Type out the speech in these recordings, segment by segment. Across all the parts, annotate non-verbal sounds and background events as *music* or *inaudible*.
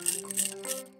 Música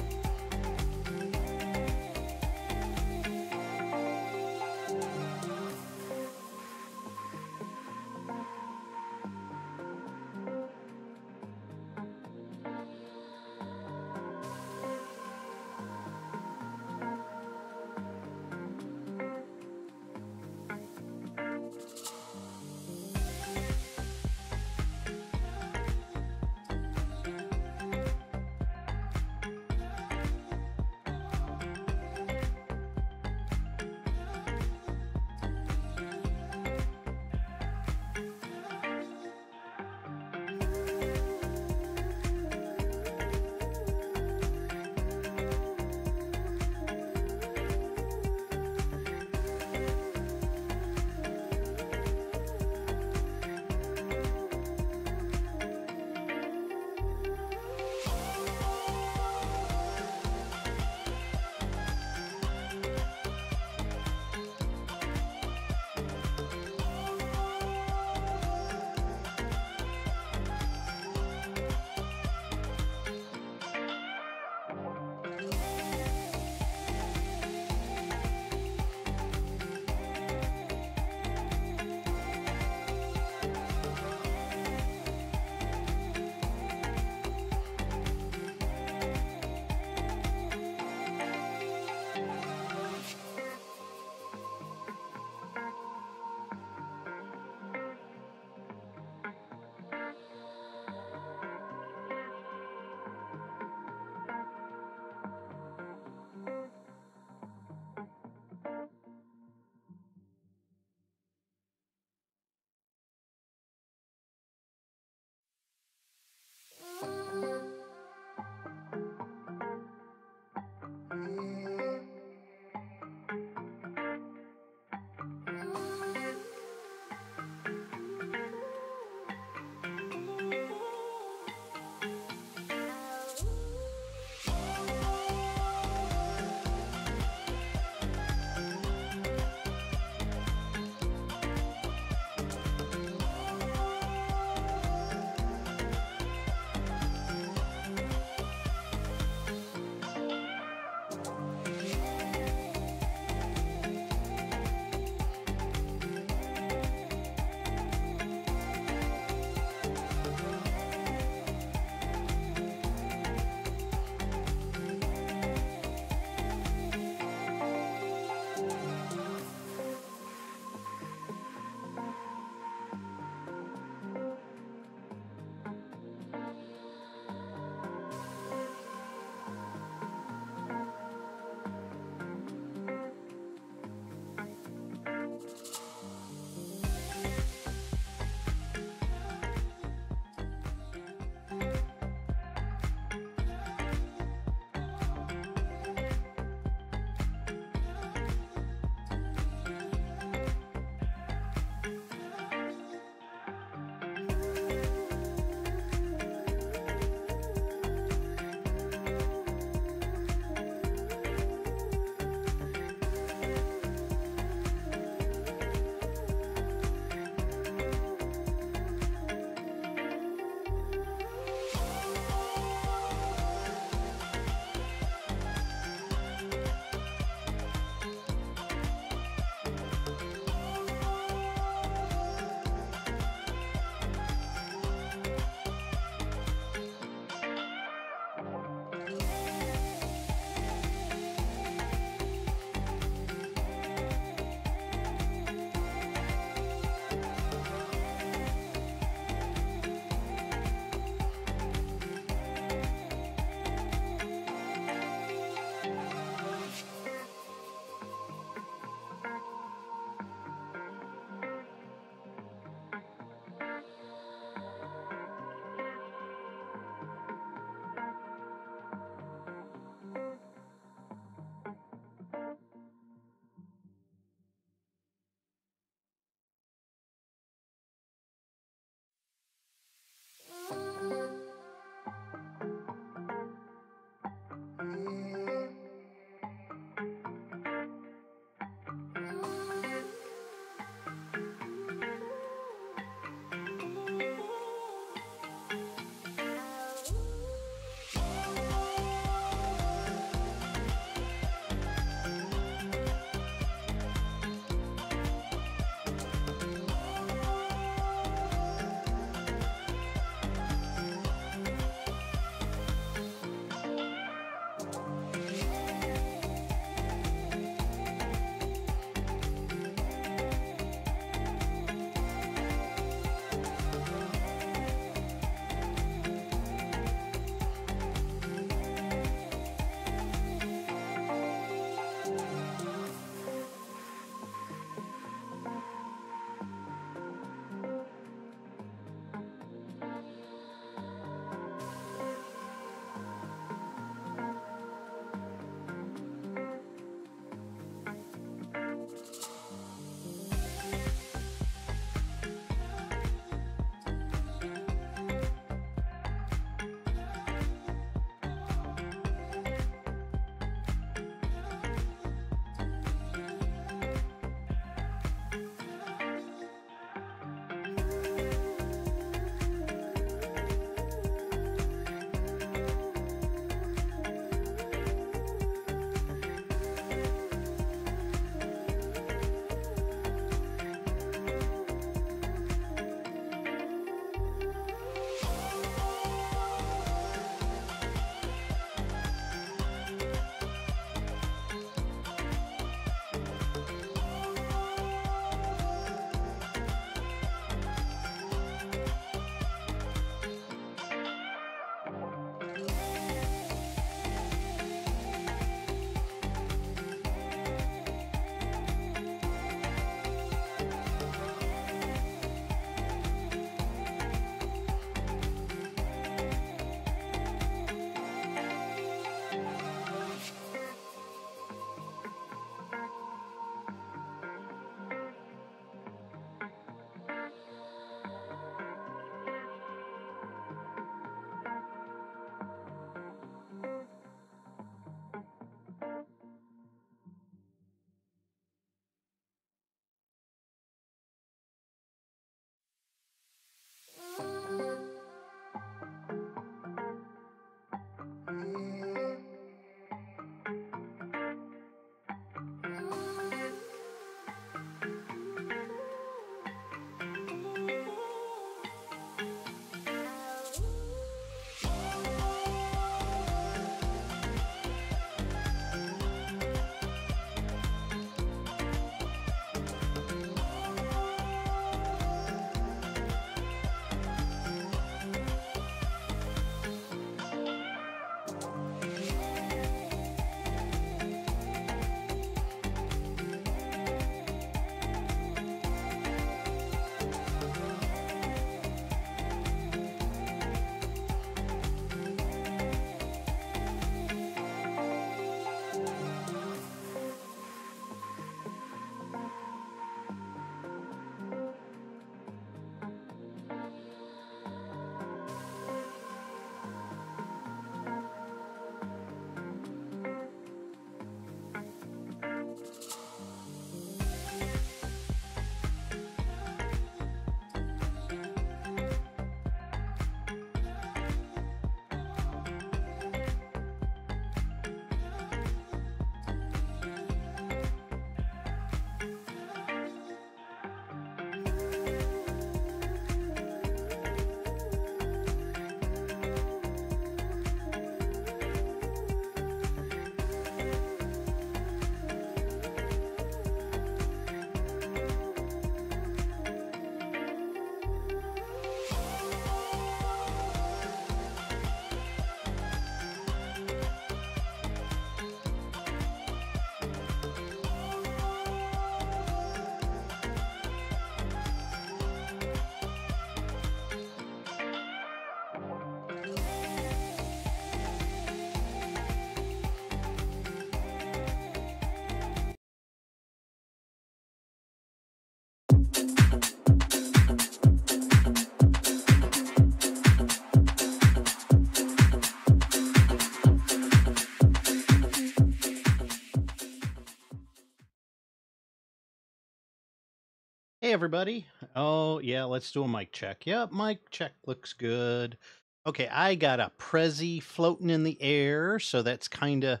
everybody. Oh, yeah, let's do a mic check. Yep, mic check looks good. Okay, I got a Prezi floating in the air, so that's kind of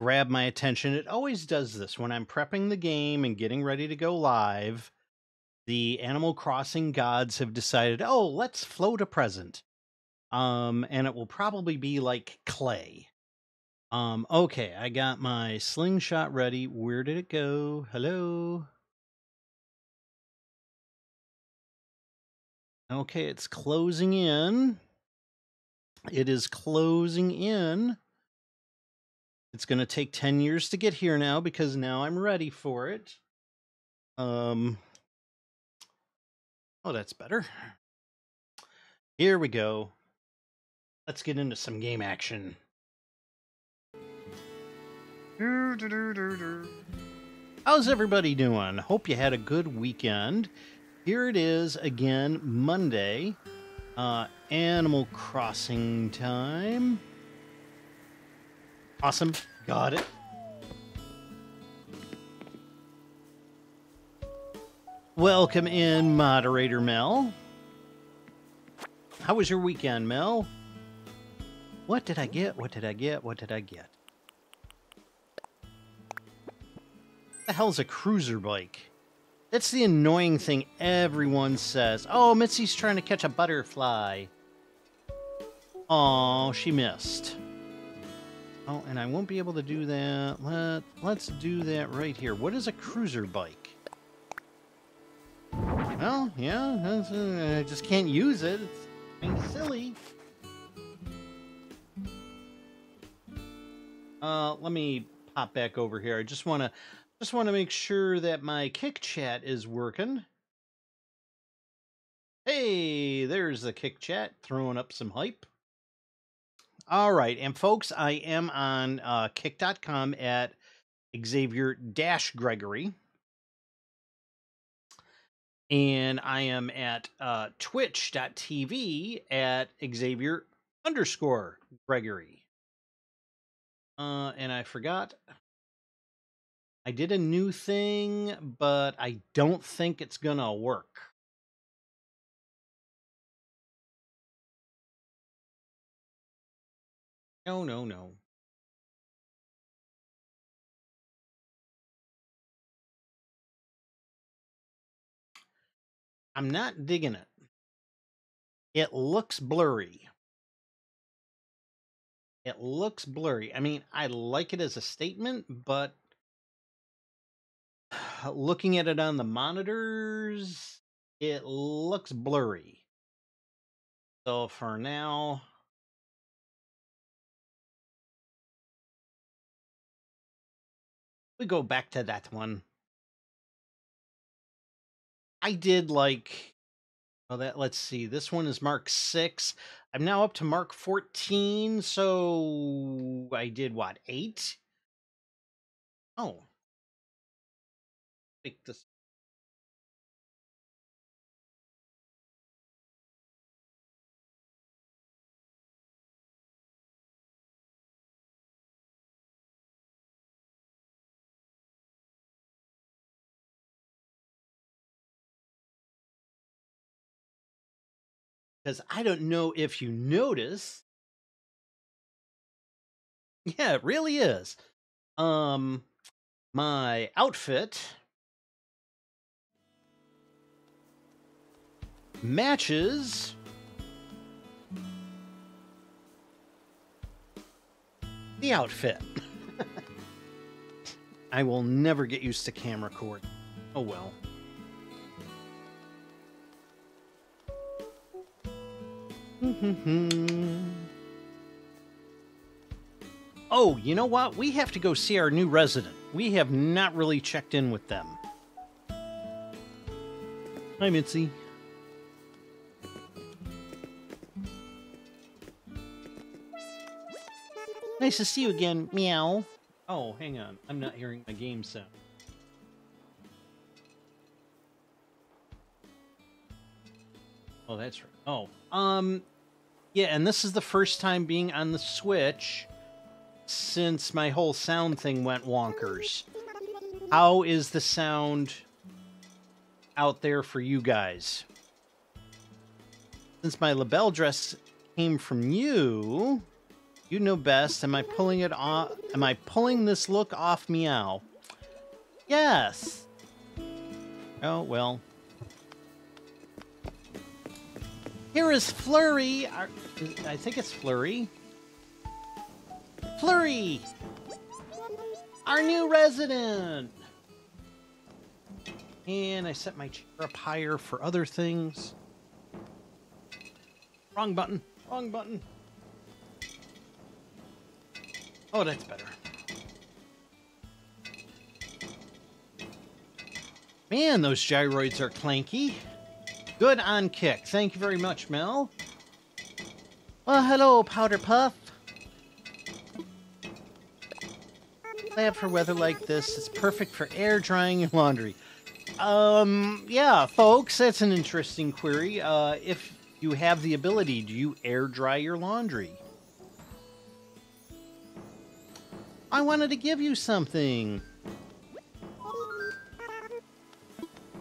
grabbed my attention. It always does this when I'm prepping the game and getting ready to go live. The Animal Crossing gods have decided, oh, let's float a present. Um, and it will probably be like clay. Um, okay, I got my slingshot ready. Where did it go? Hello? Okay, it's closing in. It is closing in. It's going to take 10 years to get here now because now I'm ready for it. Um Oh, that's better. Here we go. Let's get into some game action. How's everybody doing? Hope you had a good weekend. Here it is again, Monday. Uh, Animal Crossing time. Awesome. Got it. Welcome in, moderator Mel. How was your weekend, Mel? What did I get? What did I get? What did I get? the hell's a cruiser bike? That's the annoying thing everyone says. Oh, Mitzi's trying to catch a butterfly. Oh, she missed. Oh, and I won't be able to do that. Let, let's do that right here. What is a cruiser bike? Well, yeah, uh, I just can't use it. It's of silly. Uh, let me pop back over here. I just want to just want to make sure that my kick chat is working. Hey, there's the kick chat throwing up some hype. All right, and folks, I am on uh, kick.com at Xavier Dash Gregory. And I am at uh, twitch.tv at Xavier underscore Gregory. Uh, and I forgot I did a new thing, but I don't think it's gonna work. No, no, no. I'm not digging it. It looks blurry. It looks blurry. I mean, I like it as a statement, but *sighs* looking at it on the monitors, it looks blurry. So for now, we go back to that one. I did like well that let's see. This one is mark 6. I'm now up to mark 14, so I did what? 8? Oh, because I don't know if you notice. Yeah, it really is. Um, my outfit matches the outfit. *laughs* I will never get used to camera cord. Oh well. *laughs* oh, you know what? We have to go see our new resident. We have not really checked in with them. Hi, Mitzi. Nice to see you again, meow. Oh, hang on. I'm not hearing my game sound. Oh, that's right. Oh, um, yeah, and this is the first time being on the Switch since my whole sound thing went wonkers. How is the sound out there for you guys. Since my label dress came from you, you know best. Am I pulling it off? Am I pulling this look off Meow? Yes. Oh, well. Here is Flurry. I think it's Flurry. Flurry! Our new resident! And I set my chair up higher for other things. Wrong button. Wrong button. Oh, that's better. Man, those gyroids are clanky. Good on kick. Thank you very much, Mel. Well, hello, Powder Puff. Lab for weather like this. It's perfect for air drying your laundry. Um, yeah, folks, that's an interesting query. Uh, if you have the ability, do you air dry your laundry? I wanted to give you something.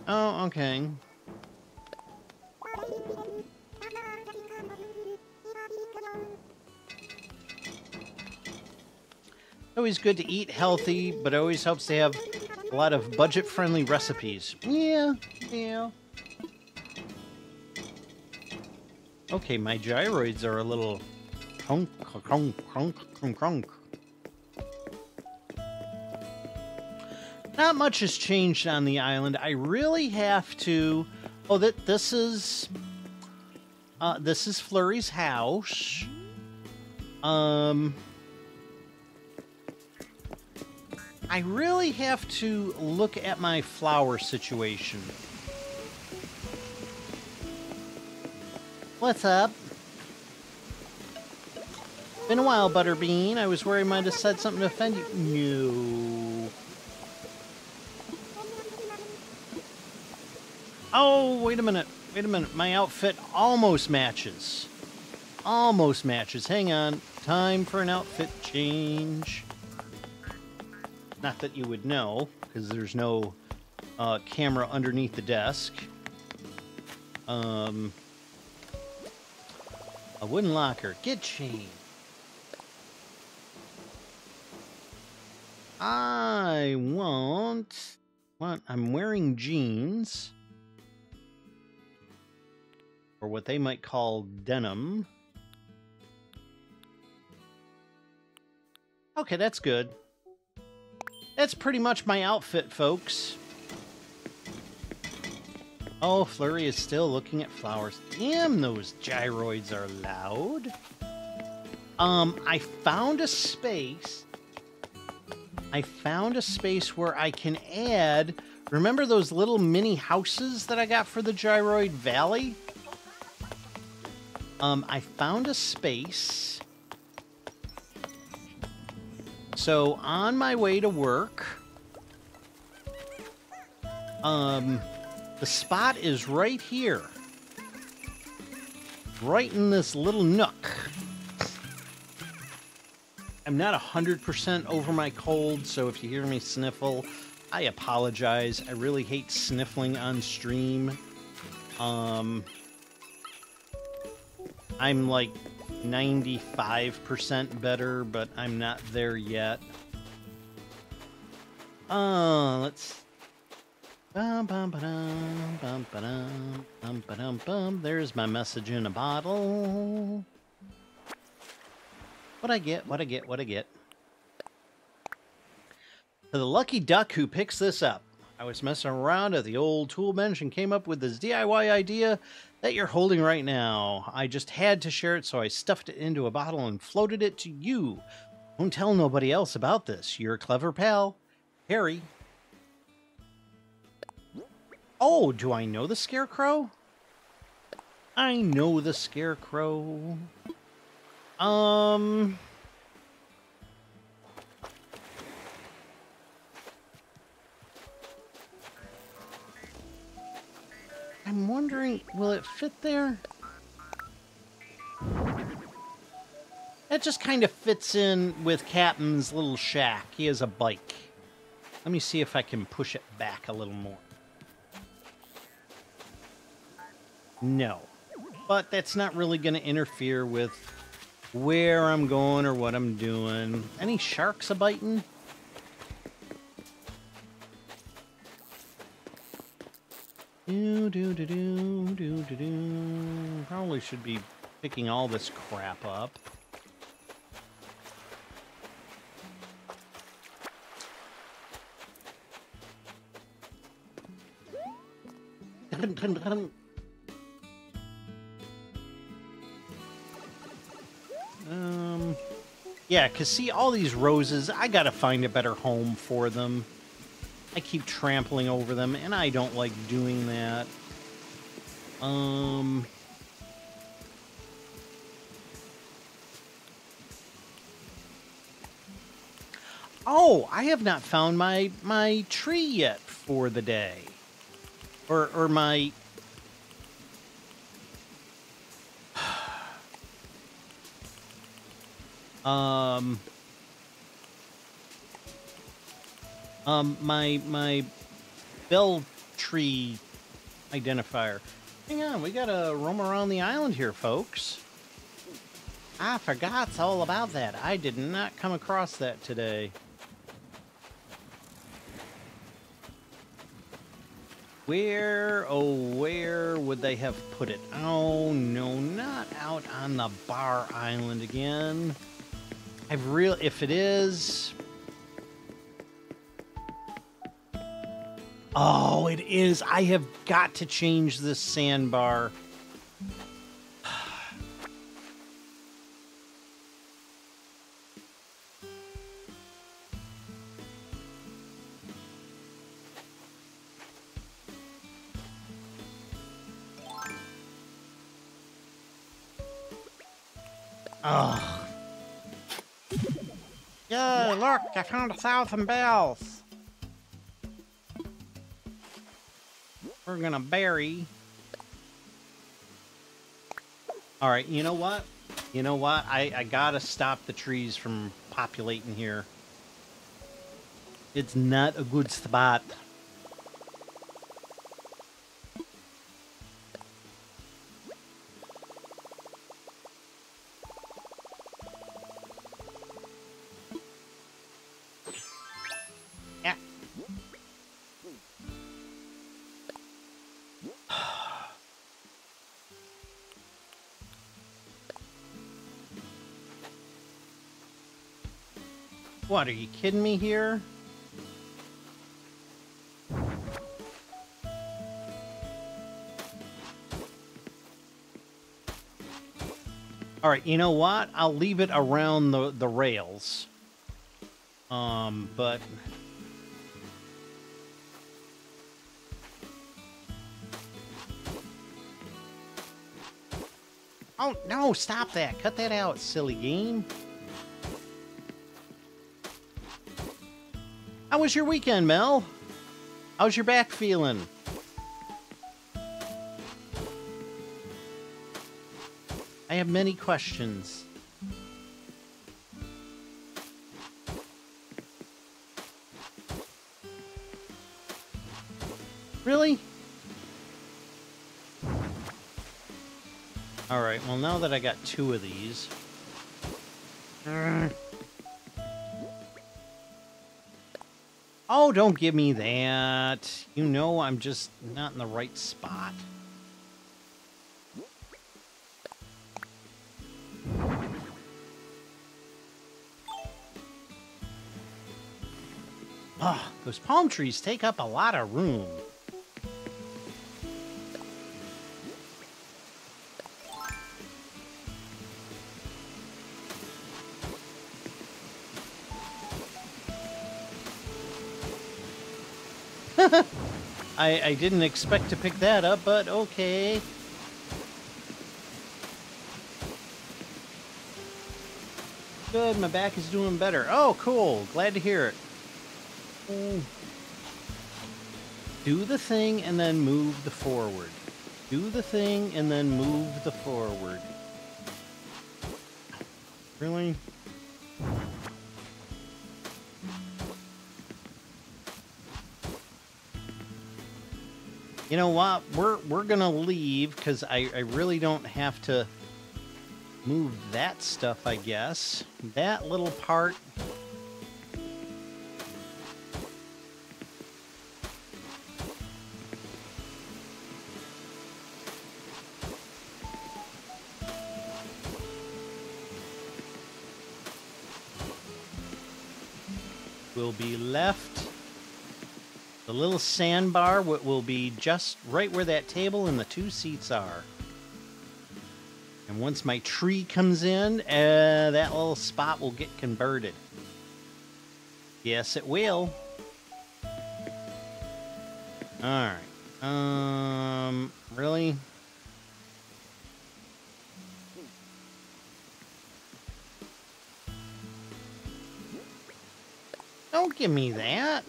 Oh, okay. Always good to eat healthy, but always helps to have a lot of budget-friendly recipes. Yeah, yeah. Okay, my gyroids are a little crunk, crunk, crunk, crunk, crunk. Not much has changed on the island. I really have to... Oh, that this is... Uh, this is Flurry's house. Um... I really have to look at my flower situation. What's up? Been a while, Butterbean. I was worried I might have said something to offend you. No. Oh, wait a minute. Wait a minute. My outfit almost matches. Almost matches. Hang on. Time for an outfit change. Not that you would know, because there's no uh, camera underneath the desk. Um, a wooden locker. Get chain. I want... What? I'm wearing jeans. Or what they might call denim. Okay, that's good. That's pretty much my outfit, folks. Oh, Flurry is still looking at flowers. Damn, those gyroids are loud. Um, I found a space. I found a space where I can add... Remember those little mini houses that I got for the Gyroid Valley? Um, I found a space so on my way to work, um, the spot is right here. Right in this little nook. I'm not 100% over my cold, so if you hear me sniffle, I apologize. I really hate sniffling on stream. Um, I'm like 95% better, but I'm not there yet. Uh, let's... There's my message in a bottle. What I get, what I get, what I get. To the lucky duck who picks this up. I was messing around at the old tool bench and came up with this DIY idea that you're holding right now. I just had to share it, so I stuffed it into a bottle and floated it to you. Don't tell nobody else about this. You're a clever pal. Harry. Oh, do I know the Scarecrow? I know the Scarecrow. Um... I'm wondering, will it fit there? That just kind of fits in with Captain's little shack. He has a bike. Let me see if I can push it back a little more. No. But that's not really going to interfere with where I'm going or what I'm doing. Any sharks a Do do do do do do do. Probably should be picking all this crap up. Um, yeah, because see, all these roses, I gotta find a better home for them. I keep trampling over them, and I don't like doing that. Um... Oh, I have not found my my tree yet for the day. Or or my *sighs* um um my my bell tree identifier. Hang on, we gotta roam around the island here, folks. I forgot all about that. I did not come across that today. Where, oh, where would they have put it? Oh, no, not out on the bar island again. I've real, if it is... Oh, it is. I have got to change this sandbar. Ugh. Yay, look, I found a thousand bells. We're gonna bury. All right, you know what? You know what? I, I gotta stop the trees from populating here. It's not a good spot. What, are you kidding me here? All right, you know what? I'll leave it around the, the rails. Um, but... Oh, no, stop that. Cut that out, silly game. How was your weekend, Mel? How's your back feeling? I have many questions. Really? Alright, well now that I got two of these... Don't give me that. You know I'm just not in the right spot. Ah, those palm trees take up a lot of room. I, I didn't expect to pick that up, but okay. Good, my back is doing better. Oh, cool. Glad to hear it. Mm. Do the thing and then move the forward. Do the thing and then move the forward. Really? You know what? We're we're gonna leave because I, I really don't have to move that stuff, I guess. That little part Sandbar will be just right where that table and the two seats are. And once my tree comes in, uh, that little spot will get converted. Yes, it will. Alright. Um, really? Don't give me that.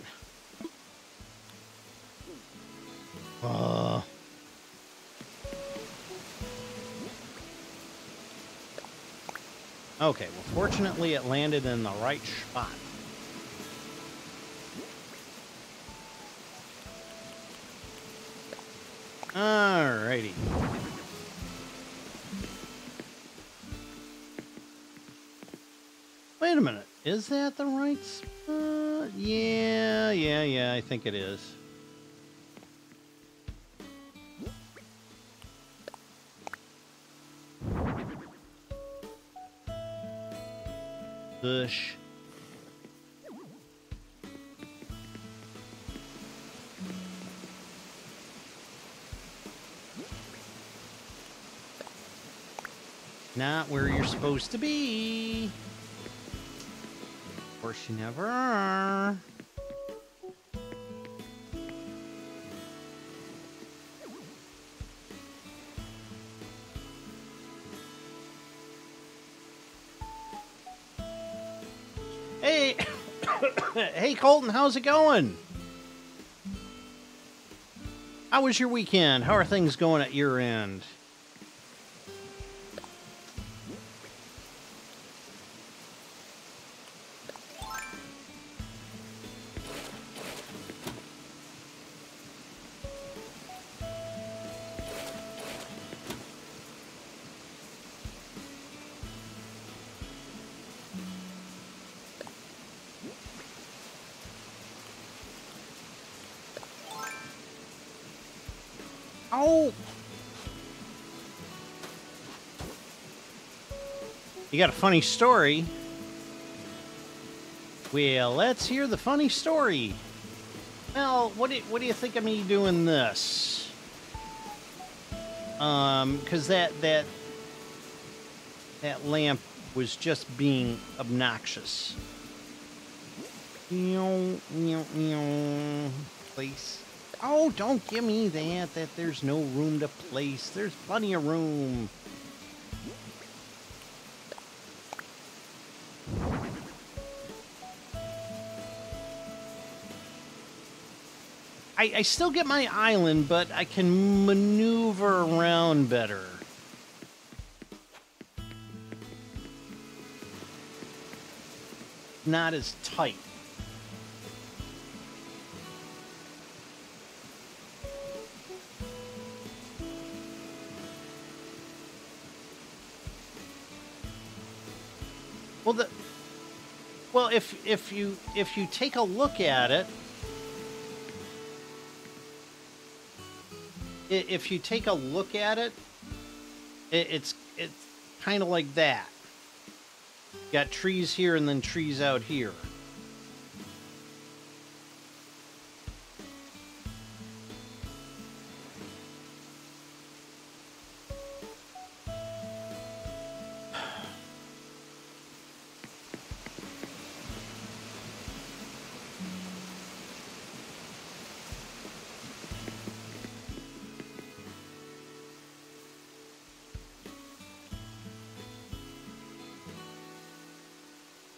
Okay, well, fortunately it landed in the right spot. Alrighty. Wait a minute. Is that the right spot? Yeah, yeah, yeah, I think it is. Bush. Not where you're supposed to be. Of course, you never are. Hey, Colton, how's it going? How was your weekend? How are things going at your end? You got a funny story? Well, let's hear the funny story. Well, what do, what do you think of me doing this? Um, because that, that, that lamp was just being obnoxious. Place. Oh, don't give me that, that there's no room to place. There's plenty of room. I, I still get my island, but I can maneuver around better. Not as tight. Well, the well, if if you if you take a look at it, if you take a look at it, it's it's kind of like that. Got trees here and then trees out here.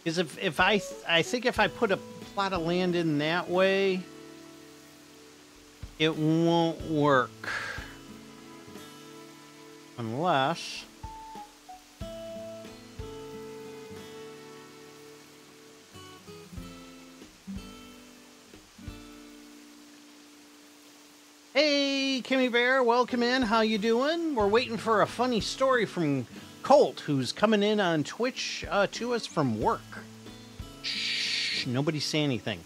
Because if, if I, I think if I put a plot of land in that way, it won't work. Unless... Hey, Hey, Kimmy Bear, welcome in. How you doing? We're waiting for a funny story from Colt, who's coming in on Twitch uh, to us from work. Shh, nobody say anything.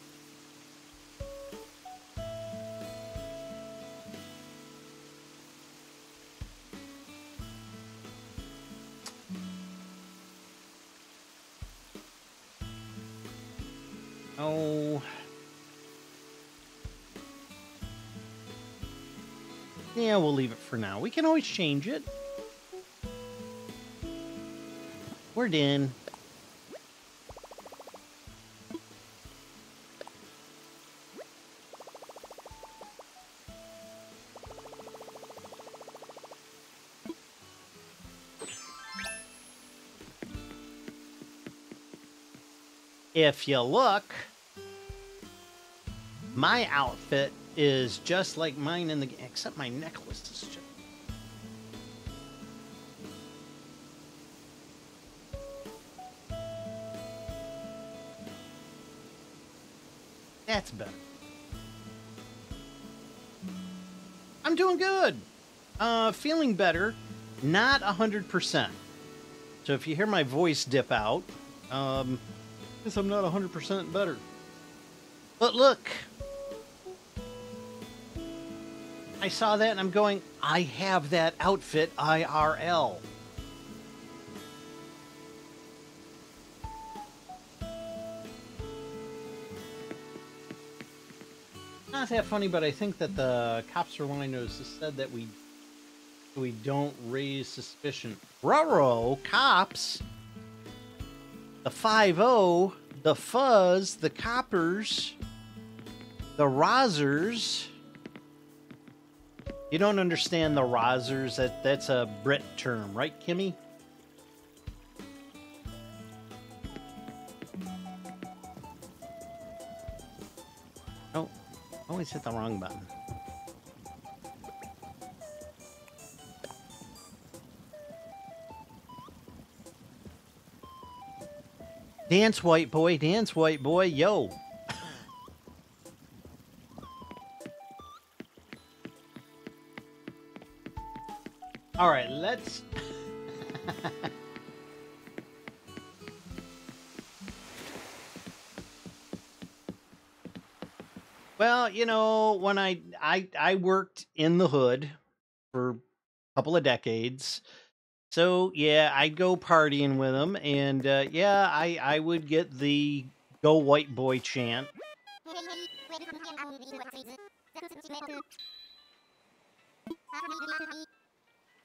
Oh. Yeah, we'll leave it for now. We can always change it. We're in. If you look, my outfit is just like mine in the game, except my necklace is just. Feeling better. Not a hundred percent. So if you hear my voice dip out, um, guess I'm not a hundred percent better. But look, I saw that and I'm going, I have that outfit IRL. Not that funny, but I think that the cops are line has said that we we don't raise suspicion. Roro, cops, the 5 the fuzz, the coppers, the Rozzers. You don't understand the Rozzers. That that's a Brit term, right, Kimmy? Oh, I always hit the wrong button. Dance, white boy, dance, white boy, yo. All right, let's. *laughs* well, you know, when I I I worked in the hood for a couple of decades, so yeah, I'd go partying with them, and uh, yeah, I I would get the "Go White Boy" chant.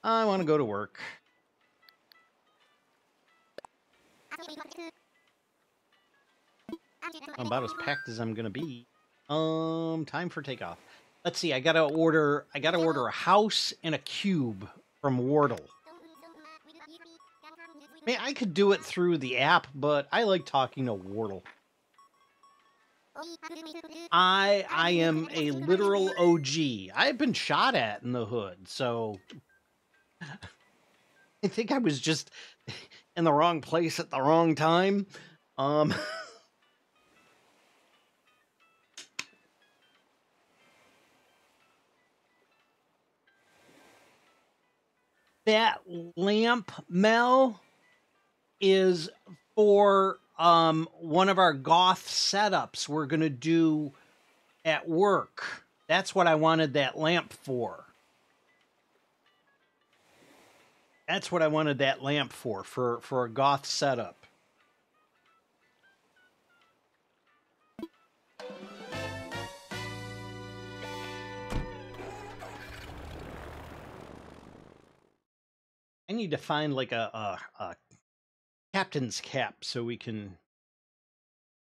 I want to go to work. I'm about as packed as I'm gonna be. Um, time for takeoff. Let's see. I gotta order. I gotta order a house and a cube from Wardell. I mean, I could do it through the app, but I like talking to Wardell. I I am a literal OG. I've been shot at in the hood, so *laughs* I think I was just in the wrong place at the wrong time. Um *laughs* That lamp, Mel, is for um, one of our goth setups we're going to do at work. That's what I wanted that lamp for. That's what I wanted that lamp for, for, for a goth setup. I need to find like a, a, a captain's cap so we can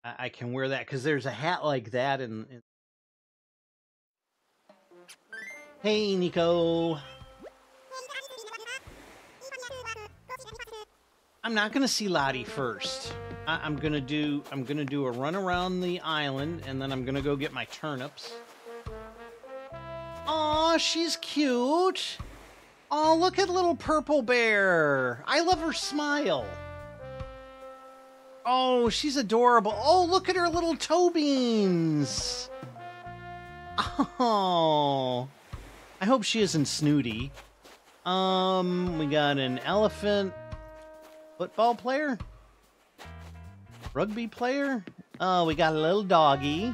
I, I can wear that because there's a hat like that and Hey Nico. I'm not gonna see Lottie first. I, am gonna do I'm gonna do a run around the island and then I'm gonna go get my turnips. Aw, she's cute. Oh, look at little purple bear. I love her smile. Oh, she's adorable. Oh, look at her little toe beans. Oh. I hope she isn't snooty. Um, we got an elephant football player, rugby player. Oh, we got a little doggy,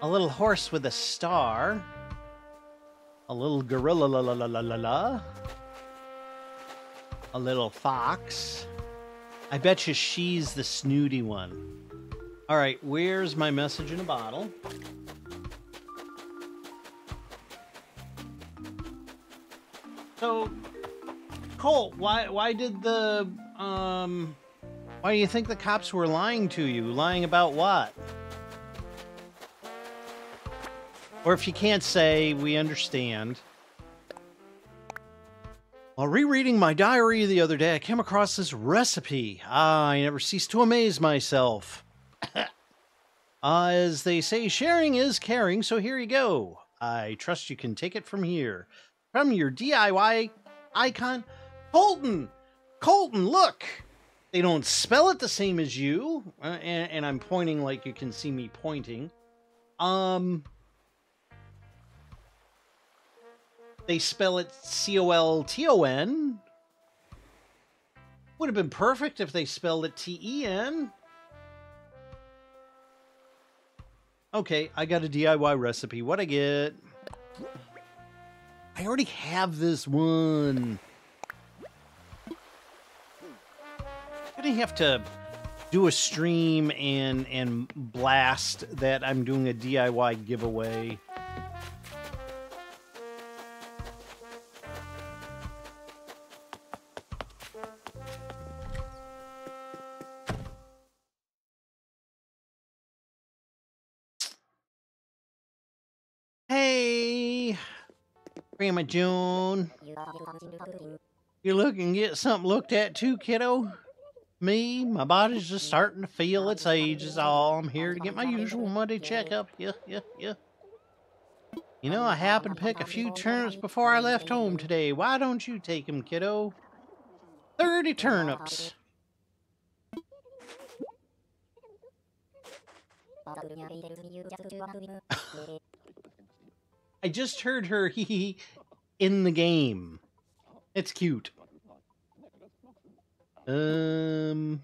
a little horse with a star, a little gorilla la la la la la la, a little fox. I bet you she's the snooty one. All right, where's my message in a bottle? So, Colt, why why did the um why do you think the cops were lying to you? Lying about what? Or if you can't say, we understand. While rereading my diary the other day, I came across this recipe. Ah, I never cease to amaze myself. uh, *laughs* as they say, sharing is caring, so here you go. I trust you can take it from here from your DIY icon, Colton. Colton, look. They don't spell it the same as you, uh, and, and I'm pointing like you can see me pointing. Um, they spell it C O L T O N. Would have been perfect if they spelled it T E N. Okay, I got a DIY recipe. What I get? I already have this one. I'm gonna have to do a stream and and blast that I'm doing a DIY giveaway. Grandma June. You looking get something looked at too, kiddo? Me, my body's just starting to feel its age is all. I'm here to get my usual Monday checkup. Yeah, yeah, yeah. You know, I happened to pick a few turnips before I left home today. Why don't you take them, kiddo? 30 turnips. *laughs* I just heard her he in the game. It's cute. Um.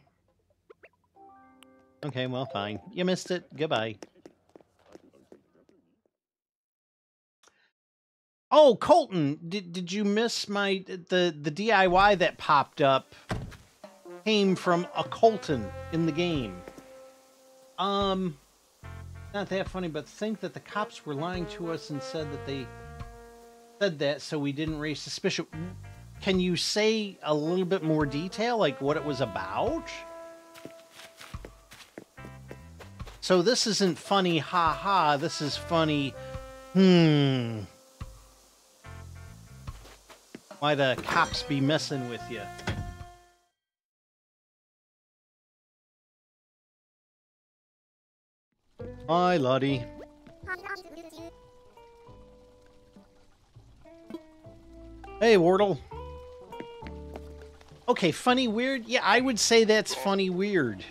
Okay, well, fine. You missed it. Goodbye. Oh, Colton, did did you miss my the the DIY that popped up? Came from a Colton in the game. Um, not that funny, but think that the cops were lying to us and said that they said that so we didn't raise suspicion. Can you say a little bit more detail, like what it was about? So this isn't funny, ha ha. This is funny, hmm. Why the cops be messing with you? Hi, Lottie. Hey, Wardell. Okay, funny, weird. Yeah, I would say that's funny, weird.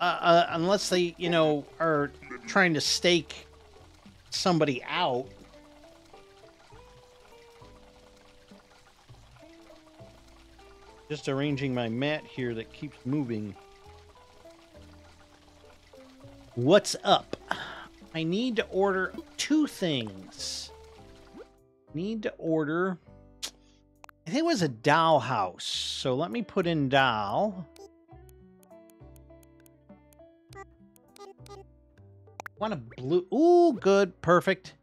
Uh, uh, unless they, you know, are trying to stake somebody out. Just arranging my mat here that keeps moving. What's up? I need to order two things. Need to order... I think it was a doll house. So let me put in doll. Want a blue... Ooh, good. Perfect.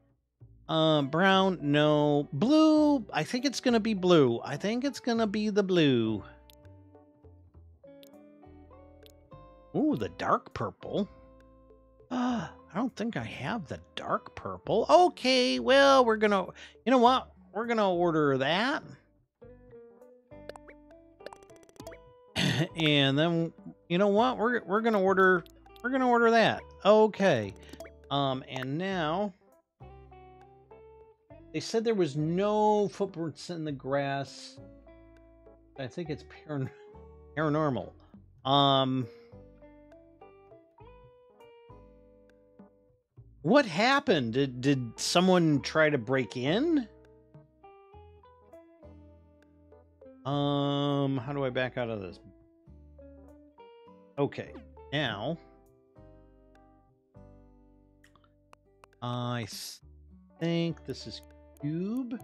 Um, brown, no. Blue, I think it's going to be blue. I think it's going to be the blue. Ooh, the dark purple. Uh, I don't think I have the dark purple. Okay, well, we're gonna, you know what? We're gonna order that. *coughs* and then, you know what? We're, we're gonna order, we're gonna order that. Okay. Um, and now, they said there was no footprints in the grass. I think it's paranormal. Um, What happened? Did did someone try to break in? Um, how do I back out of this? Okay, now I think this is cube.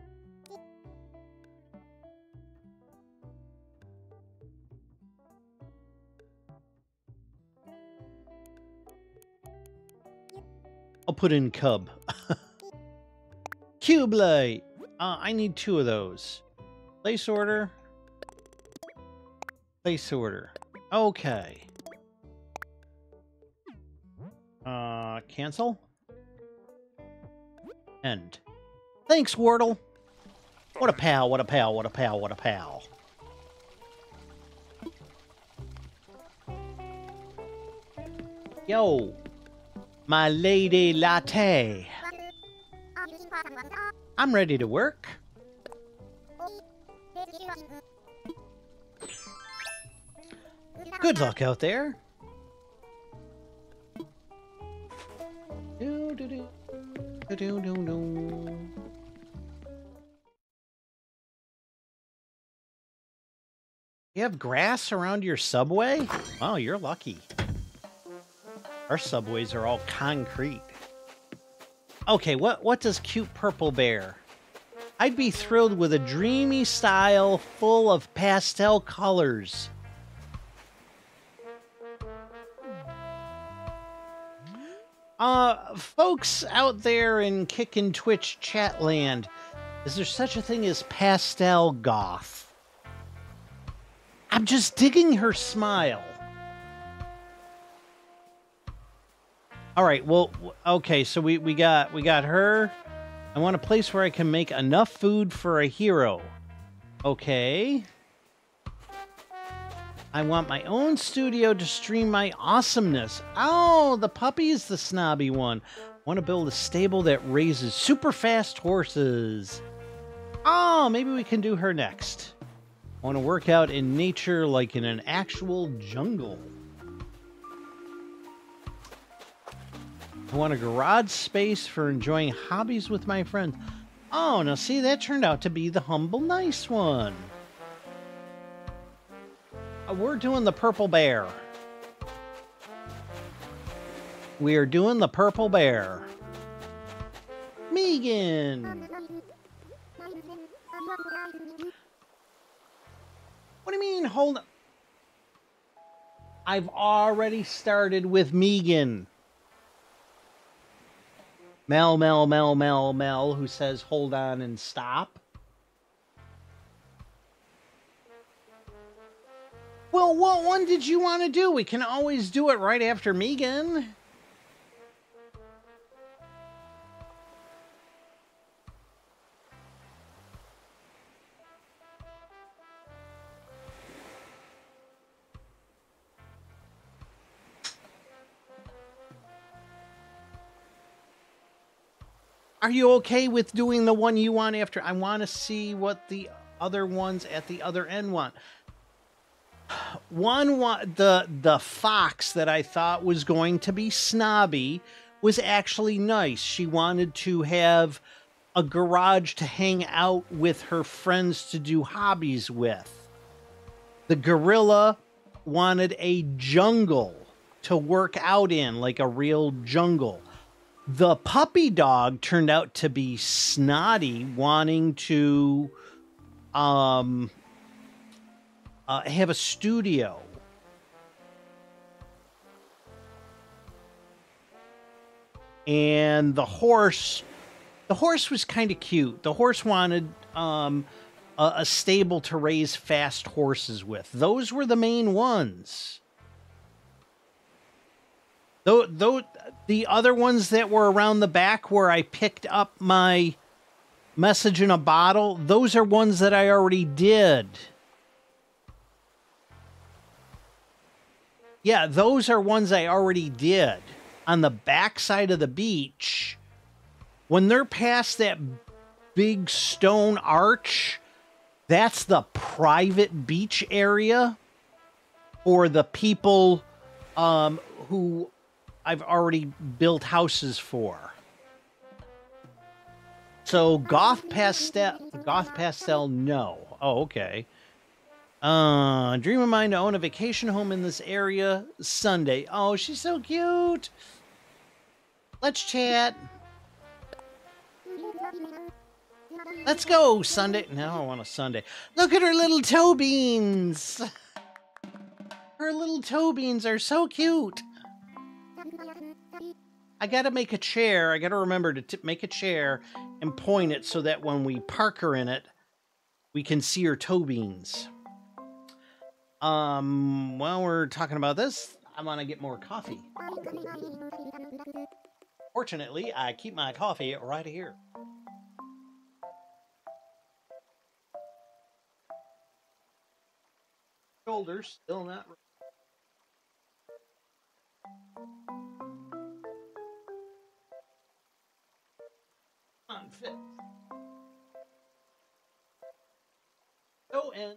Put in cub. Cube light. Uh, I need two of those. Place order. Place order. Okay. Uh, cancel. End. Thanks, Wardell. What a pal, what a pal, what a pal, what a pal. Yo, my lady latte. I'm ready to work. Good luck out there. You have grass around your subway? Wow, you're lucky. Our subways are all concrete. Okay, what, what does cute purple bear? I'd be thrilled with a dreamy style full of pastel colors. Uh, folks out there in Kick and Twitch chat land, is there such a thing as pastel goth? I'm just digging her smile. All right, well, okay, so we, we got we got her. I want a place where I can make enough food for a hero. Okay. I want my own studio to stream my awesomeness. Oh, the puppy is the snobby one. I Want to build a stable that raises super fast horses. Oh, maybe we can do her next. I want to work out in nature like in an actual jungle. Want a garage space for enjoying hobbies with my friends. Oh, now see, that turned out to be the humble nice one. Uh, we're doing the purple bear. We are doing the purple bear. Megan! What do you mean, hold on? I've already started with Megan. Mel, Mel, Mel, Mel, Mel, who says hold on and stop. Well, what one did you want to do? We can always do it right after Megan. Are you okay with doing the one you want after? I want to see what the other ones at the other end want one the the fox that I thought was going to be snobby was actually nice. She wanted to have a garage to hang out with her friends to do hobbies with. The gorilla wanted a jungle to work out in, like a real jungle. The puppy dog turned out to be snotty, wanting to um uh, have a studio. And the horse, the horse was kind of cute. The horse wanted um, a, a stable to raise fast horses with. Those were the main ones. Though, though the other ones that were around the back where I picked up my message in a bottle, those are ones that I already did. Yeah, those are ones I already did. On the back side of the beach, when they're past that big stone arch, that's the private beach area for the people um, who I've already built houses for. So goth pastel, goth pastel, no. Oh, okay. Uh, dream of mine to own a vacation home in this area Sunday. Oh, she's so cute. Let's chat. Let's go Sunday. Now I want a Sunday. Look at her little toe beans. *laughs* Her little toe beans are so cute. I gotta make a chair. I gotta remember to make a chair and point it so that when we park her in it, we can see her toe beans. Um, while we're talking about this, I want to get more coffee. Fortunately, I keep my coffee right here. Shoulders still not unfit. Go in.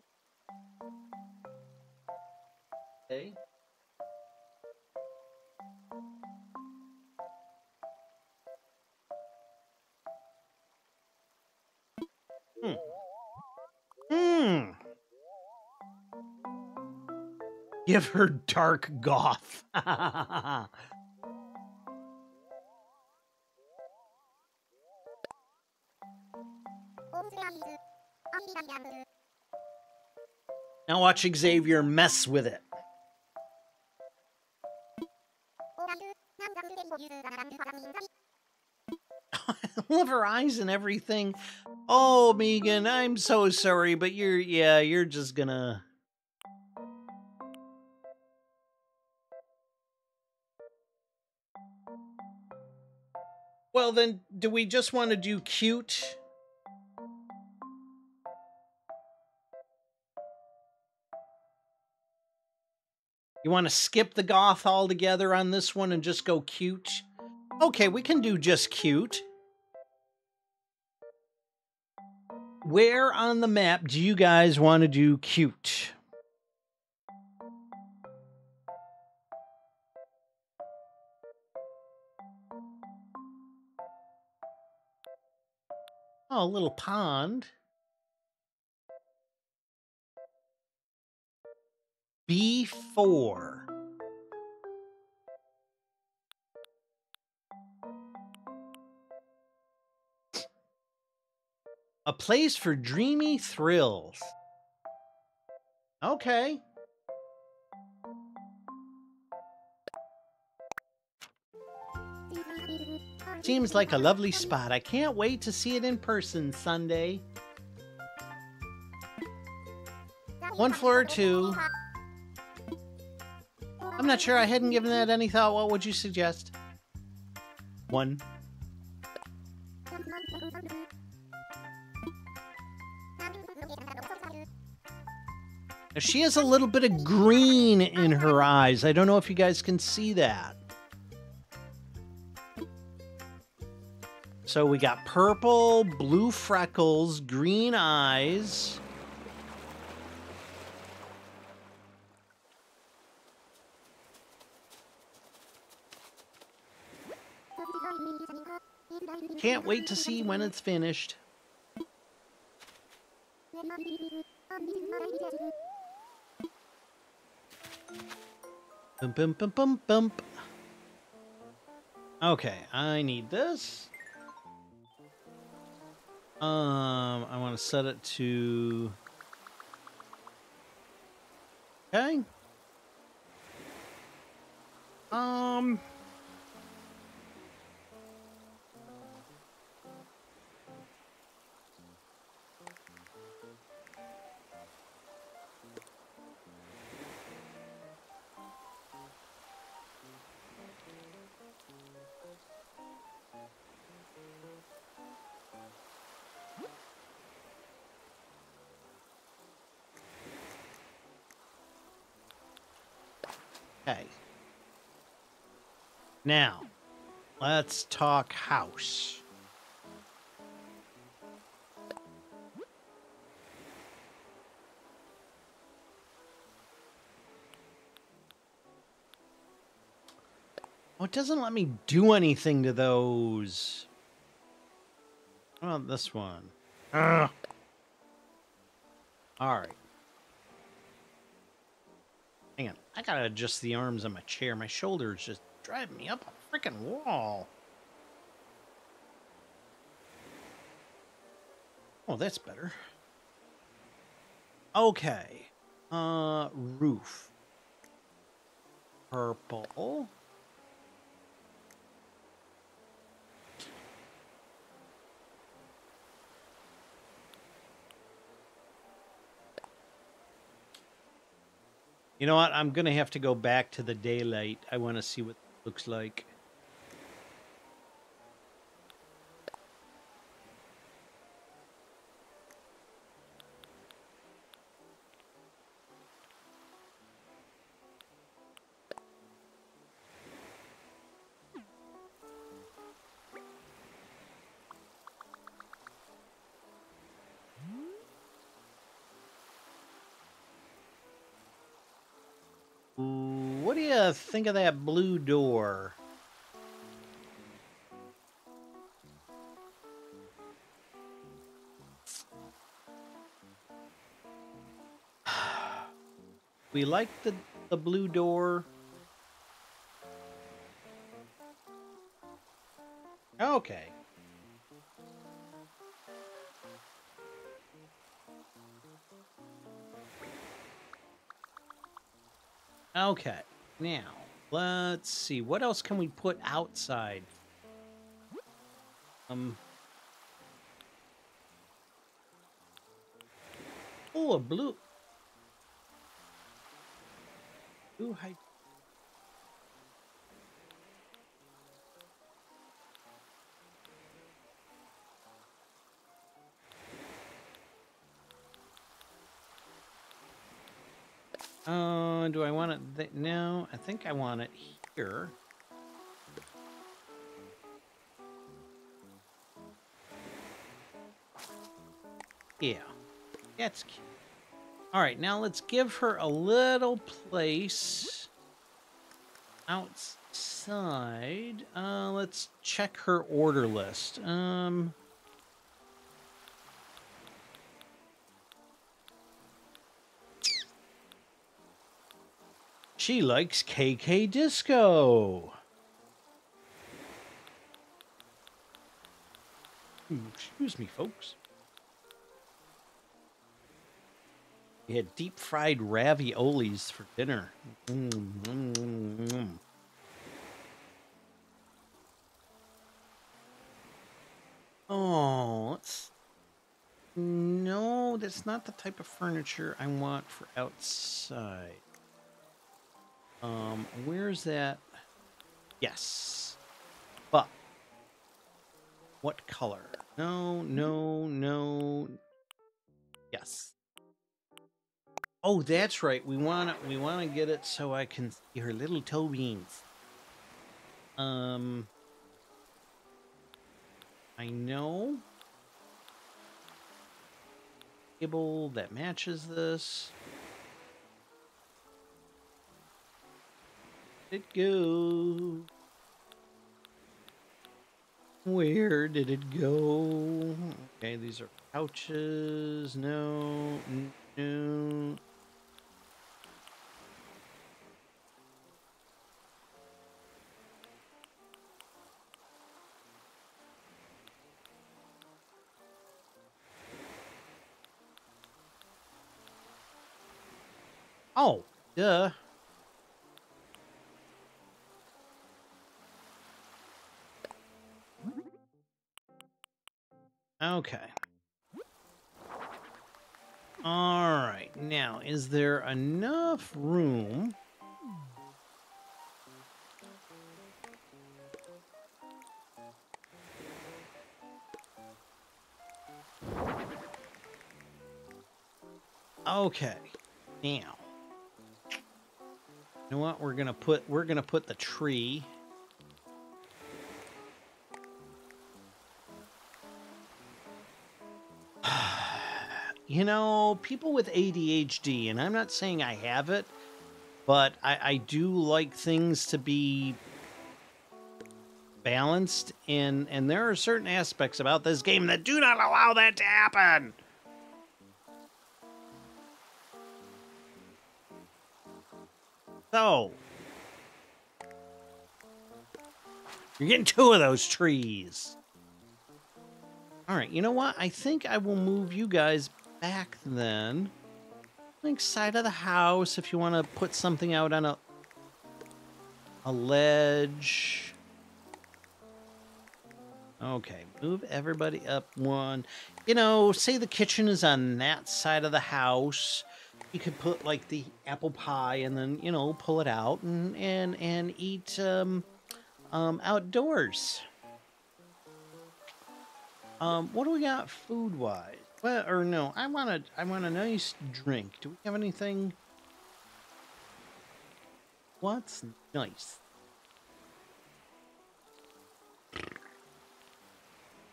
Okay. Give her dark goth. *laughs* Now watch Xavier mess with it. *laughs* Love her eyes and everything. Oh, Megan, I'm so sorry, but you're, yeah, you're just gonna. Well, then, do we just want to do cute? You want to skip the goth altogether on this one and just go cute? Okay, we can do just cute. Where on the map do you guys want to do cute? Oh, a little pond. B4. A place for dreamy thrills. Okay. Seems like a lovely spot. I can't wait to see it in person Sunday. One floor or two. I'm not sure. I hadn't given that any thought. What would you suggest? One. Now she has a little bit of green in her eyes. I don't know if you guys can see that. So we got purple, blue freckles, green eyes. Can't wait to see when it's finished. Bum, bum, bum, bum, bump. Okay, I need this. Um, I want to set it to... Okay. Um... Now, let's talk house. Oh, it doesn't let me do anything to those. How about this one? Ugh. All right. Hang on. I gotta adjust the arms on my chair. My shoulders just driving me up a freaking wall. Oh, that's better. Okay. Uh, roof. Purple. You know what? I'm going to have to go back to the daylight. I want to see what looks like. Think of that blue door? *sighs* we like the, the blue door. Okay. Okay. Now, let's see. What else can we put outside? Um. Oh, a blue. Blue height. Do I want it? Th no, I think I want it here. Yeah, that's cute. All right, now let's give her a little place outside. Uh, let's check her order list. Um. She likes KK Disco. Excuse me, folks. We had deep fried raviolis for dinner. Mm, mm, mm, oh. No, that's not the type of furniture I want for outside. Um, where's that? Yes. But what color? No, no, no. Yes. Oh, that's right. We want to we want to get it so I can see her little toe beans. Um I know table that matches this. It go? Where did it go? Okay, these are couches. No, no. Oh, duh. Okay. All right. Now, is there enough room? Okay. Now. You know what? We're going to put we're to put the tree you know, people with ADHD, and I'm not saying I have it, but I, I do like things to be balanced and and there are certain aspects about this game that do not allow that to happen. So, you're getting two of those trees. All right, you know what? I think I will move you guys back then. Like side of the house if you want to put something out on a a ledge. Okay, move everybody up one. You know, say the kitchen is on that side of the house. You could put like the apple pie and then, you know, pull it out and and and eat um um outdoors. Um, what do we got food wise? Well, or no, I want a I want a nice drink. Do we have anything? What's nice?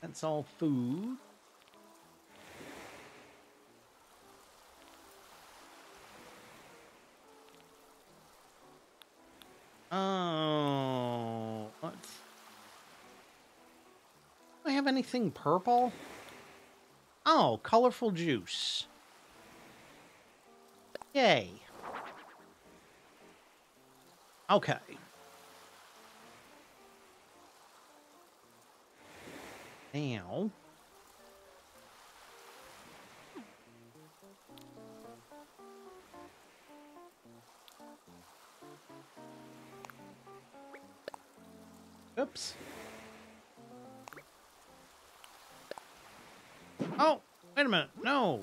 That's all food. Oh, let's do I have anything purple? Oh, colorful juice. Yay. Okay. Now... Oops. Oh, wait a minute. No.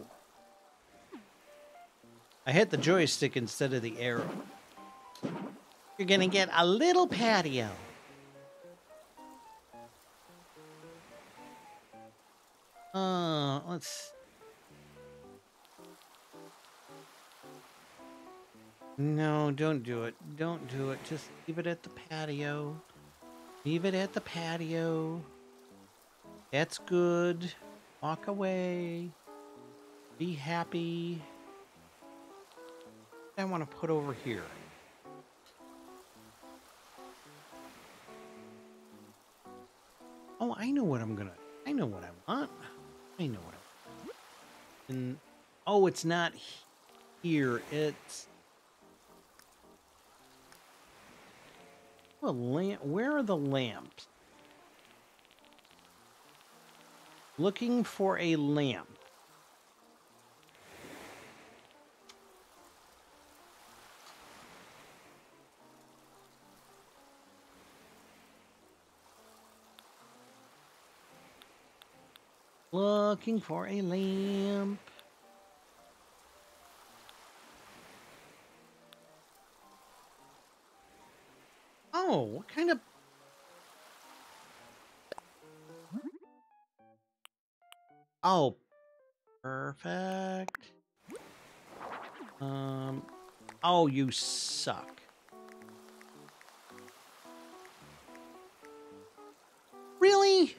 I hit the joystick instead of the arrow. You're gonna get a little patio. Uh, let's... No, don't do it. Don't do it. Just leave it at the patio. Leave it at the patio. That's good. Walk away. Be happy. I want to put over here. Oh, I know what I'm gonna. I know what I want. I know what I want. And oh, it's not here. It's a lamp. Where are the lamps? Looking for a lamp. Looking for a lamp. Oh, what kind of... Oh, perfect. Um, oh, you suck. Really?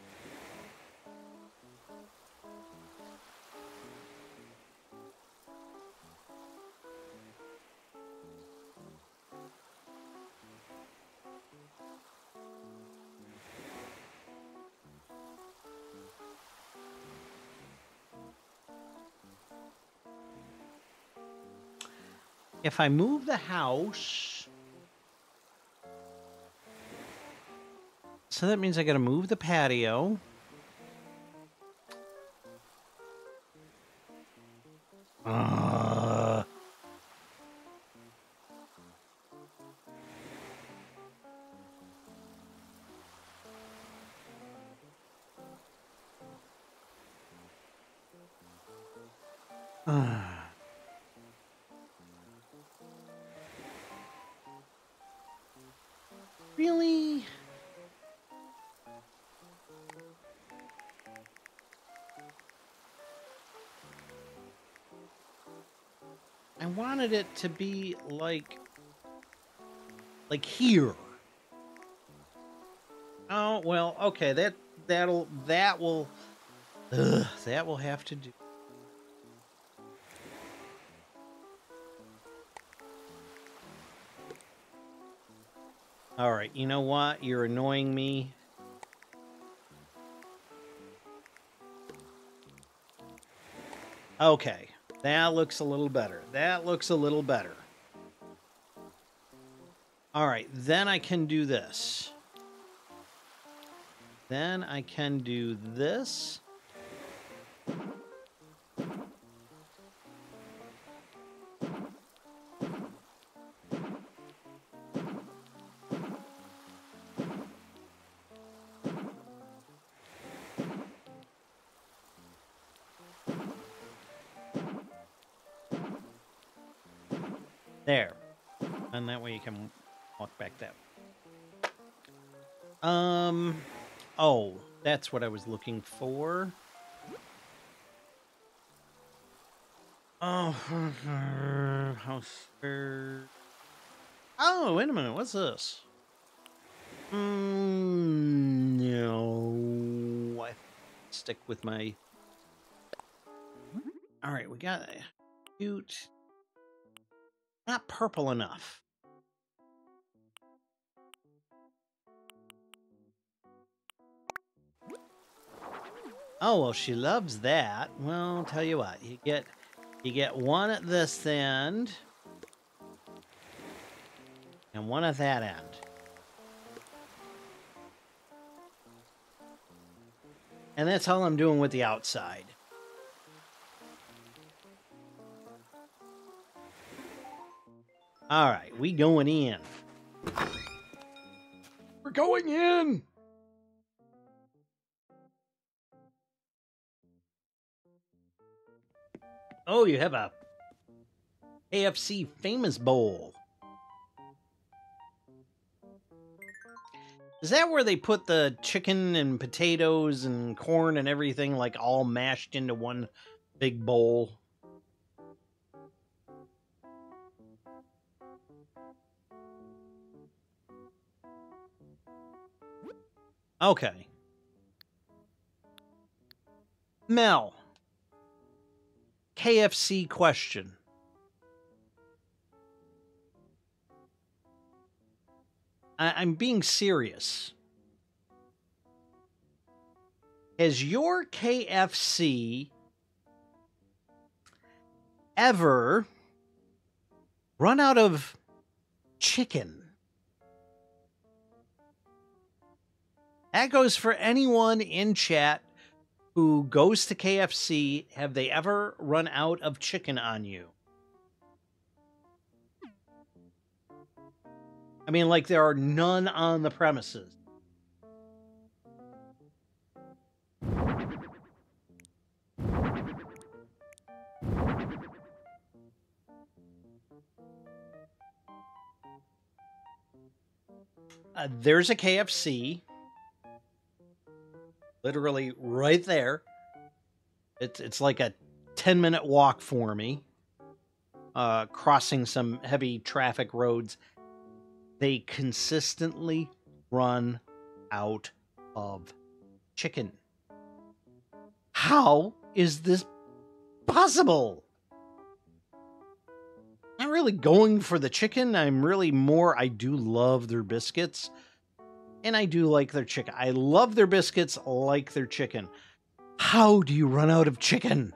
If I move the house... So that means I gotta move the patio. Uh... wanted it to be like, like here. Oh, well, okay, that, that'll, that will, ugh, that will have to do. All right, you know what? You're annoying me. Okay that looks a little better. That looks a little better. All right, then I can do this. Then I can do this. What I was looking for. Oh, *laughs* house. Oh, wait a minute. What's this? Mm, no, I stick with my. All right, we got a cute. Not purple enough. Oh, well, she loves that. Well, I'll tell you what, you get you get one at this end and one at that end. And that's all I'm doing with the outside. All right, we going in. We're going in. Oh, you have a KFC famous bowl. Is that where they put the chicken and potatoes and corn and everything like all mashed into one big bowl? Okay. Mel. KFC question. I- am being serious. Has your KFC ever run out of chicken? That goes for anyone in chat who goes to KFC. Have they ever run out of chicken on you? I mean, like there are none on the premises. Uh, there's a KFC literally right there. It's it's like a 10 minute walk for me. Uh, crossing some heavy traffic roads. They consistently run out of chicken. How is this possible? I'm not really going for the chicken. I'm really more, I do love their biscuits and I do like their chicken. I love their biscuits, like their chicken. How do you run out of chicken?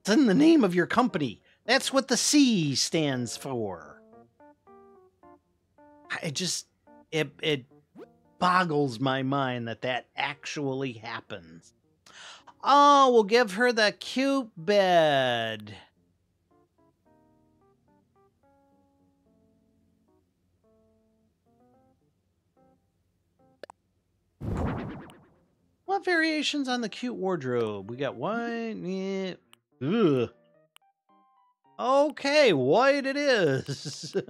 It's in the name of your company. That's what the C stands for. It just it it boggles my mind that that actually happens. Oh, we'll give her the cute bed. What variations on the cute wardrobe? We got mm-hmm. white. Yeah. Ugh. Okay, white it is. *laughs*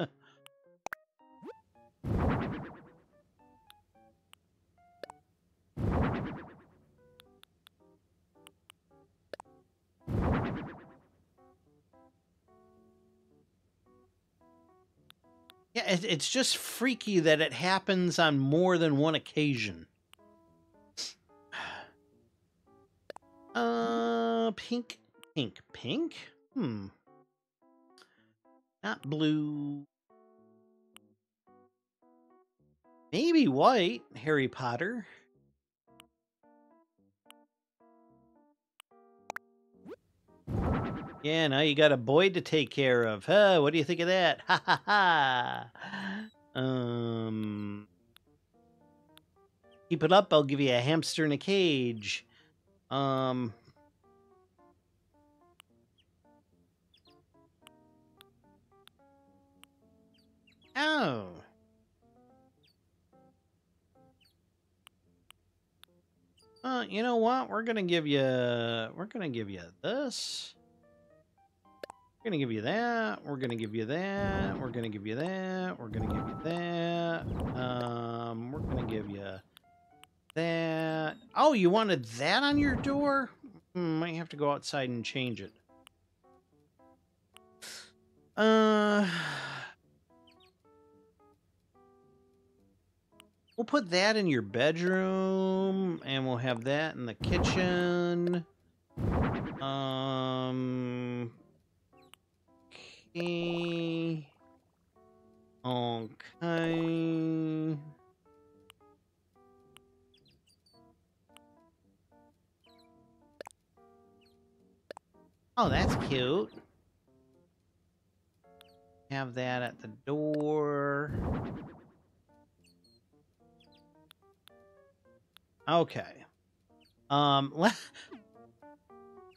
Yeah, it's just freaky that it happens on more than one occasion. Uh, pink, pink, pink. Hmm. Not blue. Maybe white, Harry Potter. Yeah, now you got a boy to take care of. Huh, what do you think of that? Ha ha ha. Um, keep it up, I'll give you a hamster in a cage. Um. Oh. Uh, you know what? We're gonna give you. We're gonna give you this. We're gonna give you that. We're gonna give you that. We're gonna give you that. We're gonna give you that. Um, we're gonna give you that. Oh, you wanted that on your door? Hmm, might have to go outside and change it. Uh, we'll put that in your bedroom, and we'll have that in the kitchen. Um. Okay. Okay. Oh, that's cute. Have that at the door. Okay. Um, *laughs* let,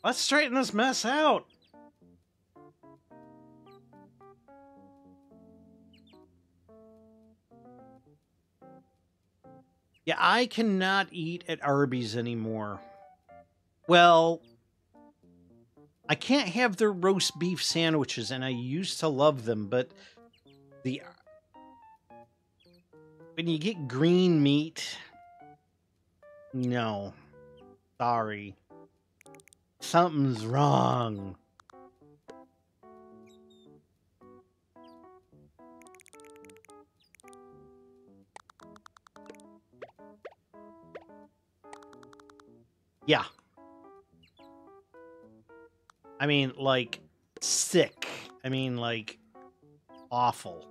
let's straighten this mess out. Yeah, I cannot eat at Arby's anymore. Well, I can't have their roast beef sandwiches, and I used to love them, but the when you get green meat, no, sorry, something's wrong. Yeah. I mean, like, sick. I mean, like, awful.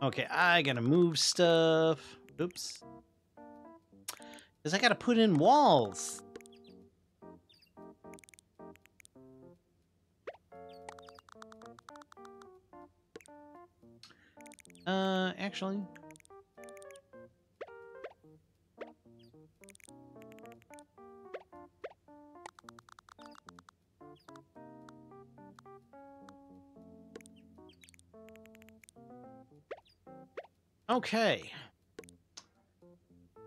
Okay, I gotta move stuff. Oops. Because I gotta put in walls. Uh, actually, Okay.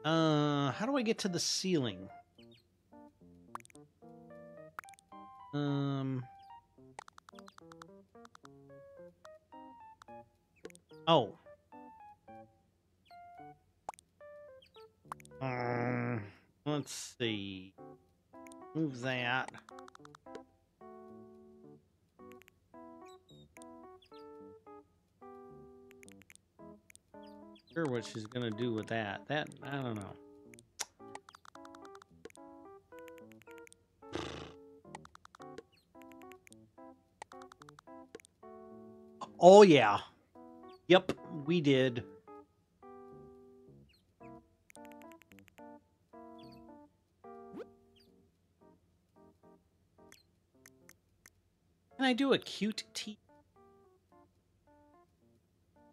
Uh, how do I get to the ceiling? Um. Oh. Um, let's see. Move that. Sure what she's gonna do with that. That, I don't know. Oh, yeah. Yep, we did. Can I do a cute tea?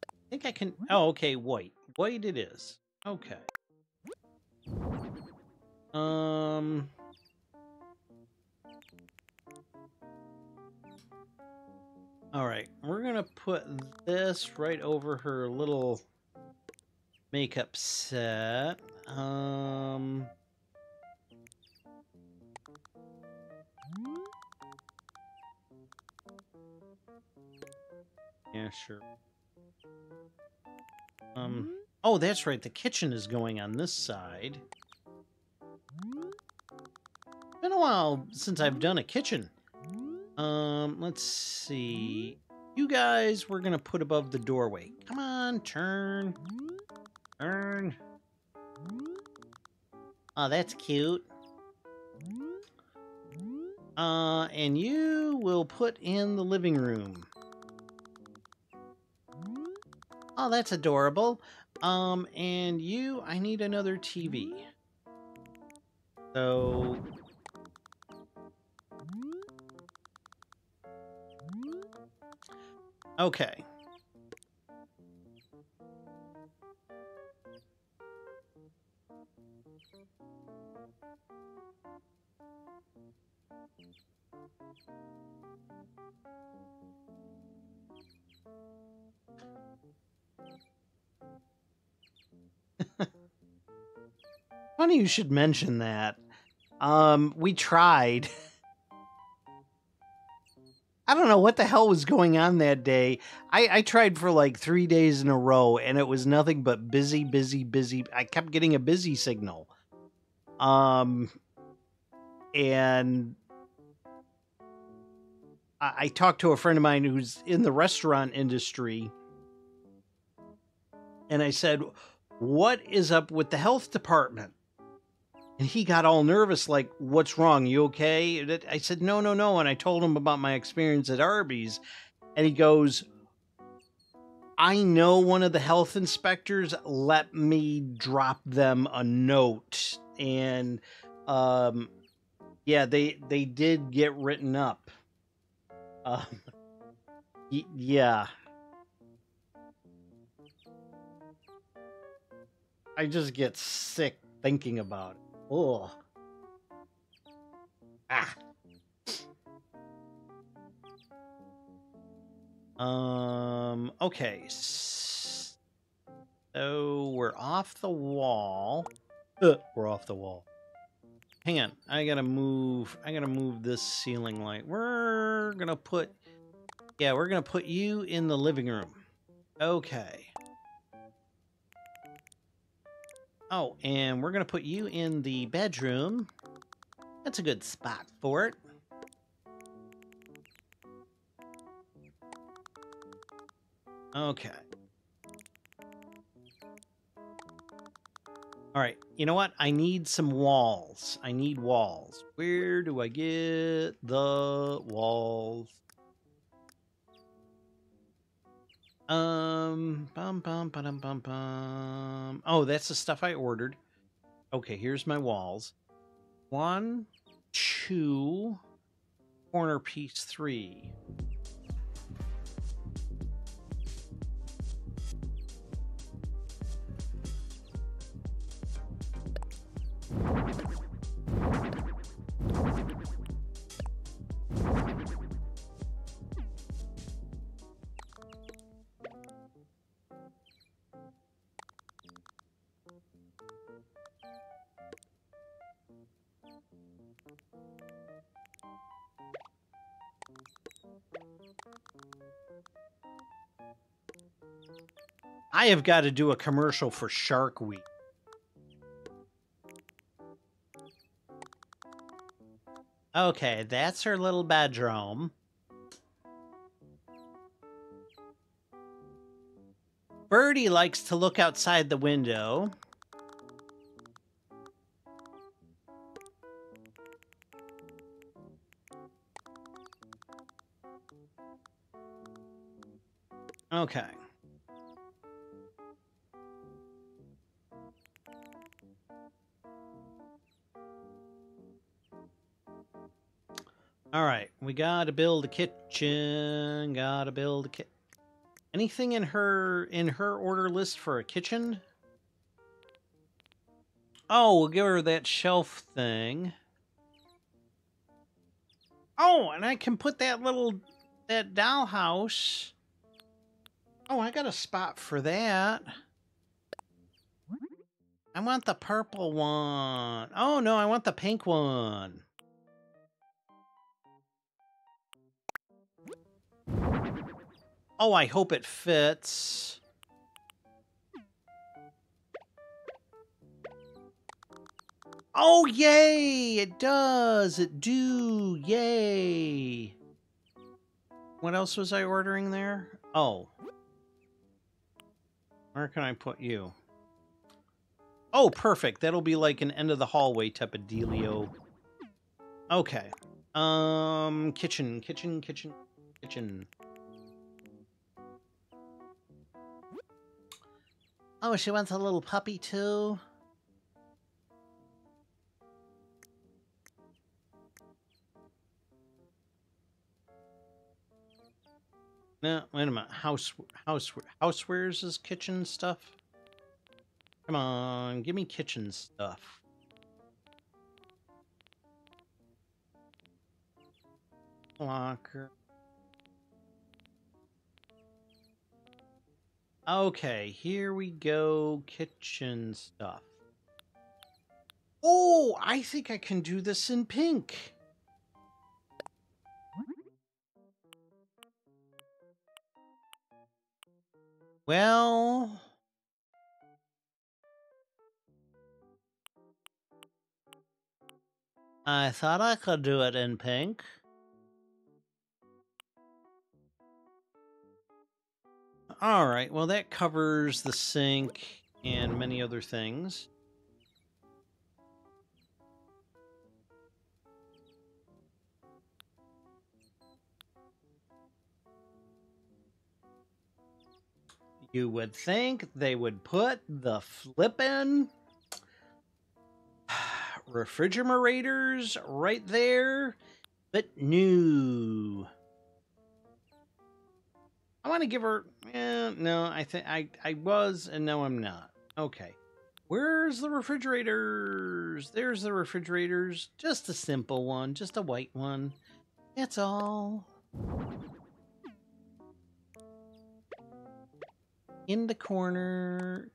I think I can. Oh, okay, white. White it is. Okay. Um. All right, we're gonna put this right over her little makeup set. Um. Yeah, sure. Um. Oh, that's right. The kitchen is going on this side. Been a while since I've done a kitchen. Um, let's see. You guys, we're gonna put above the doorway. Come on, turn. Turn. Oh, that's cute. Uh, and you will put in the living room. That's adorable. Um, and you, I need another TV. So... Okay. You should mention that. Um, we tried. *laughs* I don't know what the hell was going on that day. I, I tried for like three days in a row, and it was nothing but busy, busy, busy. I kept getting a busy signal. Um, and I, I talked to a friend of mine who's in the restaurant industry, and I said, "What is up with the health department?" And he got all nervous, like, What's wrong? You okay? I said, No, no, no. And I told him about my experience at Arby's. And he goes, I know one of the health inspectors let me drop them a note. And um, yeah, they they did get written up. Um, *laughs* yeah. I just get sick thinking about it. Oh. Ah. Um, okay. So we're off the wall. Uh, we're off the wall. Hang on. I gotta move. I gotta move this ceiling light. We're gonna put. Yeah, we're gonna put you in the living room. Okay. Oh, and we're going to put you in the bedroom. That's a good spot for it. Okay. All right, you know what? I need some walls. I need walls. Where do I get the walls? Um, bum, bum, bum, bum, bum. Oh, that's the stuff I ordered. Okay, here's my walls. One, two, corner piece three. Have got to do a commercial for Shark Week. Okay, that's her little bedroom. Birdie likes to look outside the window. Okay. We gotta build a kitchen. Gotta build a kit. Anything in her in her order list for a kitchen? Oh, we'll give her that shelf thing. Oh, and I can put that little that dollhouse. Oh, I got a spot for that. I want the purple one. Oh no, I want the pink one. Oh, I hope it fits. Oh, yay! It does! It do! Yay! What else was I ordering there? Oh. Where can I put you? Oh, perfect. That'll be like an end of the hallway type of dealio. Okay. Um, kitchen, kitchen, kitchen, kitchen. Oh, she wants a little puppy too? No, wait a minute. House, house, housewares is kitchen stuff. Come on, give me kitchen stuff. Locker. Okay, here we go. Kitchen stuff. Oh, I think I can do this in pink. Well... I thought I could do it in pink. All right, well, that covers the sink and many other things. You would think they would put the flippin' *sighs* refrigerators right there, but no. I want to give her. Eh, no, I think I I was, and now I'm not. Okay, where's the refrigerators? There's the refrigerators. Just a simple one, just a white one. That's all. In the corner.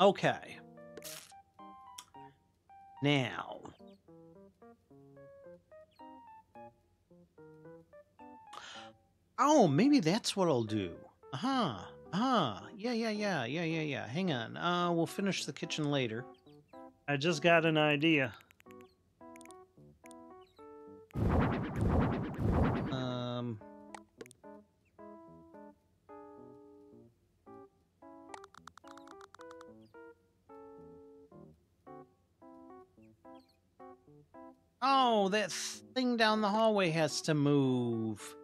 Okay. Now. Oh, maybe that's what I'll do. Uh-huh. Uh-huh. Yeah, yeah, yeah, yeah, yeah, yeah. Hang on. Uh, we'll finish the kitchen later. I just got an idea. Um... Oh, that thing down the hallway has to move.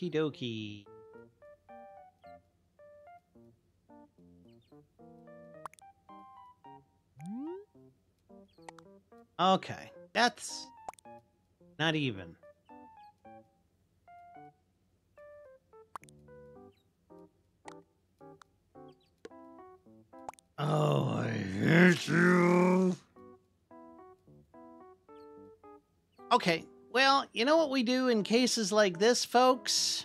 Okie dokie. Hmm? Okay, that's not even. You know what we do in cases like this, folks?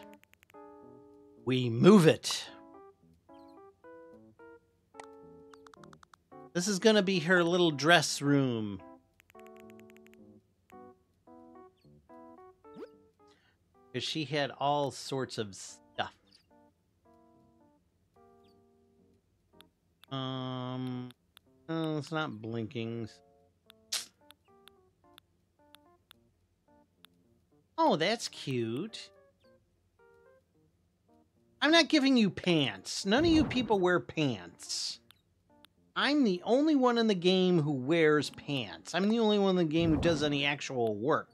We move it. This is going to be her little dress room. Because she had all sorts of stuff. Um, oh, it's not blinking. Oh, that's cute. I'm not giving you pants. None of you people wear pants. I'm the only one in the game who wears pants. I'm the only one in the game who does any actual work.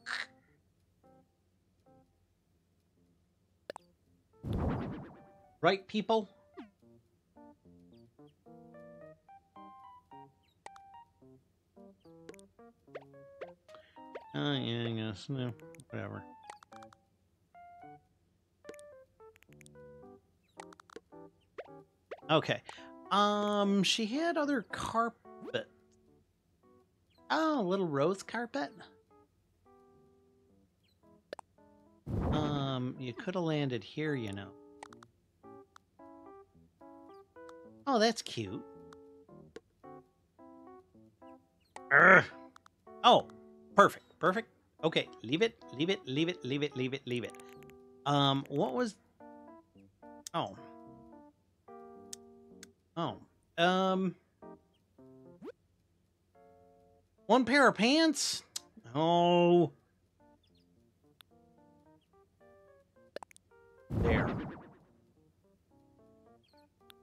Right, people? Oh, yeah, I guess. No, whatever. Okay. Um, she had other carpet. Oh, little rose carpet. Um, you could have landed here, you know. Oh, that's cute. Urgh. Oh, perfect, perfect. Okay, leave it, leave it, leave it, leave it, leave it, leave it. Um, what was... Oh. Oh. Um... One pair of pants? Oh. There.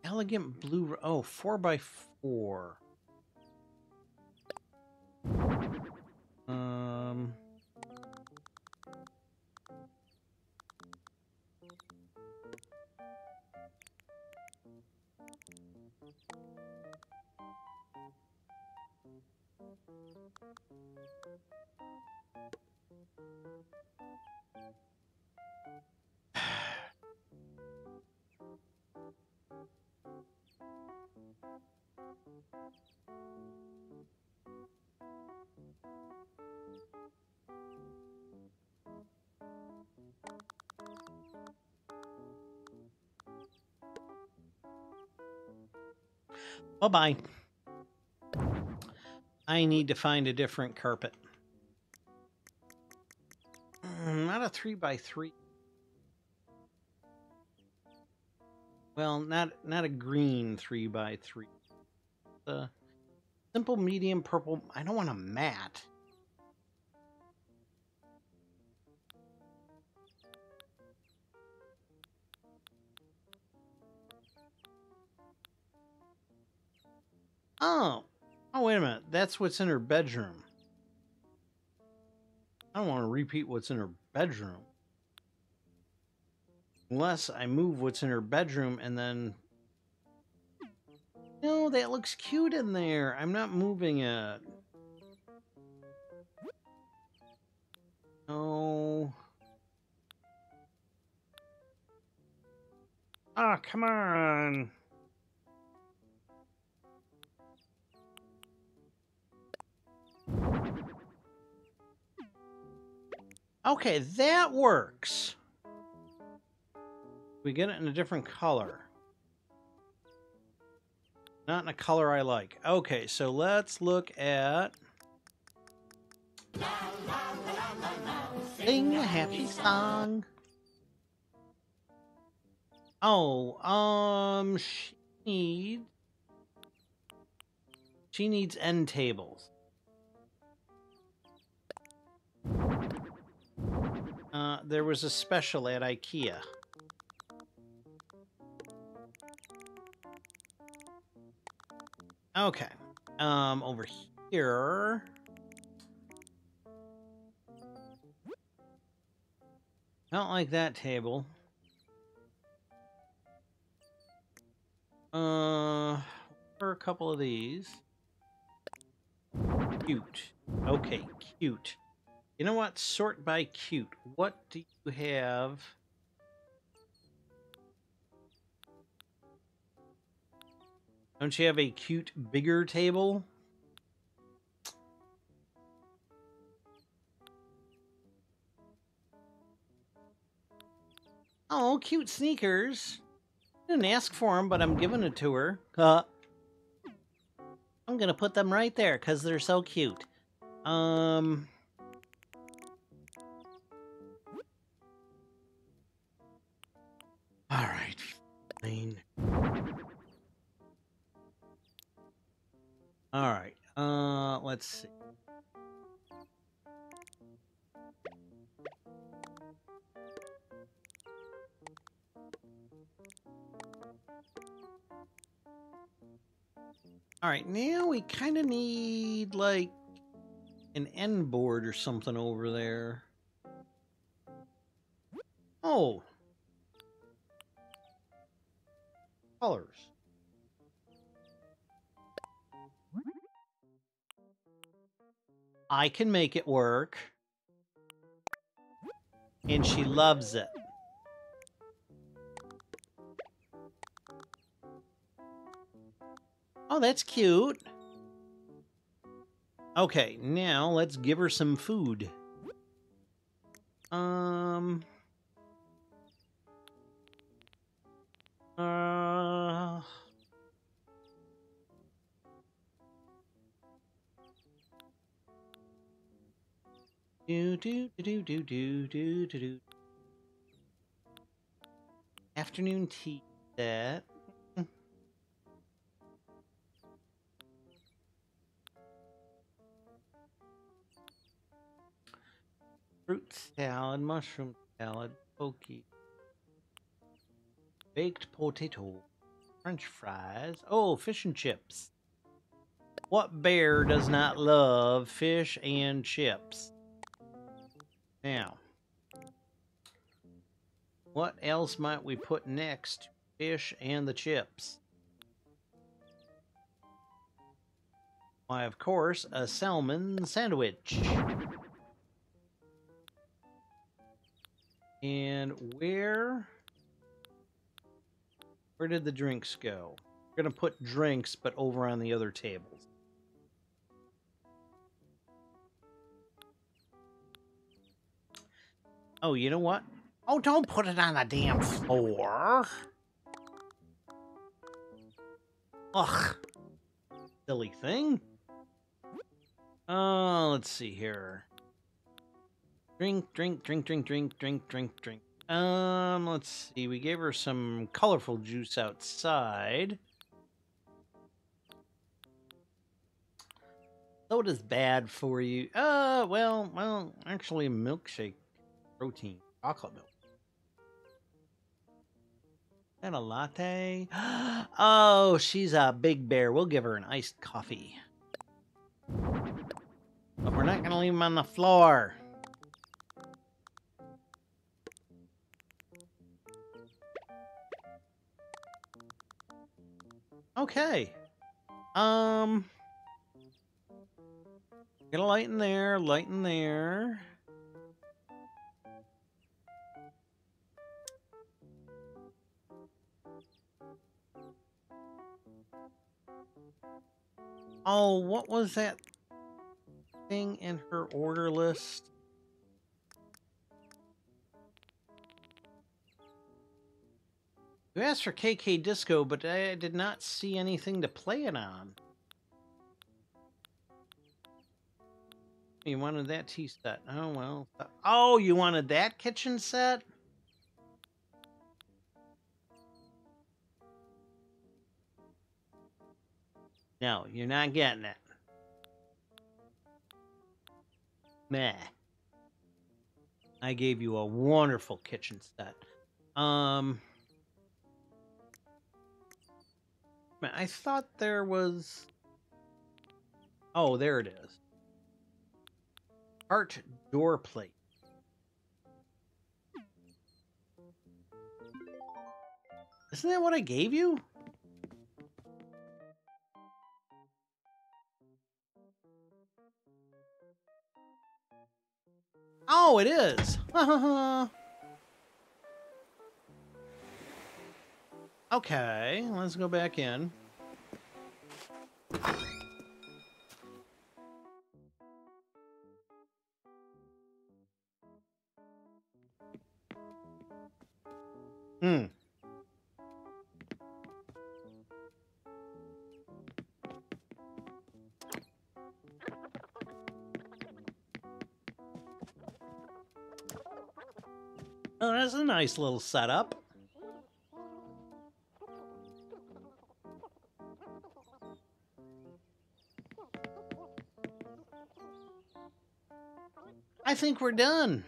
Elegant blue. Oh, four by four. Bye bye. I need to find a different carpet. Mm, Not a three by three. Well, not not a green three by three. The simple medium purple. I don't want a matte. Wait a minute. That's what's in her bedroom. I don't want to repeat what's in her bedroom. Unless I move what's in her bedroom and then. No, that looks cute in there. I'm not moving it. No. Ah, come on. Okay, that works. We get it in a different color. Not in a color I like. Okay, so let's look at. Sing a happy song. Oh, um, she needs. She needs end tables. Uh, there was a special at IKEA. Okay. Um, over here. Not like that table. Uh, for a couple of these. Cute. Okay, cute. You know what? Sort by cute. What do you have? Don't you have a cute bigger table? Oh, cute sneakers. Didn't ask for them, but I'm giving it to her. Uh, I'm gonna put them right there because they're so cute. Um. Fine. All right. Uh, let's see. All right, now we kind of need like an end board or something over there. Oh. Colors. I can make it work. And she loves it. Oh, that's cute. Okay, now let's give her some food. Um. Uh. Do do do do do do do do. Afternoon tea set. fruit salad, mushroom salad, pokey, baked potato, french fries. Oh, fish and chips. What bear does not love fish and chips? Now, what else might we put next fish and the chips? Why, of course, a salmon sandwich. And where where did the drinks go? We're gonna put drinks, but over on the other tables. Oh, you know what? Oh, don't put it on the damn floor. Ugh. Silly thing. Oh, let's see here. Drink, drink, drink, drink, drink, drink, drink, drink. Um, let's see. We gave her some colorful juice outside. Soda's bad for you. Uh, well, well, actually, milkshake protein, chocolate milk. And a latte. *gasps* Oh, she's a big bear. We'll give her an iced coffee. But we're not going to leave him on the floor. Okay. Um. Get a light in there, light in there. Oh, what was that thing in her order list? You asked for KK Disco, but I did not see anything to play it on. You wanted that tea set. Oh, well. Oh, you wanted that kitchen set? No, you're not getting it. Meh. I gave you a wonderful kitchen set. Um... I thought there was. Oh, there it is. Art door plate. Isn't that what I gave you? Oh, it is. *laughs* Okay, let's go back in. Hmm. Oh, that's a nice little setup. I think we're done.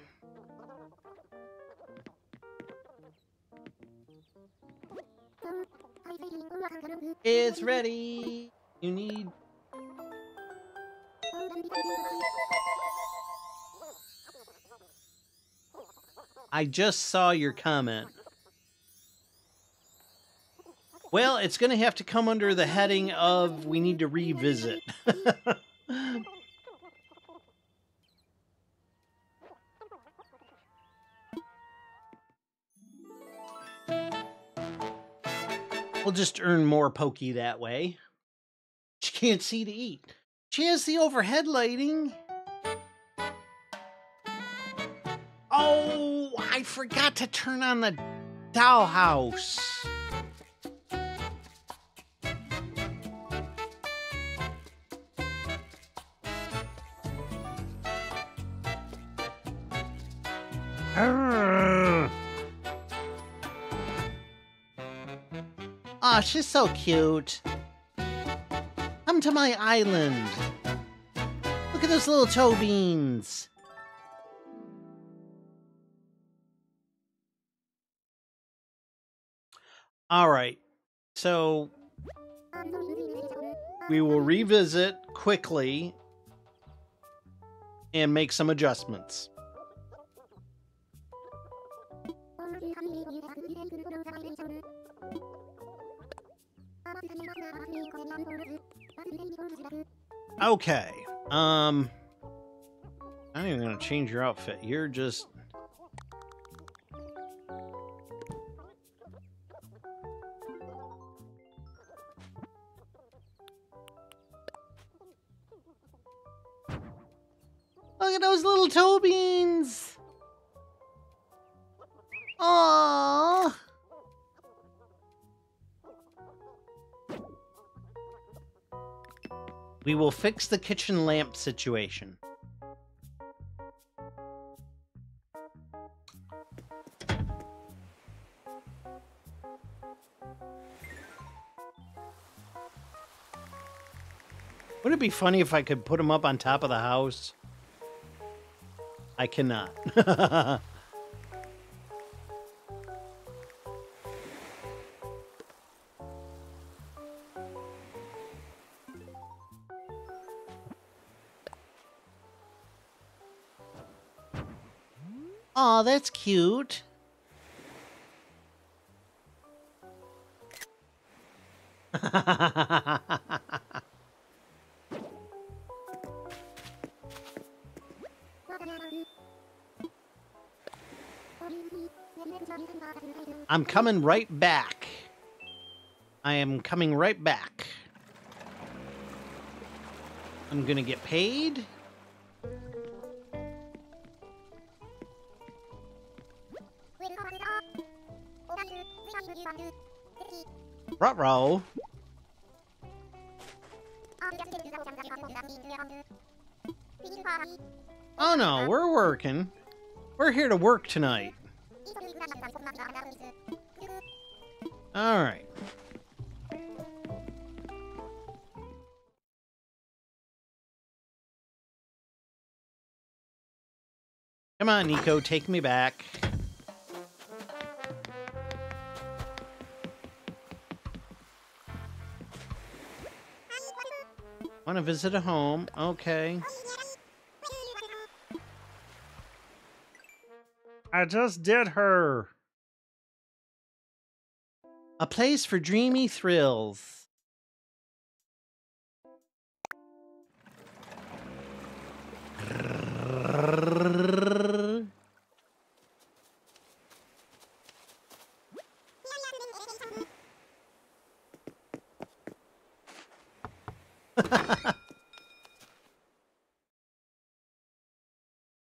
It's ready. You need. I just saw your comment. Well, it's going to have to come under the heading of we need to revisit. *laughs* We'll just earn more Poki that way. She can't see to eat. She has the overhead lighting. Oh, I forgot to turn on the dollhouse. She's so cute. Come to my island. Look at those little toe beans. All right. So we will revisit quickly and make some adjustments. Okay. Um I'm not even gonna change your outfit. You're just Look at those little toe beans. Aww. We will fix the kitchen lamp situation. Would it be funny if I could put them up on top of the house? I cannot. *laughs* that's cute. I'm coming right back. I am coming right back. I'm gonna get paid. Ruh-roh. Oh no, we're working. We're here to work tonight. All right. Come on, Niko, take me back. Want to visit a home? Okay. I just did her. A place for dreamy thrills.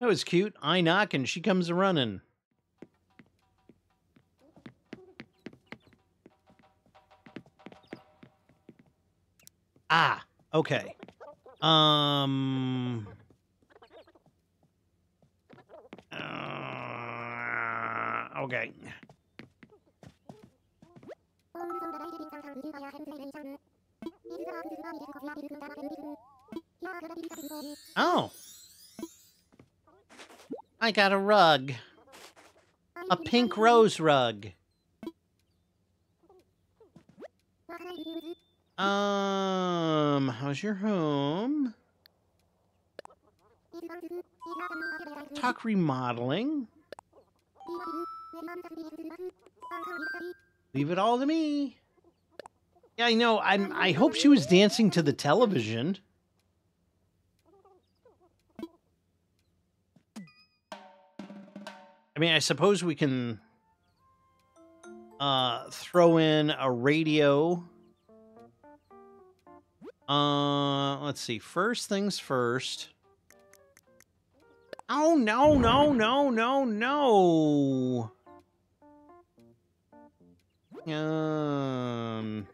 That was cute. I knock and she comes running. Ah, okay. Um. Uh, okay. Oh. I got a rug. A pink rose rug. Um, how's your home? Talk remodeling. Leave it all to me. Yeah, I know. I'm. I hope she was dancing to the television. I mean, I suppose we can uh, throw in a radio. Uh, let's see. First things first. Oh, no, no, no, no, no. Um...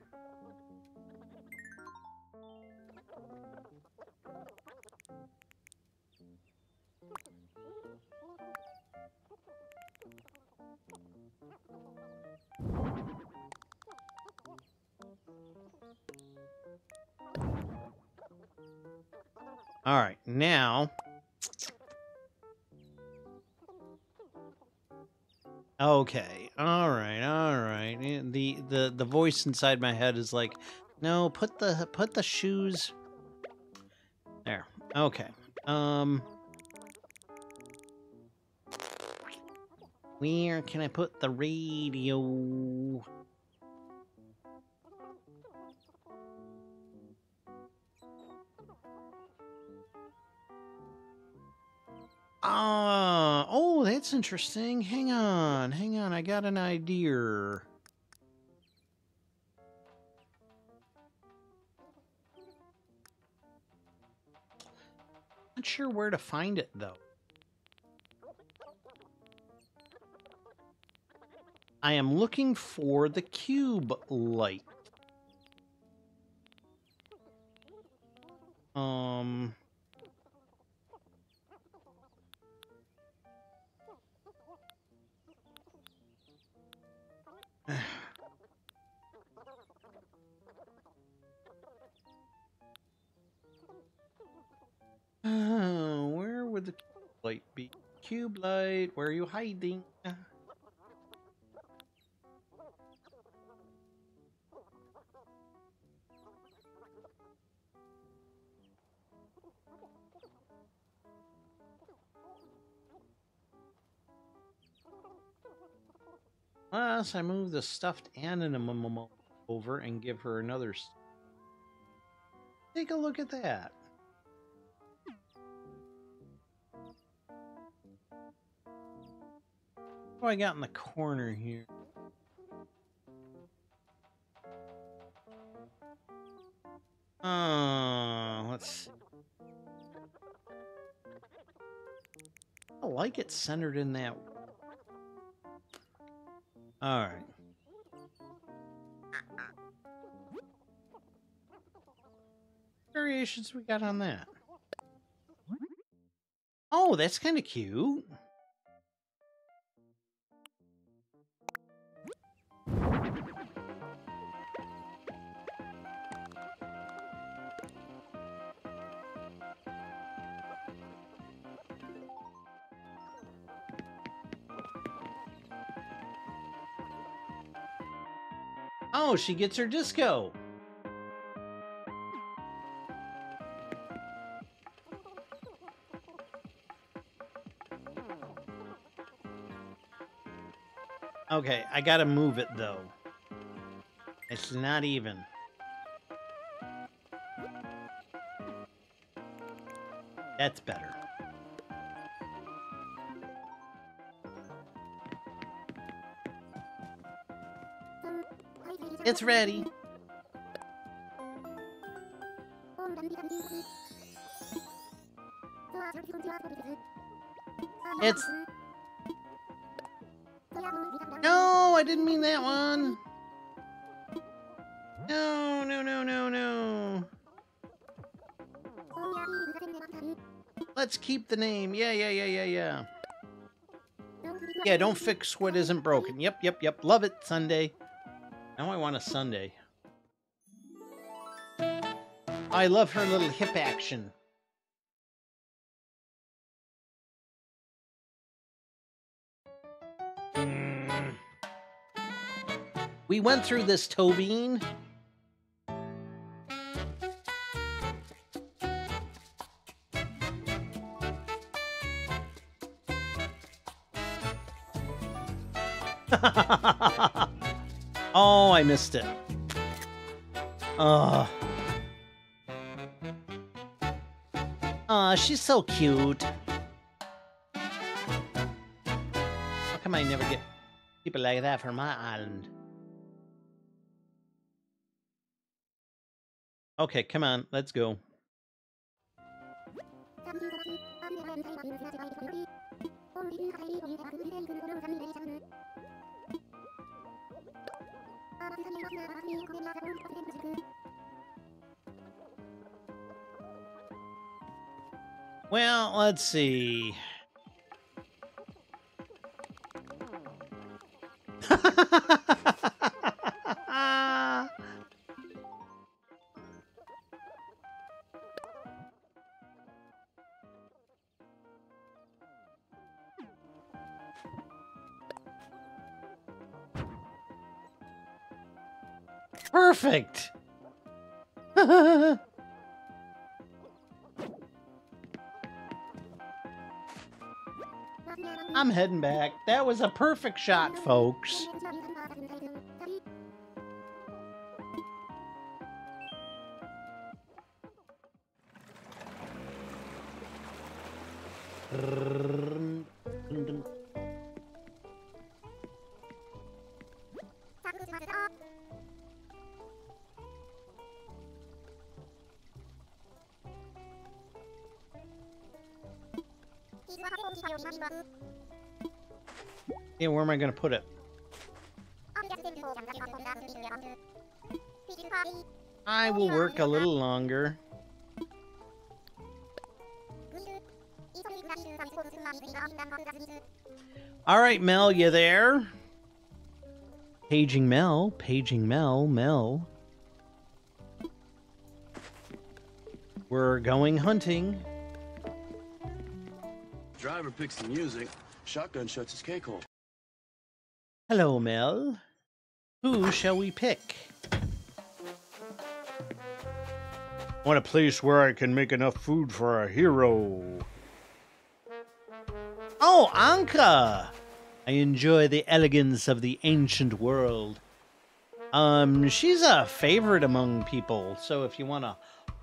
All right, now. Okay. All right. All right. Eh, The the the voice inside my head is like, "No, put the put the shoes there." Okay. Um Where can I put the radio? Ah, oh, that's interesting. Hang on, hang on. I got an idea. Not sure where to find it though. I am looking for the cube light. Um. *sighs* Where would the cube light be? Cube light, where are you hiding? Unless I move the stuffed animal over and give her another. Take a look at that. What do I got in the corner here? Uh, let's see. I like it centered in that. All right. Variations we got on that. Oh, that's kind of cute. Oh, she gets her disco. Okay, I gotta move it though. It's not even. That's better. It's ready. It's. No, I didn't mean that one. No, no, no, no, no. Let's keep the name. Yeah, yeah, yeah, yeah, yeah. Yeah, don't fix what isn't broken. Yep, yep, yep. Love it, Sunday. Now I want a Sunday. I love her little hip action. Mm. We went through this, Tobin. *laughs* I missed it. Oh. Aw, she's so cute. How come I never get people like that for my island? Okay, come on, let's go. *laughs* Well, let's see. *laughs* *laughs* Perfect. *laughs* I'm heading back. That was a perfect shot, folks. Am I going to put it? I will work a little longer. All right, Mel, you there? Paging Mel, paging Mel, Mel. We're going hunting. Driver picks the music. Shotgun shuts his cake hole. Hello, Mel. Who shall we pick? I Want a place where I can make enough food for a hero. Oh, Ankha! I enjoy the elegance of the ancient world. Um, she's a favorite among people, so if you want to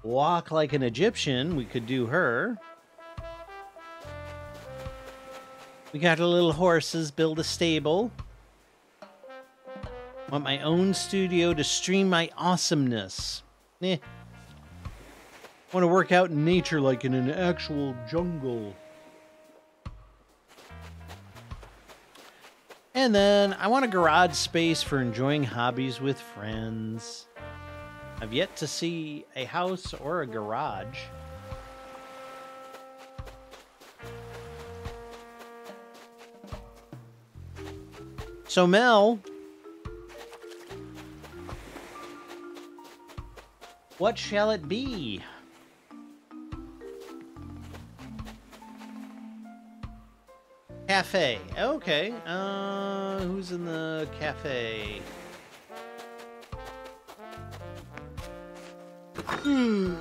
walk like an Egyptian, we could do her. We got a little horses, build a stable. Want my own studio to stream my awesomeness. Eh. Want to work out in nature like in an actual jungle. And then I want a garage space for enjoying hobbies with friends. I've yet to see a house or a garage. So, Mel, what shall it be? Cafe. Okay. Uh, who's in the cafe? Hmm.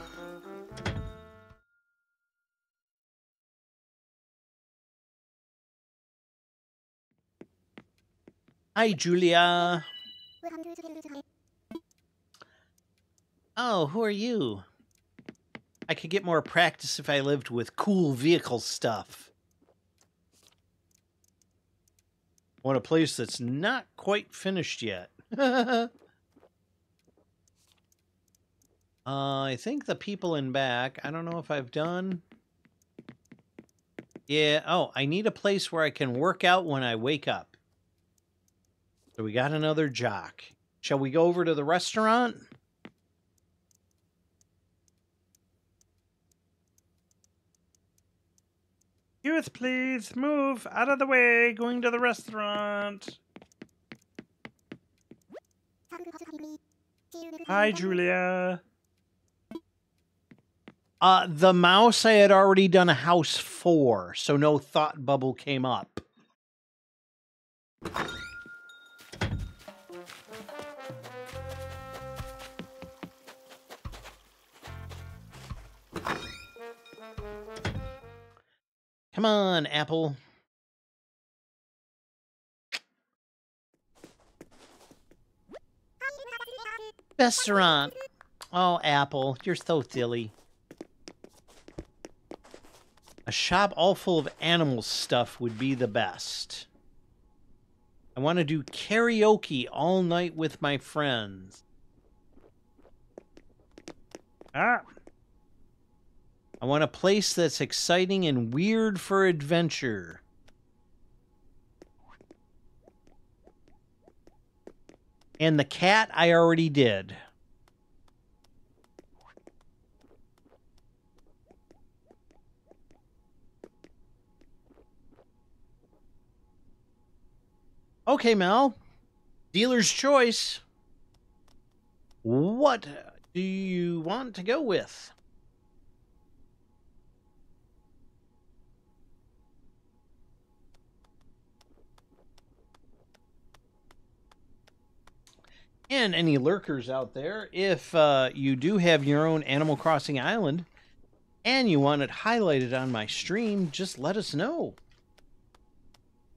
Hi, Julia. Oh, who are you? I could get more practice if I lived with cool vehicle stuff. Want a place that's not quite finished yet. *laughs* uh, I think the people in back, I don't know if I've done. Yeah, oh, I need a place where I can work out when I wake up. So we got another jock. Shall we go over to the restaurant? Youth, please move out of the way. Going to the restaurant. Hi, Julia. Uh, the mouse I had already done a house for, so no thought bubble came up. Come on, Apple. Restaurant. Oh, Apple, you're so silly. A shop all full of animal stuff would be the best. I want to do karaoke all night with my friends. Ah, I want a place that's exciting and weird for adventure. And the cat I already did. Okay, Mel. Dealer's choice. What do you want to go with? And any lurkers out there, if uh, you do have your own Animal Crossing island and you want it highlighted on my stream, just let us know.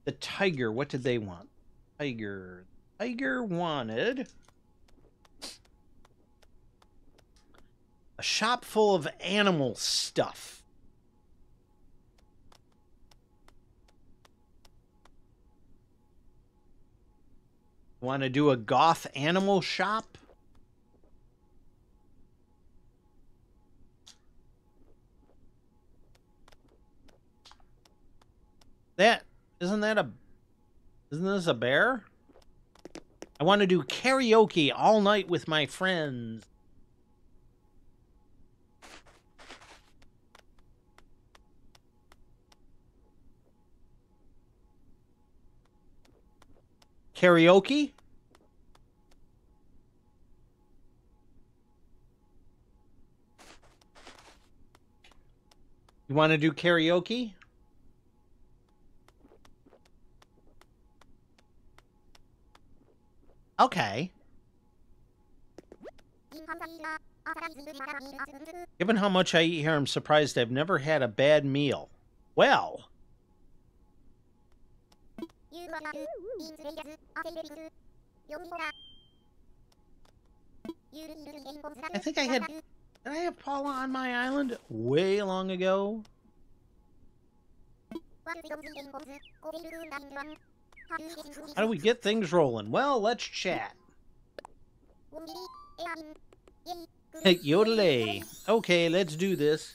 The tiger, what did they want? Tiger. Tiger wanted a shop full of animal stuff. Want to do a goth animal shop? That isn't that a isn't this a bear? I want to do karaoke all night with my friends. Karaoke? You want to do karaoke? Okay. Given how much I eat here, I'm surprised I've never had a bad meal. Well, I think I had. Did I have Paula on my island way long ago? How do we get things rolling? Well, let's chat. Yodelay. Okay, let's do this.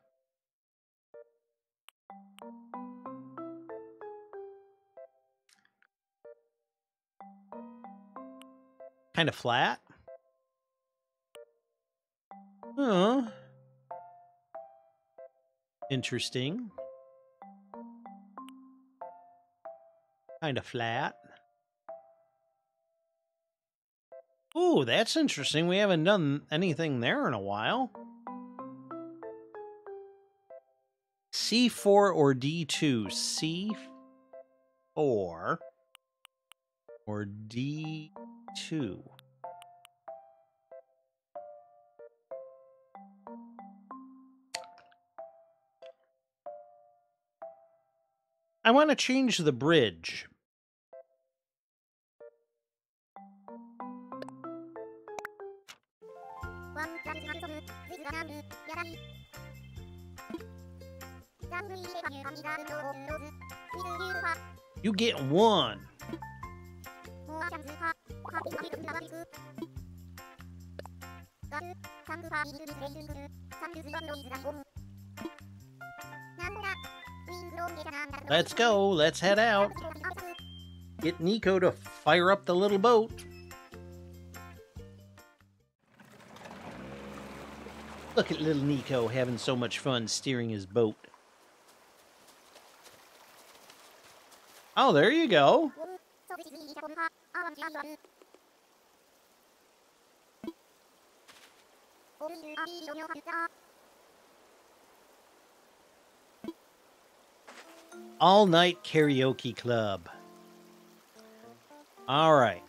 Kind of flat. Oh. Interesting. Kind of flat. Ooh, that's interesting. We haven't done anything there in a while. C4 or D2? C4 or D2? I want to change the bridge. You get one. Let's go. Let's head out. Get Niko to fire up the little boat. Look at little Niko having so much fun steering his boat. Oh, there you go. All Night Karaoke Club. All right.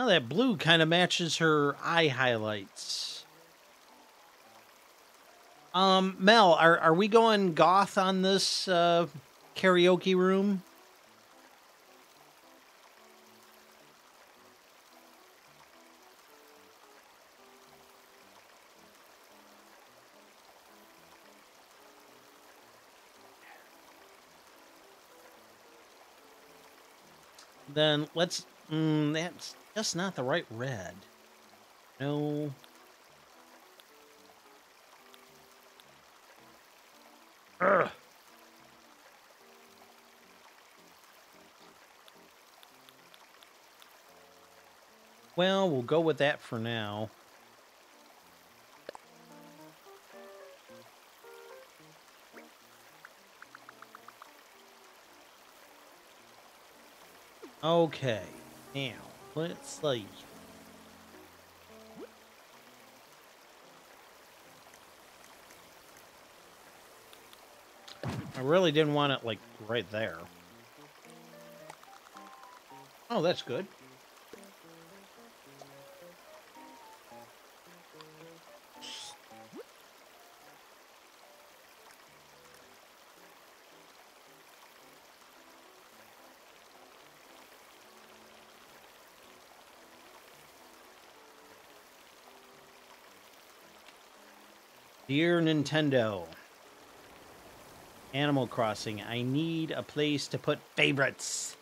Now that blue kind of matches her eye highlights. Um, Mel, are, are we going goth on this uh, karaoke room? Then let's Mm, that's just not the right red. No. Ugh. Well, we'll go with that for now. Okay, now let's see. I really didn't want it like right there. Oh, that's good. Dear Nintendo, Animal Crossing, I need a place to put favorites.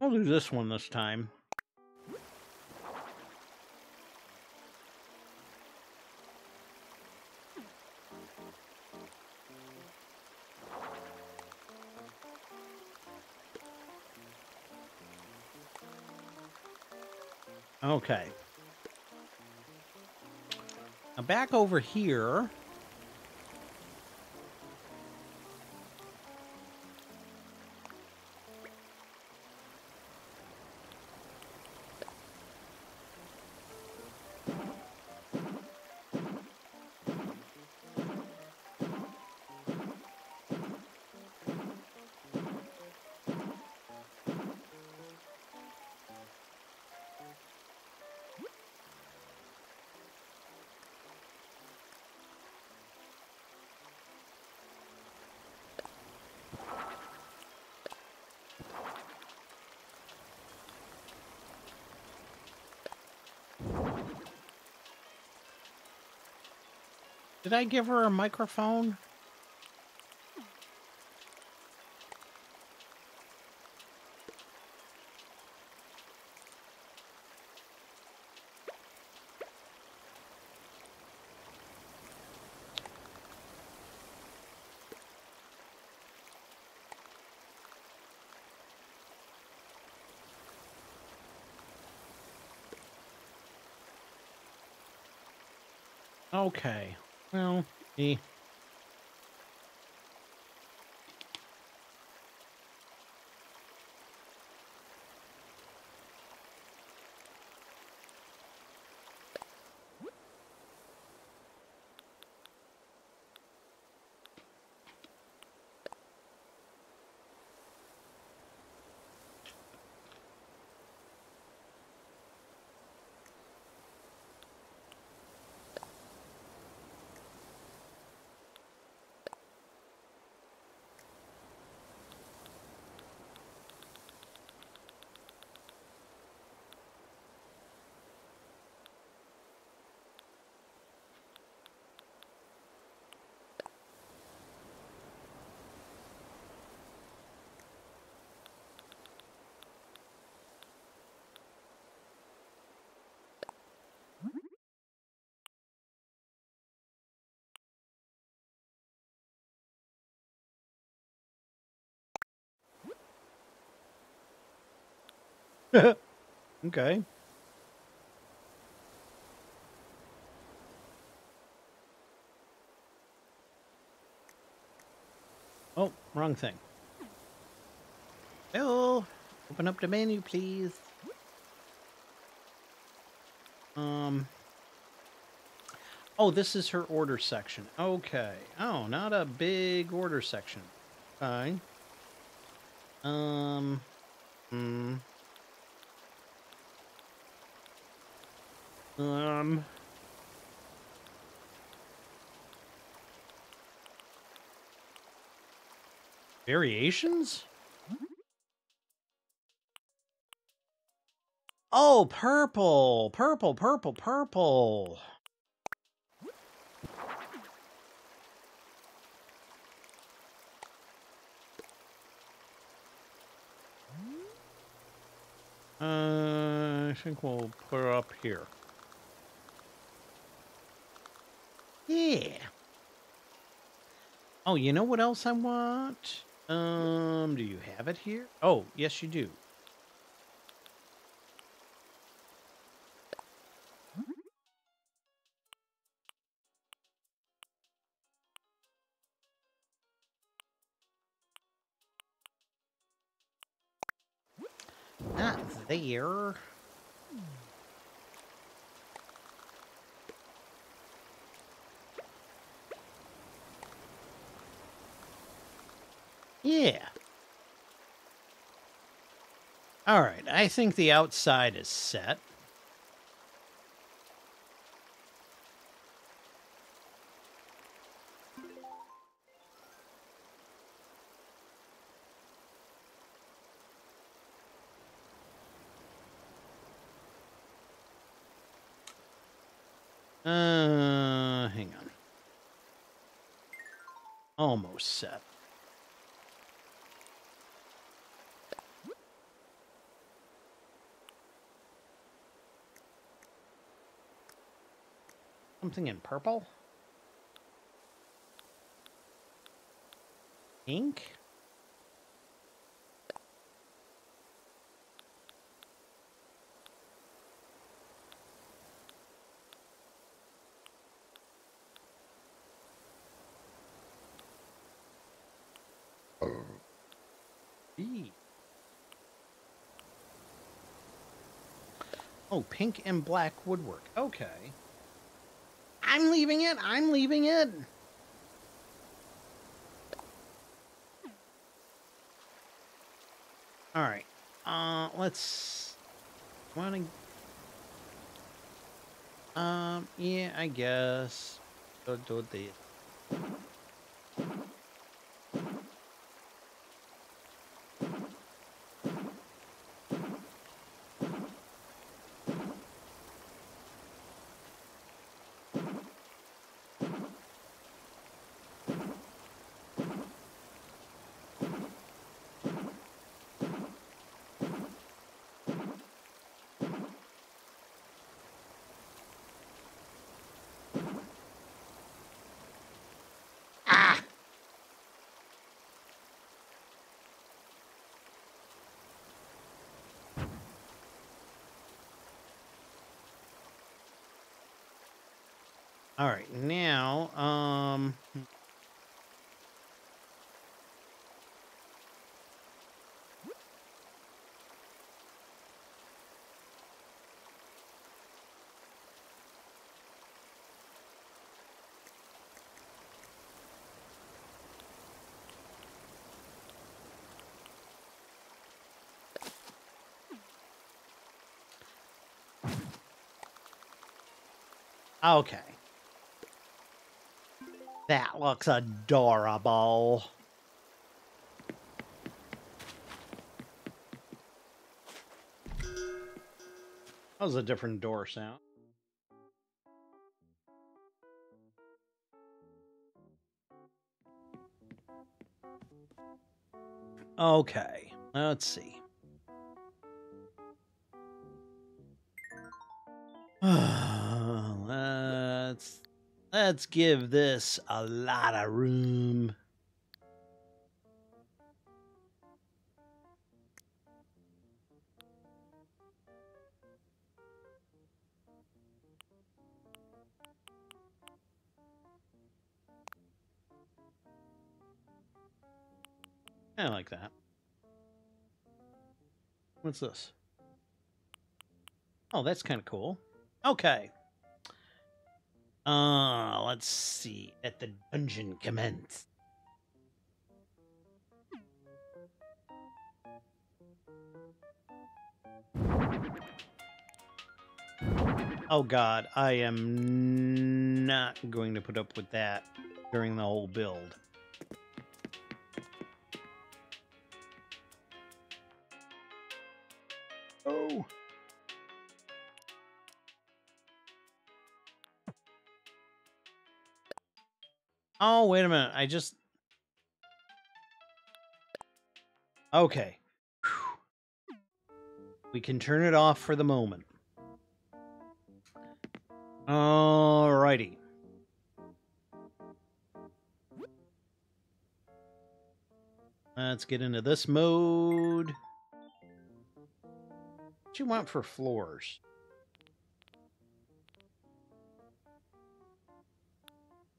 I'll do this one this time. Okay. Now back over here. Did I give her a microphone? Okay. Well, eh. Okay. Oh, wrong thing. Hello. Open up the menu, please. Um. Oh, this is her order section. Okay. Oh, not a big order section. Fine. Um. Hmm. Um. Variations? Oh, purple, purple, purple, purple. Uh, I think we'll put it up here. Yeah. Oh, you know what else I want? Um, do you have it here? Oh, yes, you do. Not there. Yeah. All right, I think the outside is set. Uh, hang on. Almost set. Something in purple? Pink? B. Oh, pink and black woodwork. Okay. I'm leaving it. I'm leaving it. All right. Uh, let's. Want to? Um. Yeah, I guess. Go do this. All right, now, um, okay. That looks adorable. That was a different door sound. Okay, let's see. *sighs* *sighs* let's give this a lot of room. I like that. What's this? Oh, that's kind of cool. Okay. Uh, let's see. Let the dungeon commence. Oh god, I am not going to put up with that during the whole build. Oh, wait a minute. I just. Okay. We can turn it off for the moment. Alrighty. Let's get into this mode. What you want for floors?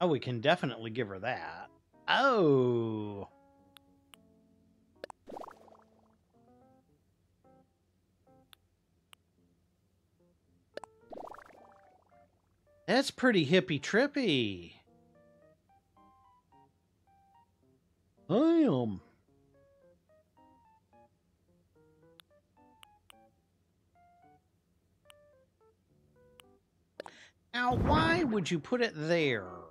Oh, we can definitely give her that. Oh. That's pretty hippy trippy. I am. Now, why would you put it there?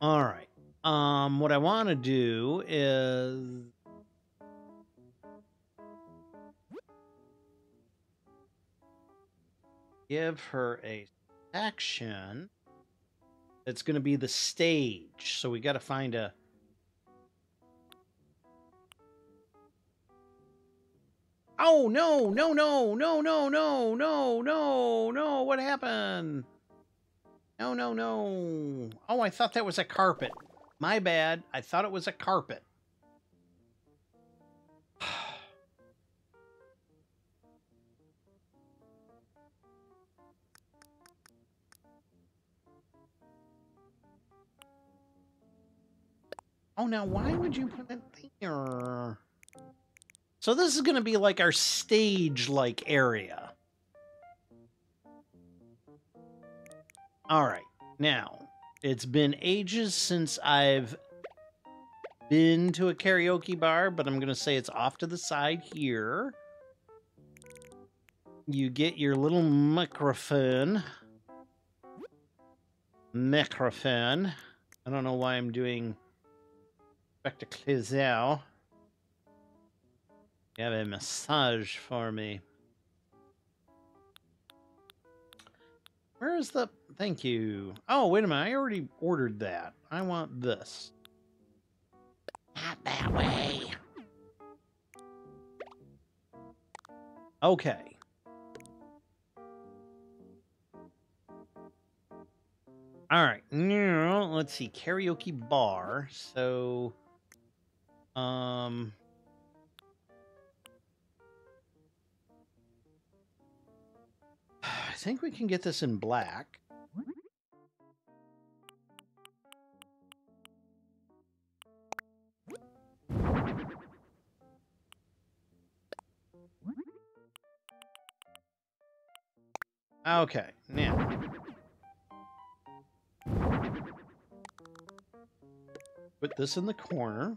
All right. Um, what I want to do is give her a section that's going to be the stage. So we got to find a Oh no, no, no, no, no, no, no, no, no. What happened? No, no, no. Oh, I thought that was a carpet. My bad. I thought it was a carpet. *sighs* Oh, now why would you put it there? So this is going to be like our stage-like area. All right. Now, it's been ages since I've been to a karaoke bar, but I'm going to say it's off to the side here. You get your little microphone. Microphone. I don't know why I'm doing spectacles now. You have a massage for me. Where is the... Thank you. Oh, wait a minute. I already ordered that. I want this. Not that way. Okay. All right. Now, let's see. Karaoke bar. So, um... *sighs* I think we can get this in black. Okay, now. Put this in the corner.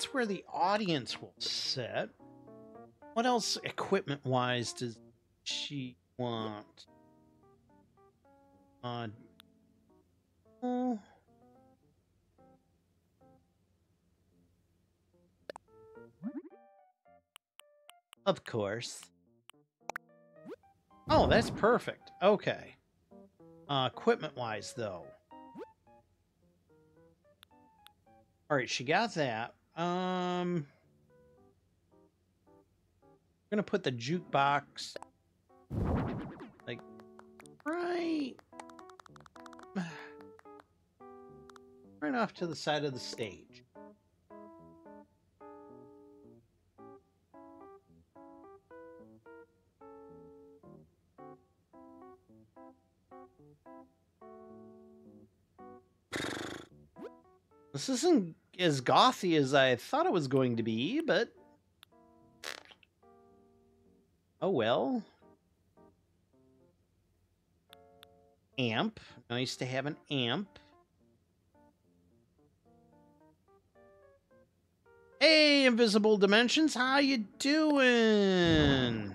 That's where the audience will sit. What else, equipment wise, does she want? Uh, oh. Of course. Oh, that's perfect. Okay. Uh, equipment wise, though. All right, she got that. Um, I'm gonna put the jukebox like right, *sighs* right off to the side of the stage. This isn't as gothy as I thought it was going to be, but oh well. Amp. Nice to have an amp. Hey, Invisible Dimensions, how you doing?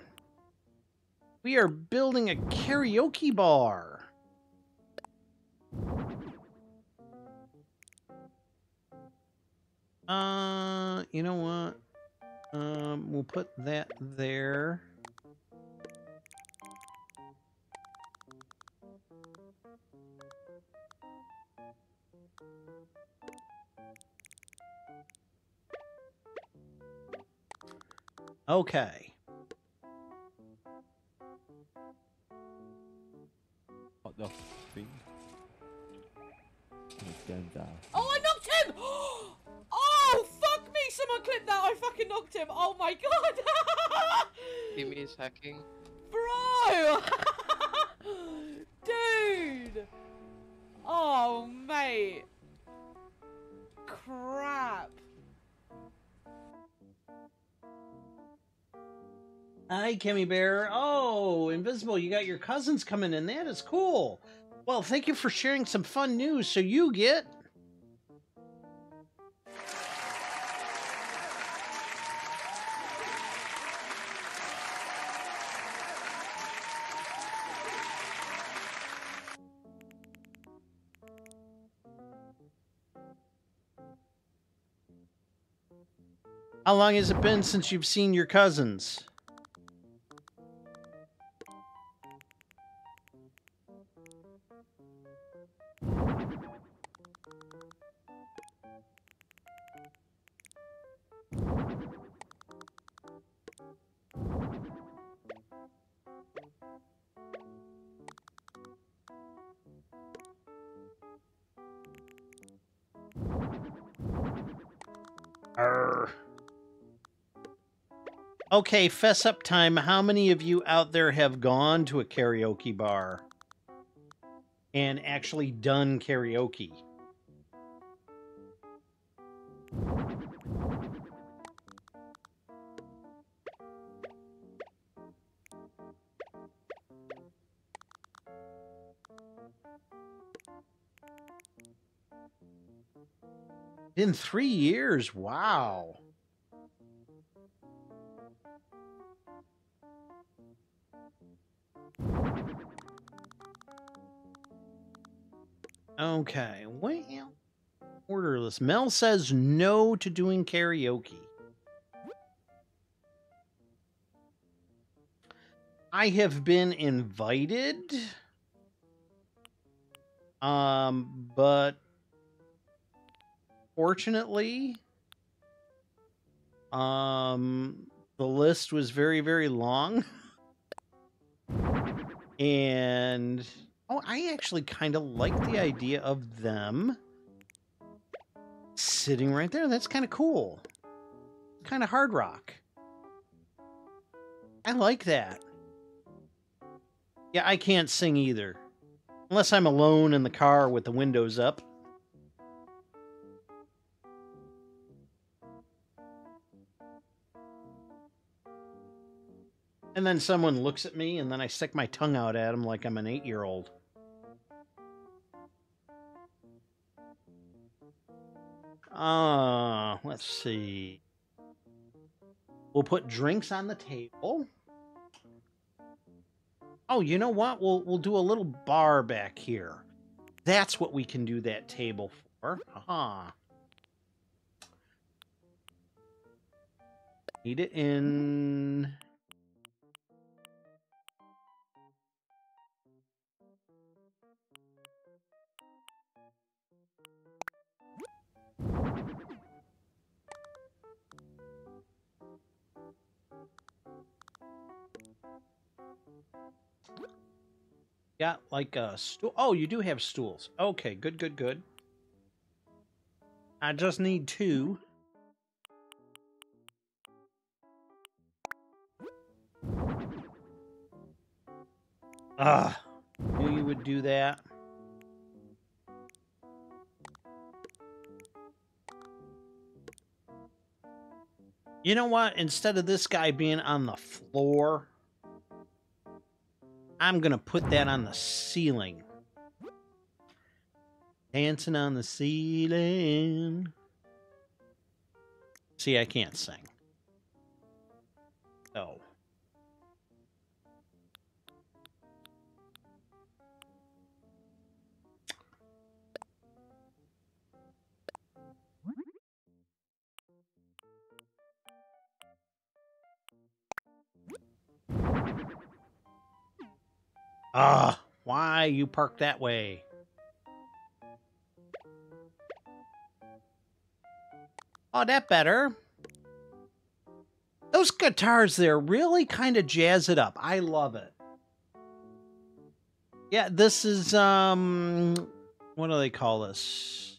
We are building a karaoke bar. Uh, you know what? Um, we'll put that there. Okay. What the thing? It's going down. Oh, I knocked him! *gasps* *gasps* *gasps* Fuck me! Someone clip that. I fucking knocked him. Oh my god! Timmy is hacking. Bro! *laughs* Dude! Oh, mate. Crap. Hi, Kimmy Bear. Oh, Invisible, you got your cousins coming in. That is cool. Well, thank you for sharing some fun news. So you get. How long has it been since you've seen your cousins? Okay, fess up time. How many of you out there have gone to a karaoke bar and actually done karaoke? In three years, wow. Okay, well, orderless. Mel says no to doing karaoke. I have been invited, um, but fortunately, um, the list was very, very long. *laughs* and oh, I actually kind of like the idea of them sitting right there. That's kind of cool. Kind of hard rock. I like that. Yeah, I can't sing either. Unless I'm alone in the car with the windows up. And then someone looks at me, and then I stick my tongue out at them like I'm an eight year old. Uh, let's see. We'll put drinks on the table. Oh, you know what? We'll we'll do a little bar back here. That's what we can do that table for. Aha. Need it in Got like a stool. Oh, you do have stools. Okay, good, good, good. I just need two. Ah, knew you would do that. You know what? Instead of this guy being on the floor, I'm going to put that on the ceiling. Dancing on the ceiling. See, I can't sing. Oh. Ah, why you park that way? Oh, that better. Those guitars there really kind of jazz it up. I love it. Yeah, this is um what do they call this?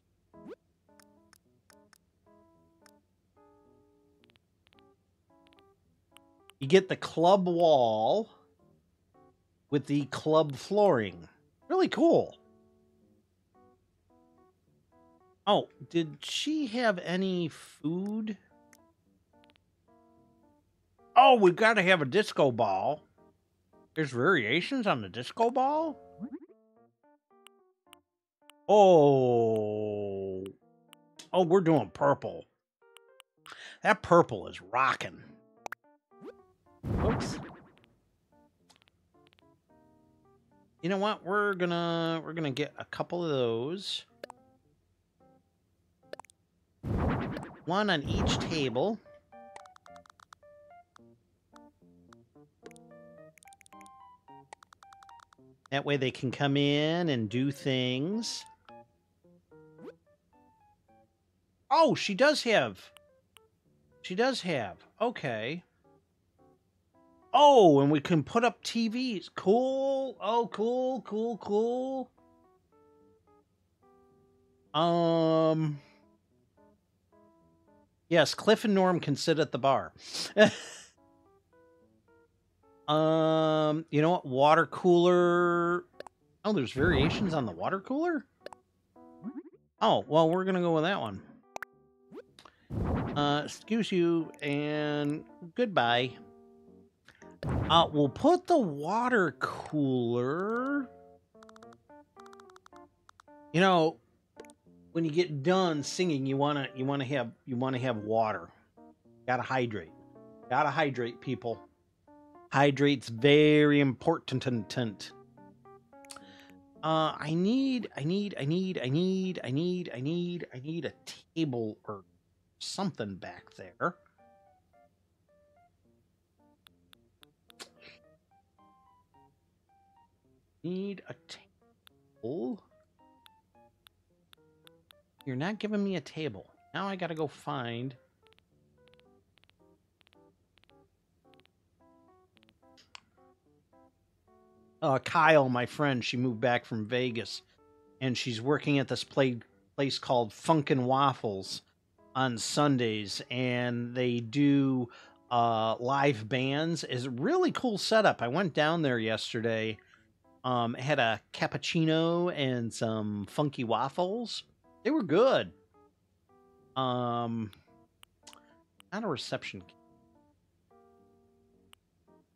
You get the club wall with the club flooring. Really cool. Oh, did she have any food? Oh, we've got to have a disco ball. There's variations on the disco ball? Oh. Oh, we're doing purple. That purple is rocking. Oops. You know what? We're gonna we're gonna get a couple of those. One on each table. That way they can come in and do things. Oh, she does have. She does have. Okay. Oh, and we can put up TVs. Cool. Oh, cool, cool, cool. Um. Yes, Cliff and Norm can sit at the bar. *laughs* um, you know what? Water cooler. Oh, there's variations on the water cooler? Oh, well, we're going to go with that one. Uh, excuse you and goodbye. Uh, we'll put the water cooler. You know, when you get done singing, you wanna you wanna have you wanna have water. Gotta hydrate. Gotta hydrate, people. Hydrate's very important. Uh, I need, I need, I need, I need, I need, I need, I need a table or something back there. Need a table. You're not giving me a table. Now I gotta go find. Uh, Kyle, my friend, she moved back from Vegas, and she's working at this play, place called Funkin' Waffles on Sundays, and they do uh, live bands. is a really cool setup. I went down there yesterday. Um, had a cappuccino and some funky waffles. They were good. Um, not a reception.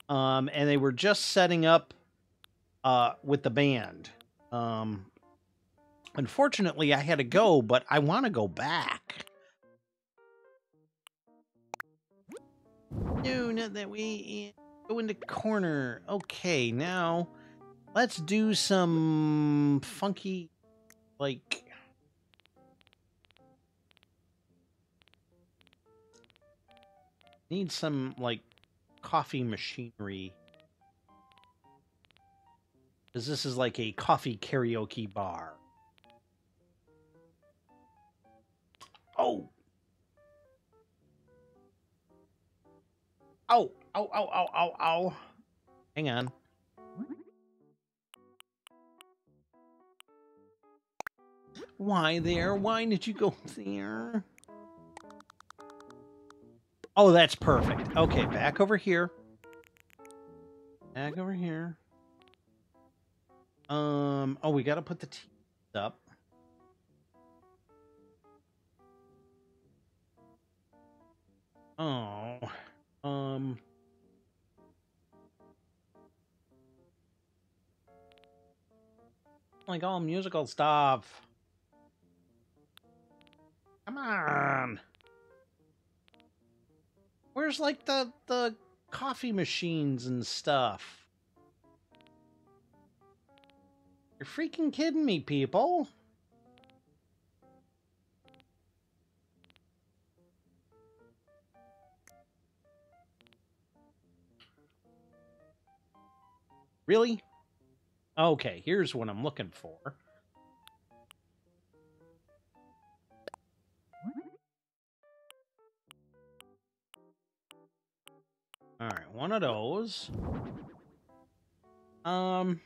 Um, and they were just setting up uh, with the band. Um, unfortunately, I had to go, but I want to go back. No, not that way. Go into corner. Okay, now let's do some funky, like. Need some, like, coffee machinery. Because this is like a coffee karaoke bar. Oh! Oh! Oh, oh, oh, oh, oh. Hang on. Why there? Why did you go there? Oh, that's perfect. Okay, back over here. Back over here. Um, oh, we got to put the teeth up. Oh, um, like all musical stuff. Come on. Where's like the the coffee machines and stuff? You're freaking kidding me, people. Really? Okay, here's what I'm looking for. All right, one of those. Um.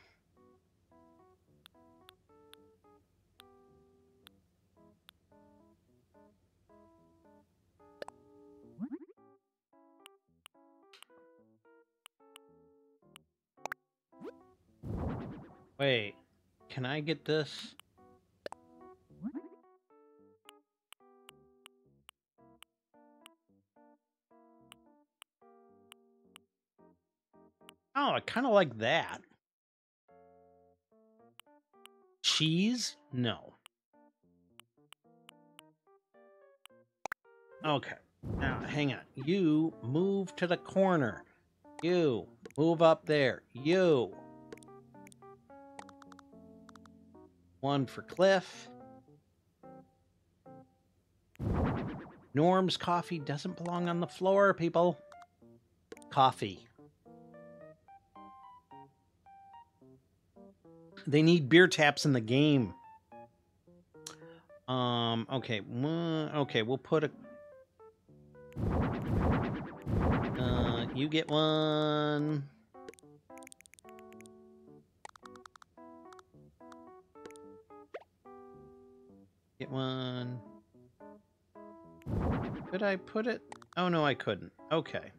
Wait, can I get this? Oh, I kind of like that. Cheese? No. Okay. Now, hang on. You move to the corner. You move up there. You. One for Cliff. Norm's coffee doesn't belong on the floor, people. Coffee. They need beer taps in the game. Um, okay. Okay, we'll put a. Uh, you get one. Get one. Could I put it? Oh, no, I couldn't. Okay.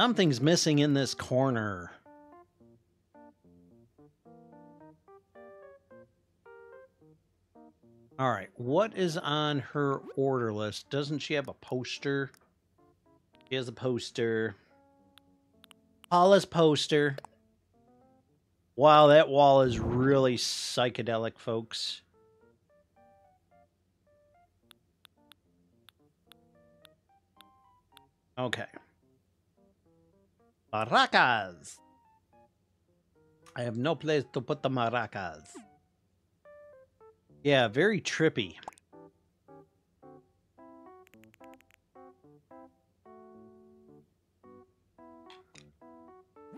Something's missing in this corner. All right, what is on her order list? Doesn't she have a poster? She has a poster. Paula's poster. Wow, that wall is really psychedelic, folks. Okay. Maracas. I have no place to put the maracas. Yeah, very trippy.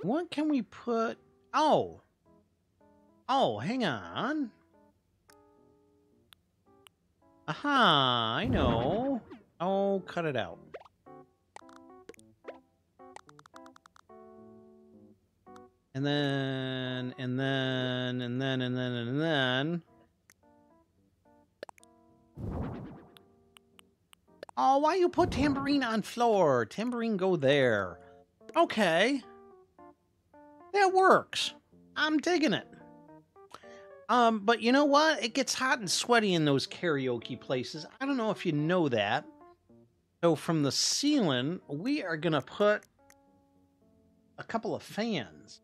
What can we put? Oh. Oh, hang on. Aha, I know. Oh, cut it out. And then, and then, and then, and then, and then. Oh, why you put tambourine on floor? Tambourine go there. Okay. That works. I'm digging it. Um, but you know what? It gets hot and sweaty in those karaoke places. I don't know if you know that. So from the ceiling, we are gonna put a couple of fans.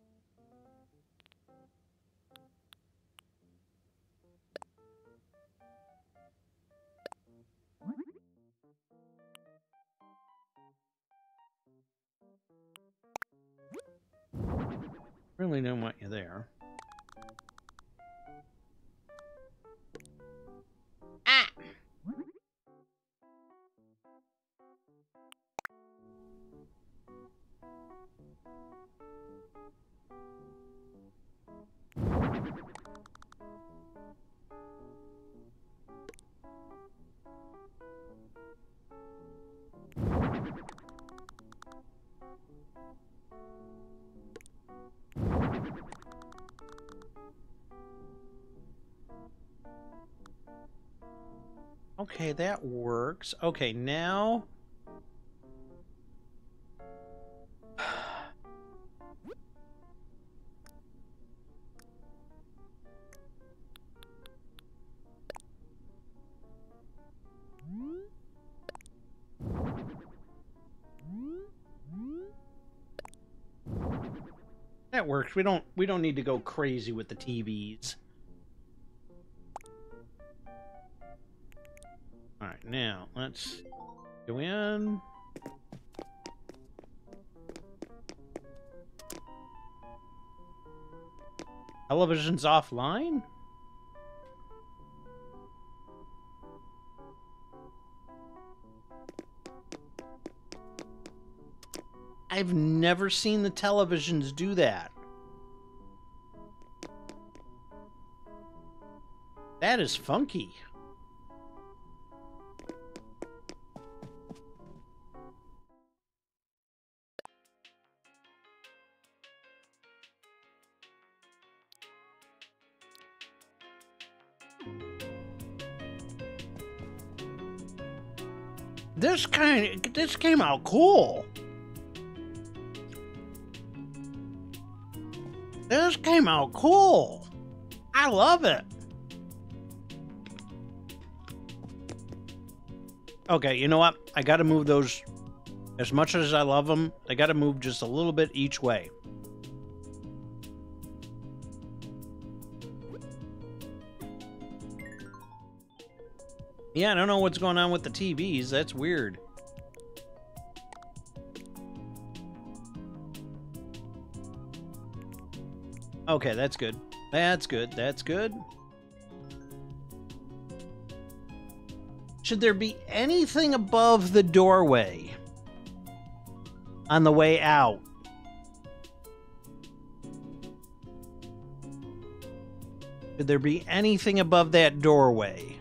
Really don't want you there. Ah! Okay, that works. Okay, now... *sighs* that works. We don't we don't need to go crazy with the TVs. All right, now let's go in. Television's offline? I've never seen the televisions do that. That is funky. This kind this came out cool. This came out cool. I love it. Okay, you know what? I got to move those. As much as I love them, I got to move just a little bit each way. Yeah, I don't know what's going on with the TVs. That's weird. Okay, that's good. That's good. That's good. Should there be anything above the doorway on the way out? Should there be anything above that doorway?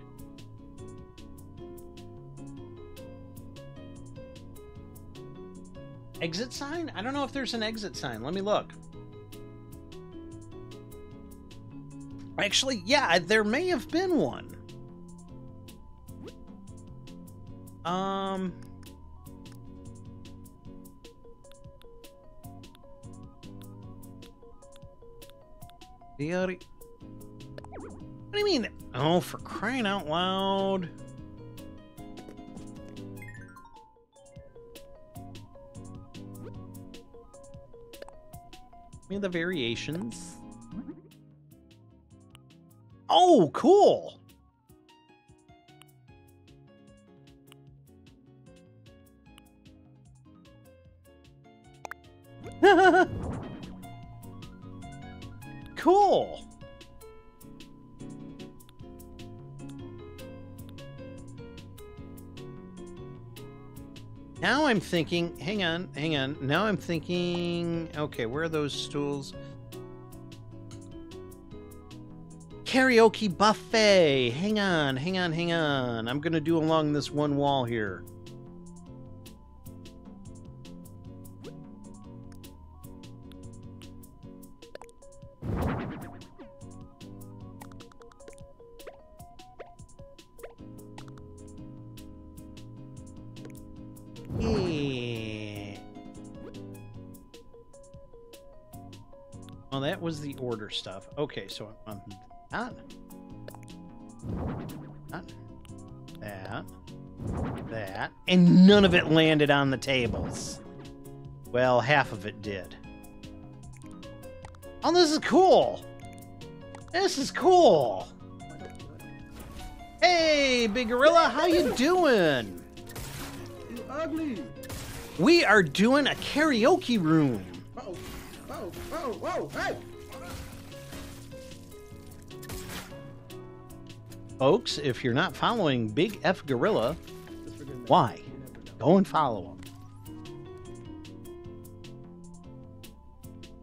Exit sign? I don't know if there's an exit sign. Let me look. Actually, yeah, there may have been one. Um. What do you mean? Oh, for crying out loud. Me the variations. Mm-hmm. Oh, cool. cool. I'm thinking, hang on, hang on. Now I'm thinking, okay, where are those stools? Karaoke buffet. Hang on, hang on, hang on. I'm going to do along this one wall here. Okay, so on that, that, that, that, and none of it landed on the tables. Well, half of it did. Oh, this is cool. This is cool. Hey, Big Gorilla, how you doing? You ugly! We are doing a karaoke room. Whoa, whoa, whoa, whoa, hey! Folks, if you're not following Big F Gorilla, why? Go and follow him.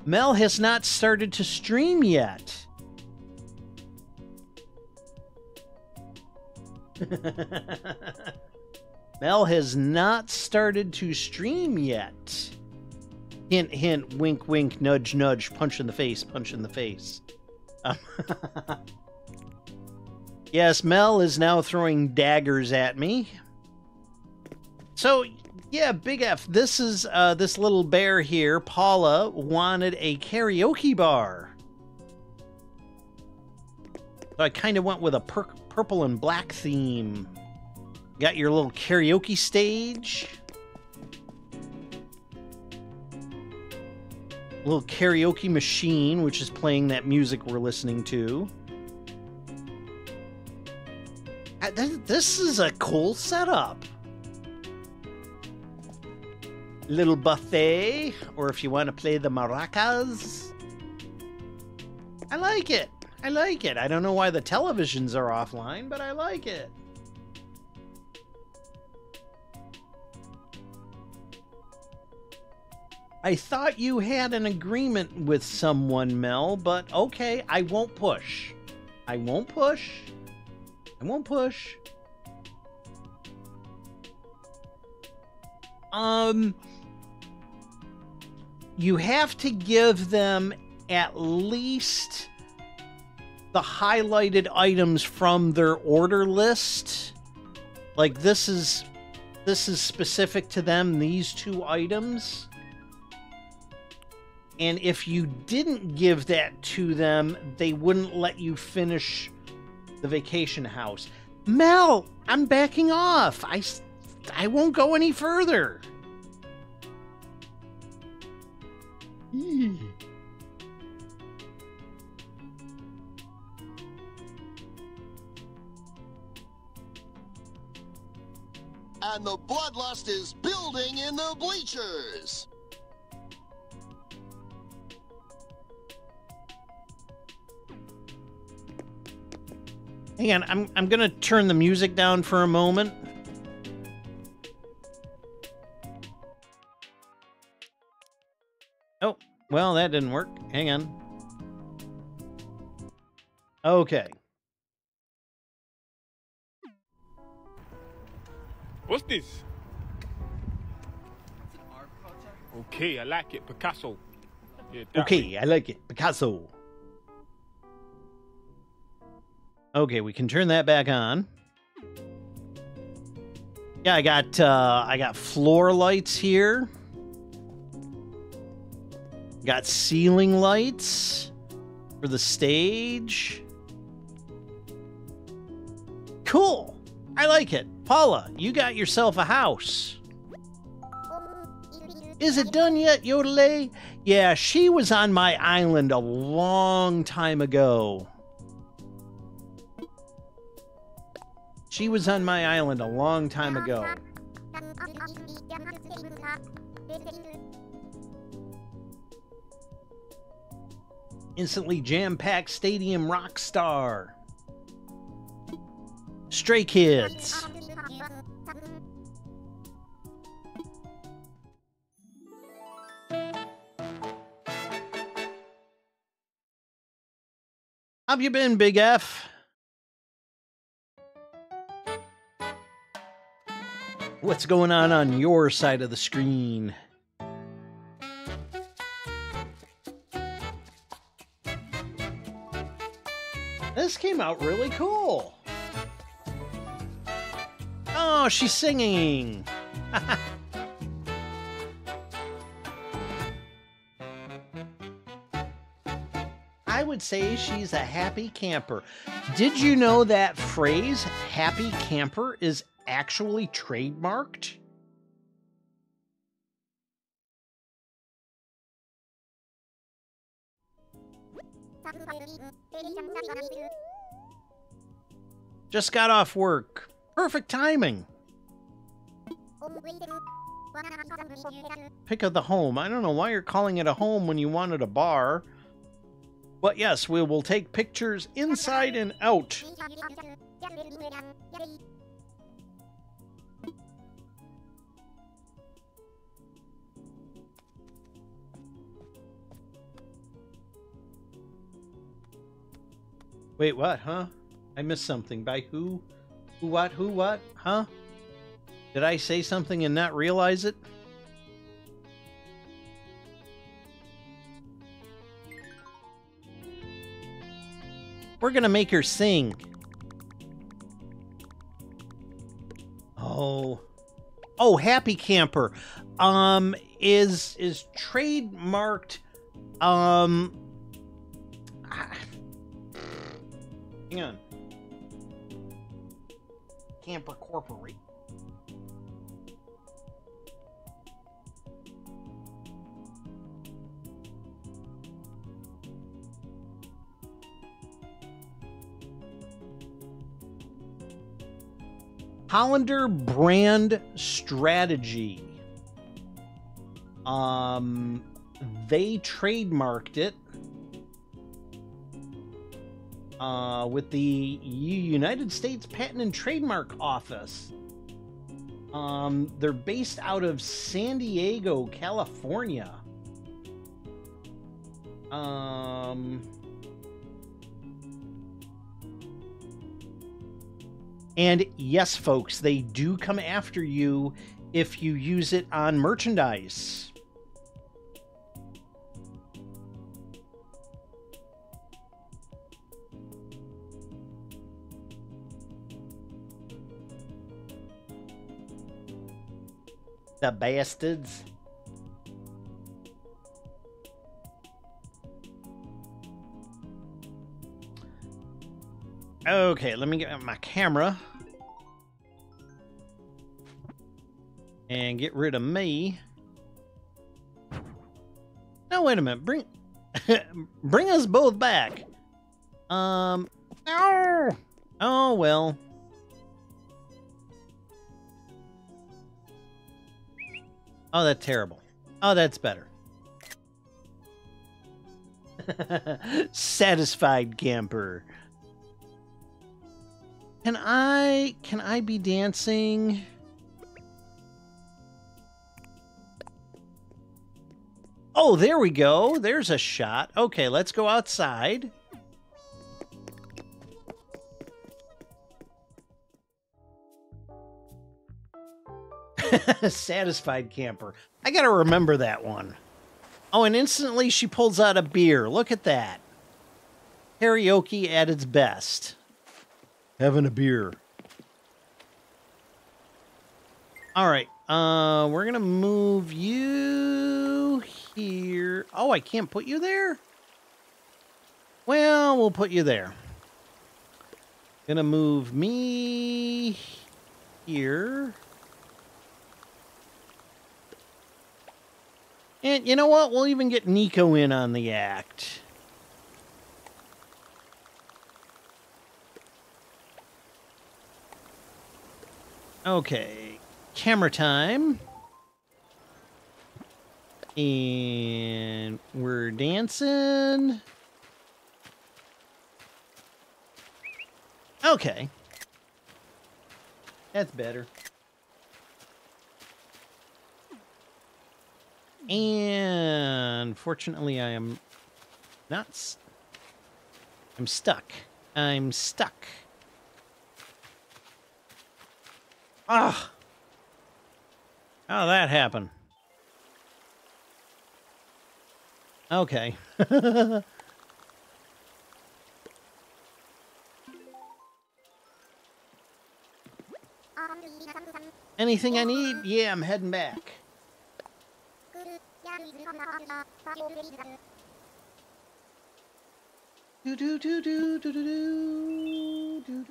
Mel has not started to stream yet. *laughs* Mel has not started to stream yet. Hint, hint, wink, wink, nudge, nudge, punch in the face, punch in the face. Um, *laughs* yes, Mel is now throwing daggers at me. So, yeah, Big F, this is uh, this little bear here. Paula wanted a karaoke bar. So I kind of went with a purple and black theme. Got your little karaoke stage. little karaoke machine, which is playing that music we're listening to. This is a cool setup. Little buffet, or if you want to play the maracas. I like it. I like it. I don't know why the televisions are offline, but I like it. I thought you had an agreement with someone, Mel, but okay, I won't push. I won't push. I won't push. Um, you have to give them at least the highlighted items from their order list. Like this is this is specific to them, these two items. And if you didn't give that to them, they wouldn't let you finish the vacation house. Mel, I'm backing off. I, I won't go any further. Eee. And the bloodlust is building in the bleachers. Hang on, I'm I'm gonna turn the music down for a moment. Oh, well, that didn't work. Hang on. Okay. What's this? Okay, I like it. Picasso. Yeah. Okay, I like it. Picasso. Okay, we can turn that back on. Yeah, I got uh I got floor lights here. Got ceiling lights for the stage. Cool. I like it. Paula, you got yourself a house. Is it done yet, Yodelay? Yeah, she was on my island a long time ago. She was on my island a long time ago. Instantly jam packed stadium rock star. Stray Kids. How have you been, Big F? What's going on on your side of the screen? This came out really cool. Oh, she's singing. *laughs* I would say she's a happy camper. Did you know that phrase, happy camper, is actually trademarked? Just got off work. Perfect timing. Pick of the home. I don't know why you're calling it a home when you wanted a bar. But yes, we will take pictures inside and out. Wait, what, huh? I missed something. By who? Who, what, who, what? Huh? Did I say something and not realize it? We're gonna make her sing. Oh. Oh, Happy Camper. Um is is trademarked um again. Camper Corporate. Hollander brand strategy. Um, they trademarked it uh, with the United States Patent and Trademark Office. Um, they're based out of San Diego, California. Um, and yes, folks, they do come after you if you use it on merchandise. The bastards. Okay, let me get my camera and get rid of me. No, wait a minute. Bring *laughs* bring us both back. Um oh, oh well. Oh, that's terrible. Oh, that's better. *laughs* Satisfied camper. Can I can I be dancing? Oh, there we go. There's a shot. Okay, let's go outside. *laughs* Satisfied camper. I gotta remember that one. Oh, and instantly she pulls out a beer. Look at that. Karaoke at its best. Having a beer. All right. Uh, we're gonna move you here. Oh, I can't put you there. Well, we'll put you there. Gonna move me here. And you know what? We'll even get Niko in on the act. Okay, camera time. And we're dancing. Okay. That's better. And fortunately, I am not. I'm stuck. I'm stuck. Ah! How'd that happen? Okay. *laughs* Anything I need? Yeah, I'm heading back. Do do do do do do do do.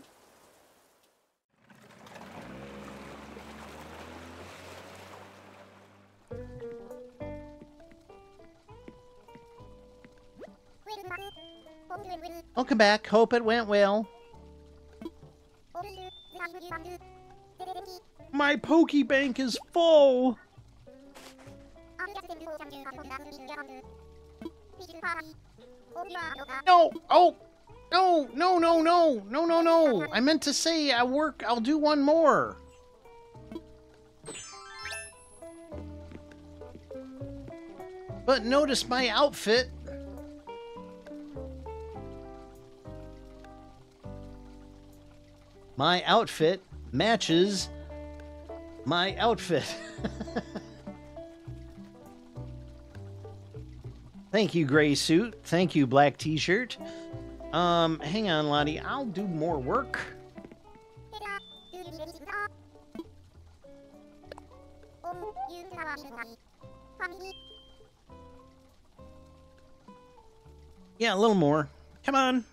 Welcome back. Hope it went well. My Poke Bank is full. No. Oh. No. No. No. No. No. No. No. I meant to say I work. I'll do one more. But notice my outfit. My outfit matches my outfit. *laughs* Thank you, gray suit. Thank you, black t-shirt. Um, hang on, Lottie. I'll do more work. Yeah, a little more. Come on.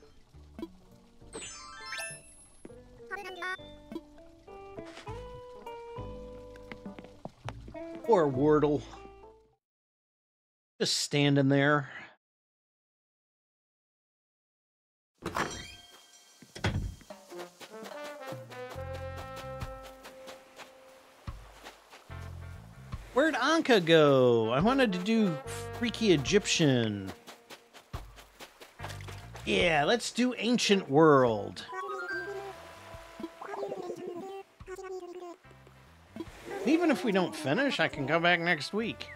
Poor Wardell. Just standing there. Where'd Ankha go? I wanted to do Freaky Egyptian. Yeah, let's do Ancient World. Even if we don't finish, I can come back next week.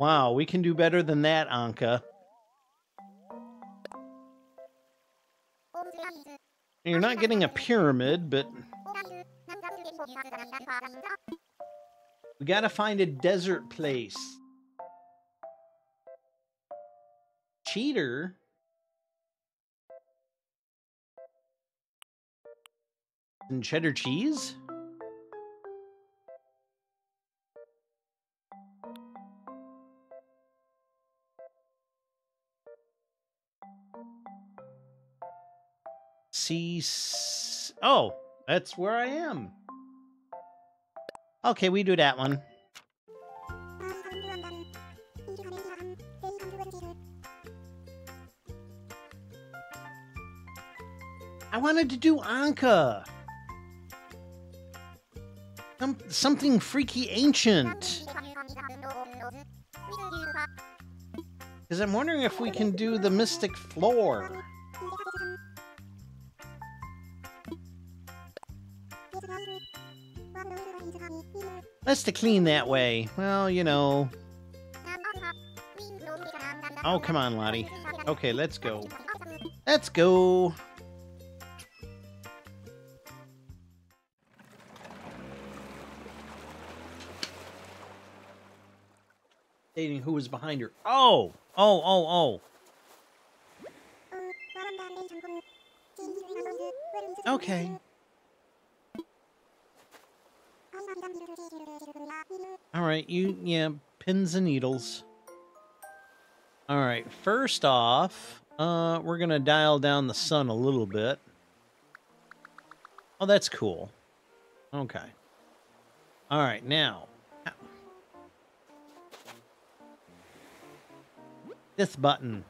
Wow, we can do better than that, Ankha. You're not getting a pyramid, but we gotta find a desert place. Cheater? And cheddar cheese? Oh, that's where I am. Okay, we do that one. I wanted to do Ankha. Some, something freaky ancient. Because I'm wondering if we can do the Mystic Floor. Let's to clean that way. Well, you know. Oh, come on, Lottie. Okay, let's go. Let's go. Stating who was behind her. Oh! Oh, oh, oh. Okay. All right, you yeah, pins and needles. All right, first off, uh we're going to dial down the sun a little bit. Oh, that's cool. Okay. All right, now. This button.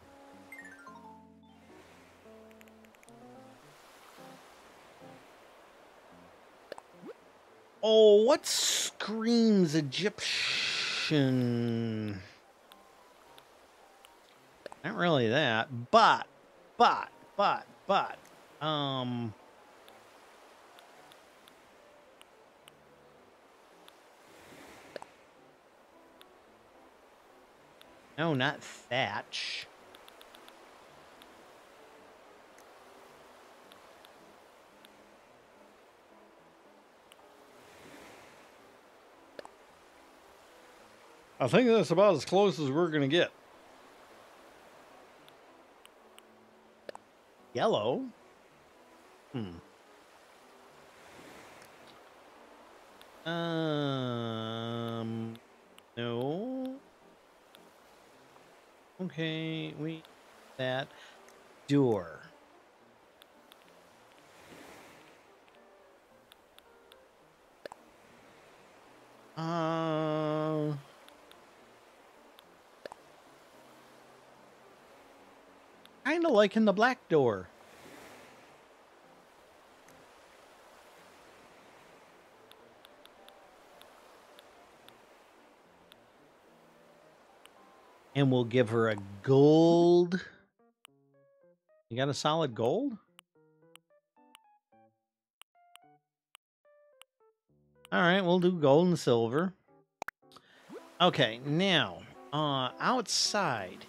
Oh, what screams Egyptian? Not really that, but, but, but, but, um. No, not thatch. I think that's about as close as we're going to get. Yellow? Hmm. Um, no. Okay, we that door. Uh kind of like in the black door. And we'll give her a gold. You got a solid gold? All right, we'll do gold and silver. Okay, now, uh, outside.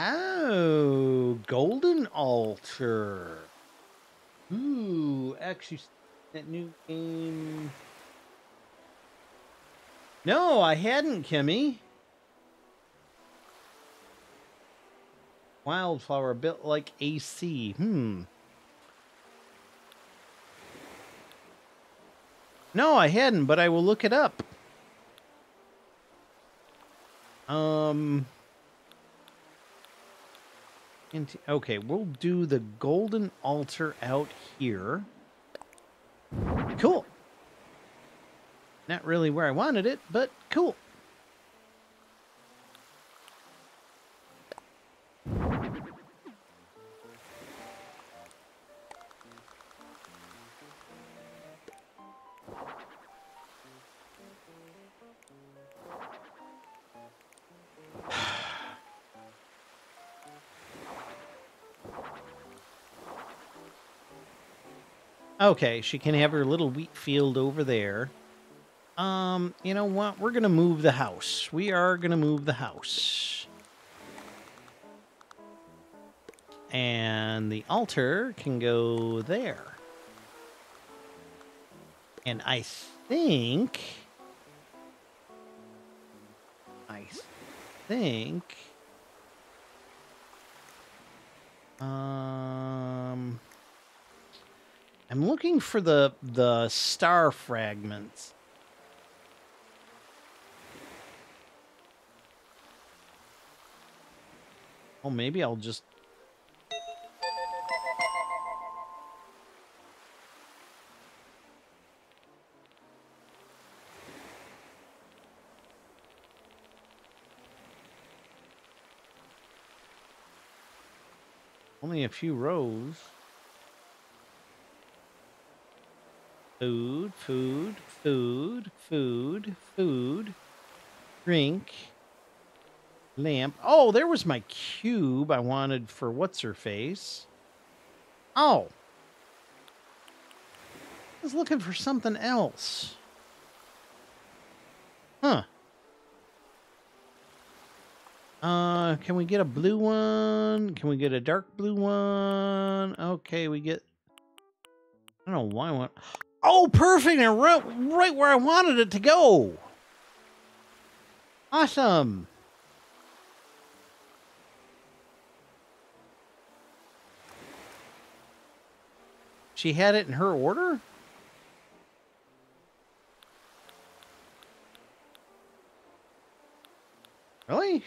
Oh, golden altar. Ooh, actually, that new game. No, I hadn't, Kimmy. Wildflower, a bit like AC. Hmm. No, I hadn't, but I will look it up. Um. Okay, we'll do the golden altar out here. Cool. Not really where I wanted it, but cool. Okay, she can have her little wheat field over there. Um, you know what? We're gonna move the house. We are gonna move the house. And the altar can go there. And I think... I think... Um... I'm looking for the the star fragments. Oh, maybe I'll just Only a few rows. Food, food, food, food, food, drink, lamp. Oh, there was my cube I wanted for what's her face. Oh. I was looking for something else. Huh. Uh, can we get a blue one? Can we get a dark blue one? Okay, we get. I don't know why I want. Oh, perfect! And right, right where I wanted it to go. Awesome. She had it in her order? Really?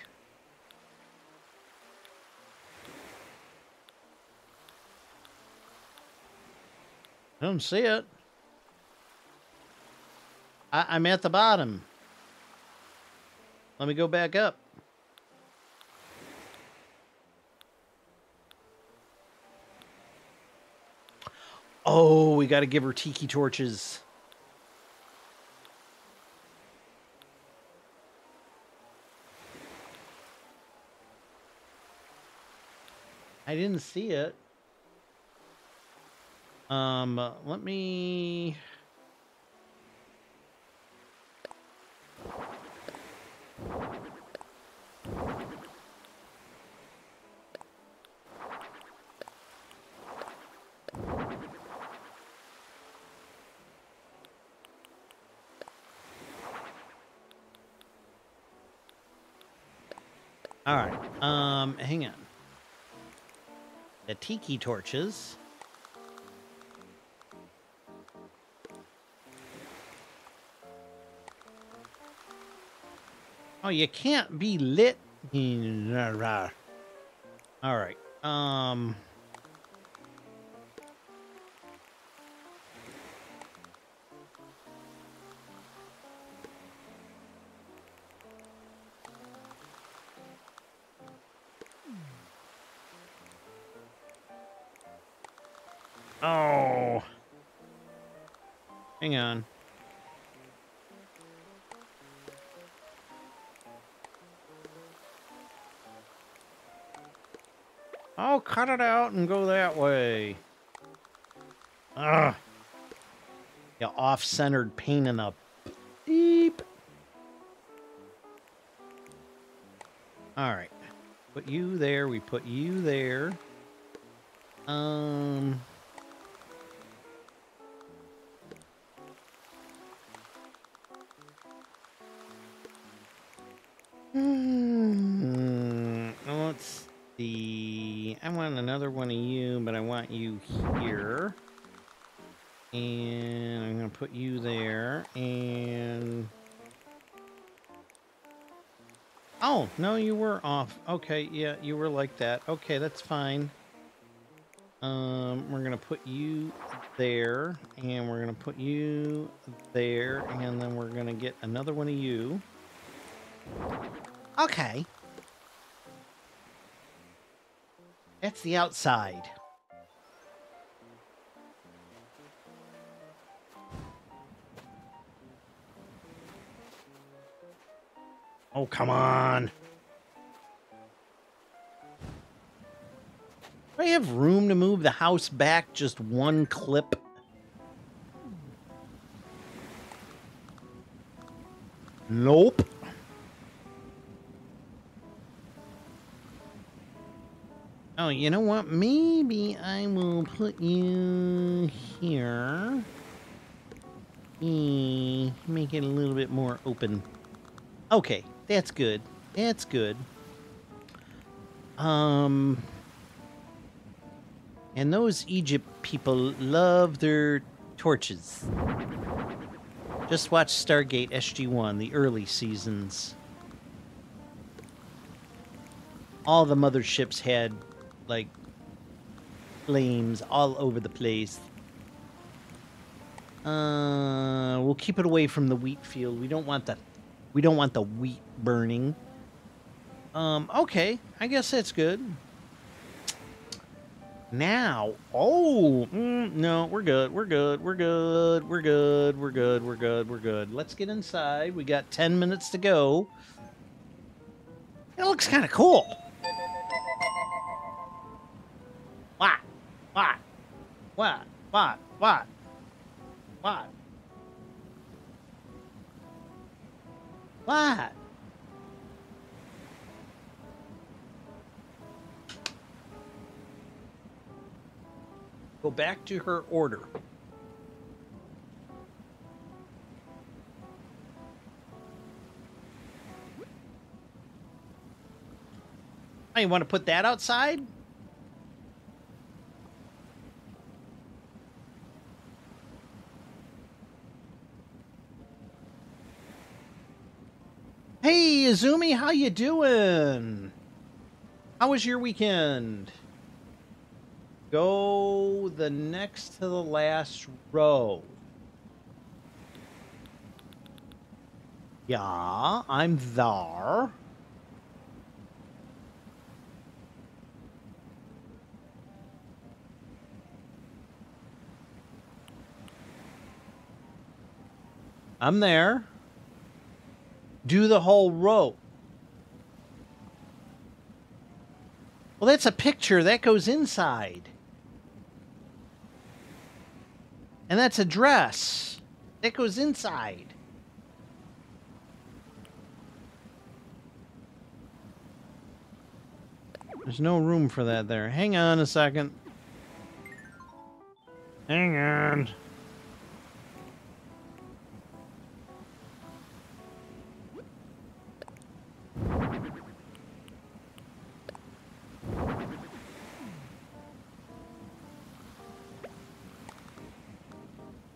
I don't see it. I, I'm at the bottom. Let me go back up. Oh, we got to give her tiki torches. I didn't see it. Um, let me. All right. Um, hang on. The tiki torches. Oh, you can't be lit. All right. Um. It out and go that way. Ugh. You off-centered pain in the beep. All right. Put you there. We put you there. Um... want you here. And I'm going to put you there. And... Oh, no, you were off. Okay, yeah, you were like that. Okay, that's fine. Um, we're gonna put you there, and we're gonna put you there, and then we're gonna get another one of you. Okay. That's the outside. Oh, come on. Do I have room to move the house back just one clip? Nope. Oh, you know what? Maybe I will put you here. Make it a little bit more open. Okay, that's good. That's good. Um, and those Egypt people love their torches. Just watch Stargate SG1, the early seasons. All the motherships had, like, flames all over the place. Uh, we'll keep it away from the wheat field. We don't want the, we don't want the wheat burning. Um, okay, I guess that's good. Now, oh, mm, no, we're good, we're good, we're good, we're good, we're good, we're good, we're good. Let's get inside. We got 10 minutes to go. It looks kind of cool. What? What? What? What? What? What? What? Go back to her order. Oh, you want to put that outside? Hey, Izumi, how you doing? How was your weekend? Go the next to the last row. Yeah, I'm there. I'm there. Do the whole row. Well, that's a picture. That goes inside. And that's a dress. That goes inside. There's no room for that there. Hang on a second. Hang on.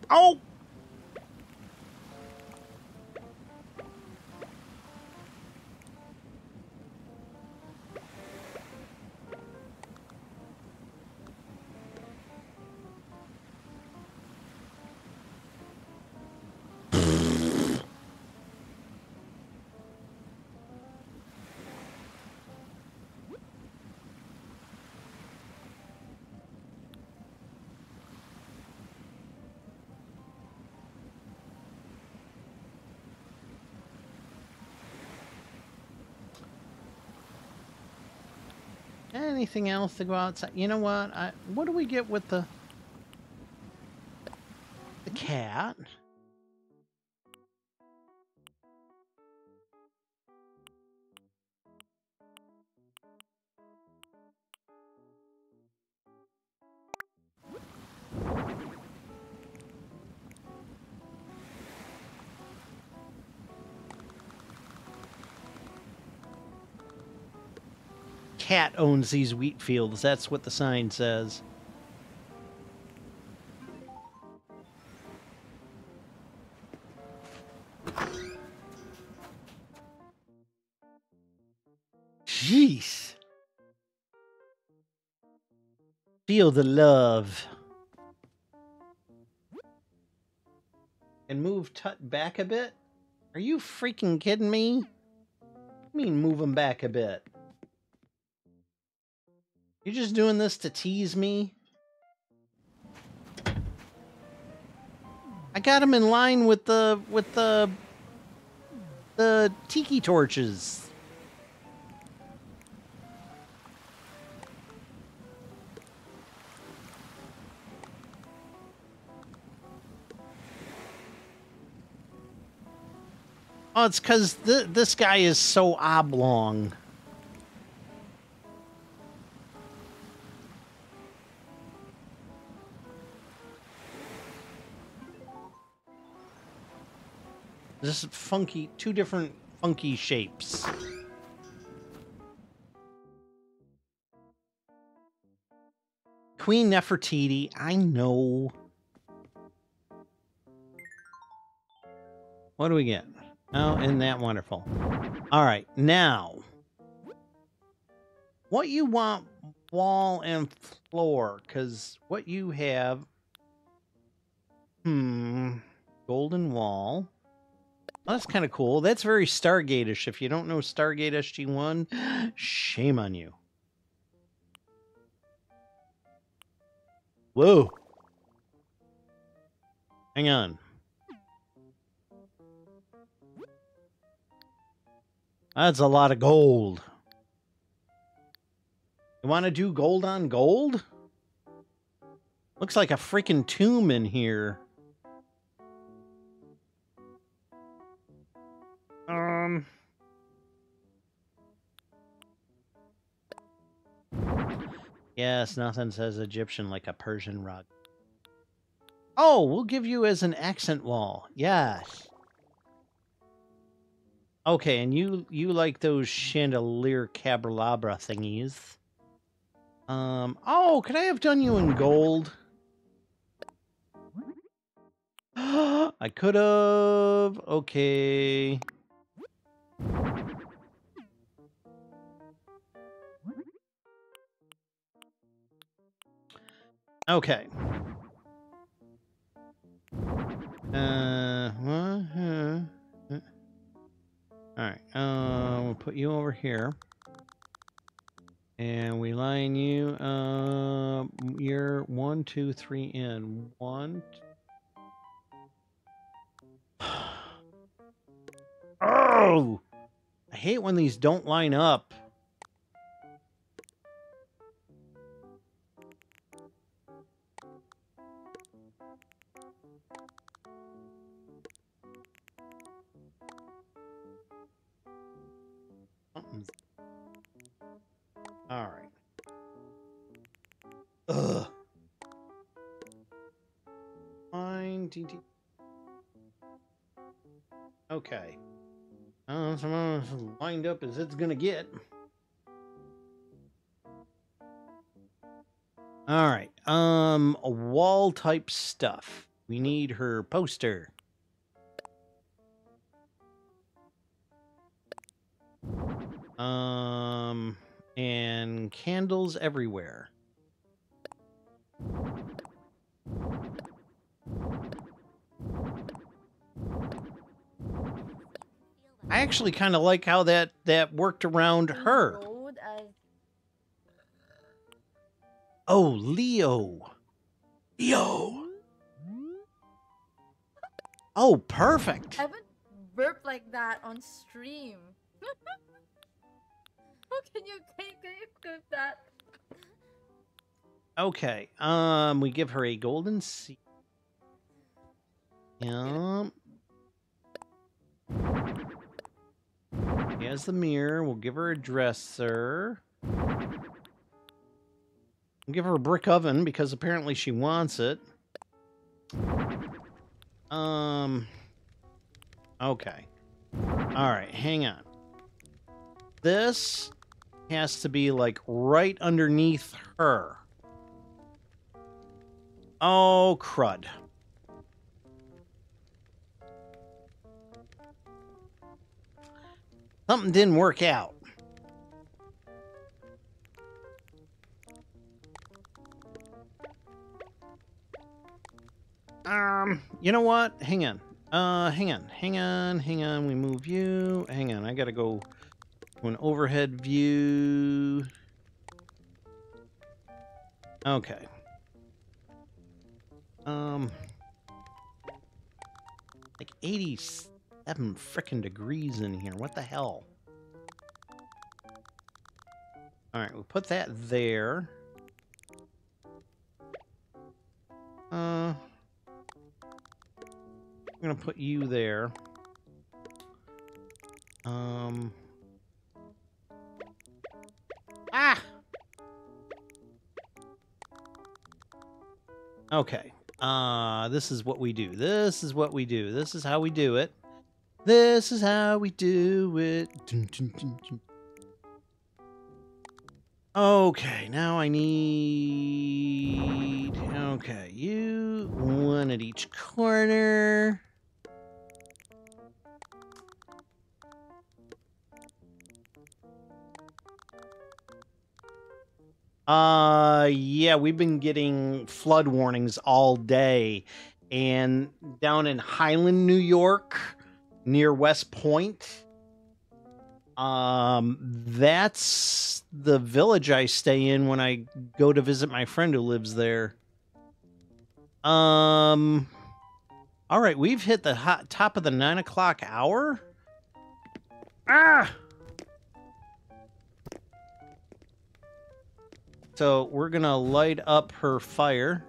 Oh! Anything else to go outside? You know what? I, what do we get with the the cat? Cat owns these wheat fields. That's what the sign says. Jeez. Feel the love. And move Tut back a bit? Are you freaking kidding me? I mean, move him back a bit. You just doing this to tease me? I got him in line with the with the the tiki torches. Oh, it's because th- this guy is so oblong. This is funky, two different funky shapes. Queen Nefertiti, I know. What do we get? Oh, isn't that wonderful? All right, now, what you want wall and floor? Because what you have, hmm, golden wall. Well, that's kind of cool. That's very Stargate-ish. If you don't know Stargate SG-1, shame on you. Whoa. Hang on. That's a lot of gold. You want to do gold on gold? Looks like a freaking tomb in here. Um. Yes, nothing says Egyptian like a Persian rug. Oh, we'll give you as an accent wall. Yes. Okay, and you you like those chandelier cabralabra thingies. Um, oh, could I have done you in gold? *gasps* I could have. Okay. Okay. Uh, what? Uh, uh. All right. Uh, we'll put you over here. And we line you, uh, you're one, two, three in. One. *sighs* Oh! I hate when these don't line up. As it's gonna get. All right. Um, wall type stuff. We need her poster. Um, and candles everywhere. I actually kind of like how that that worked around her. Oh, Leo. Leo. Oh, perfect. I haven't burped like that on stream. *laughs* How can you can that? Okay. Um, we give her a golden seed. Yum. Here's the mirror. We'll give her a dresser. We'll give her a brick oven because apparently she wants it. Um. Okay. All right. Hang on. This has to be like right underneath her. Oh, crud. Something didn't work out. Um, you know what? Hang on. Uh, hang on, hang on, hang on. We move you. Hang on, I gotta go to an overhead view. Okay. Um, like 86. 87 frickin' degrees in here. What the hell? All right, we'll put that there. Uh, I'm gonna put you there. Um. Ah. Okay. Uh, this is what we do. This is what we do. This is how we do it. This is how we do it. Okay, now I need. Okay, you one at each corner. Uh, yeah, we've been getting flood warnings all day. And down in Highland, New York, near West Point, um, that's the village I stay in when I go to visit my friend who lives there. Um, all right, we've hit the hot top of the nine o'clock hour. Ah! So we're gonna light up her fire.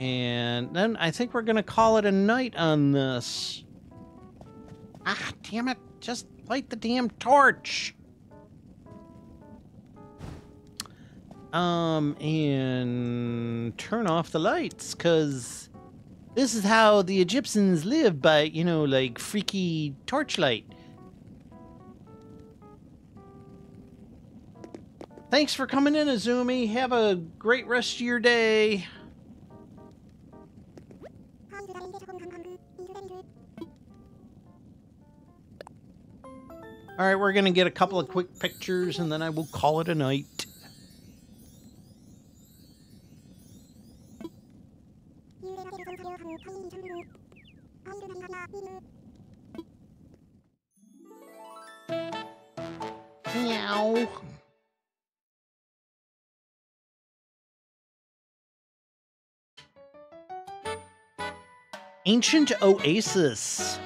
And then I think we're gonna call it a night on this. Ah, damn it. Just light the damn torch. Um, and turn off the lights, because this is how the Egyptians live by, you know, like freaky torchlight. Thanks for coming in, Azumi. Have a great rest of your day. All right, we're going to get a couple of quick pictures and then I will call it a night. Meow. Ancient Oasis.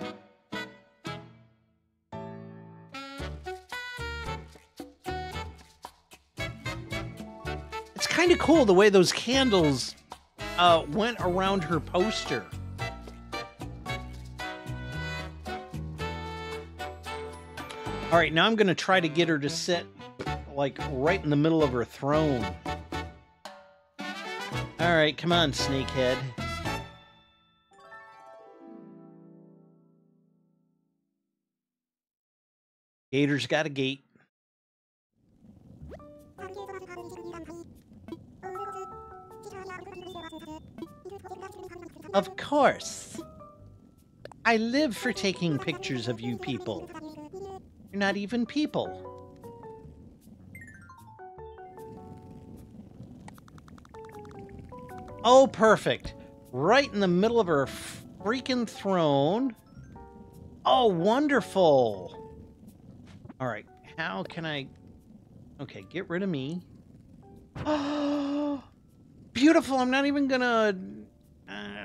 Kind of cool the way those candles uh, went around her poster. All right, now I'm going to try to get her to sit like right in the middle of her throne. All right, come on, snakehead. Gator's got a gate. Of course. I live for taking pictures of you people. You're not even people. Oh, perfect. Right in the middle of her freaking throne. Oh, wonderful. All right, how can I... Okay, get rid of me. Oh, *gasps* beautiful. I'm not even gonna... Uh,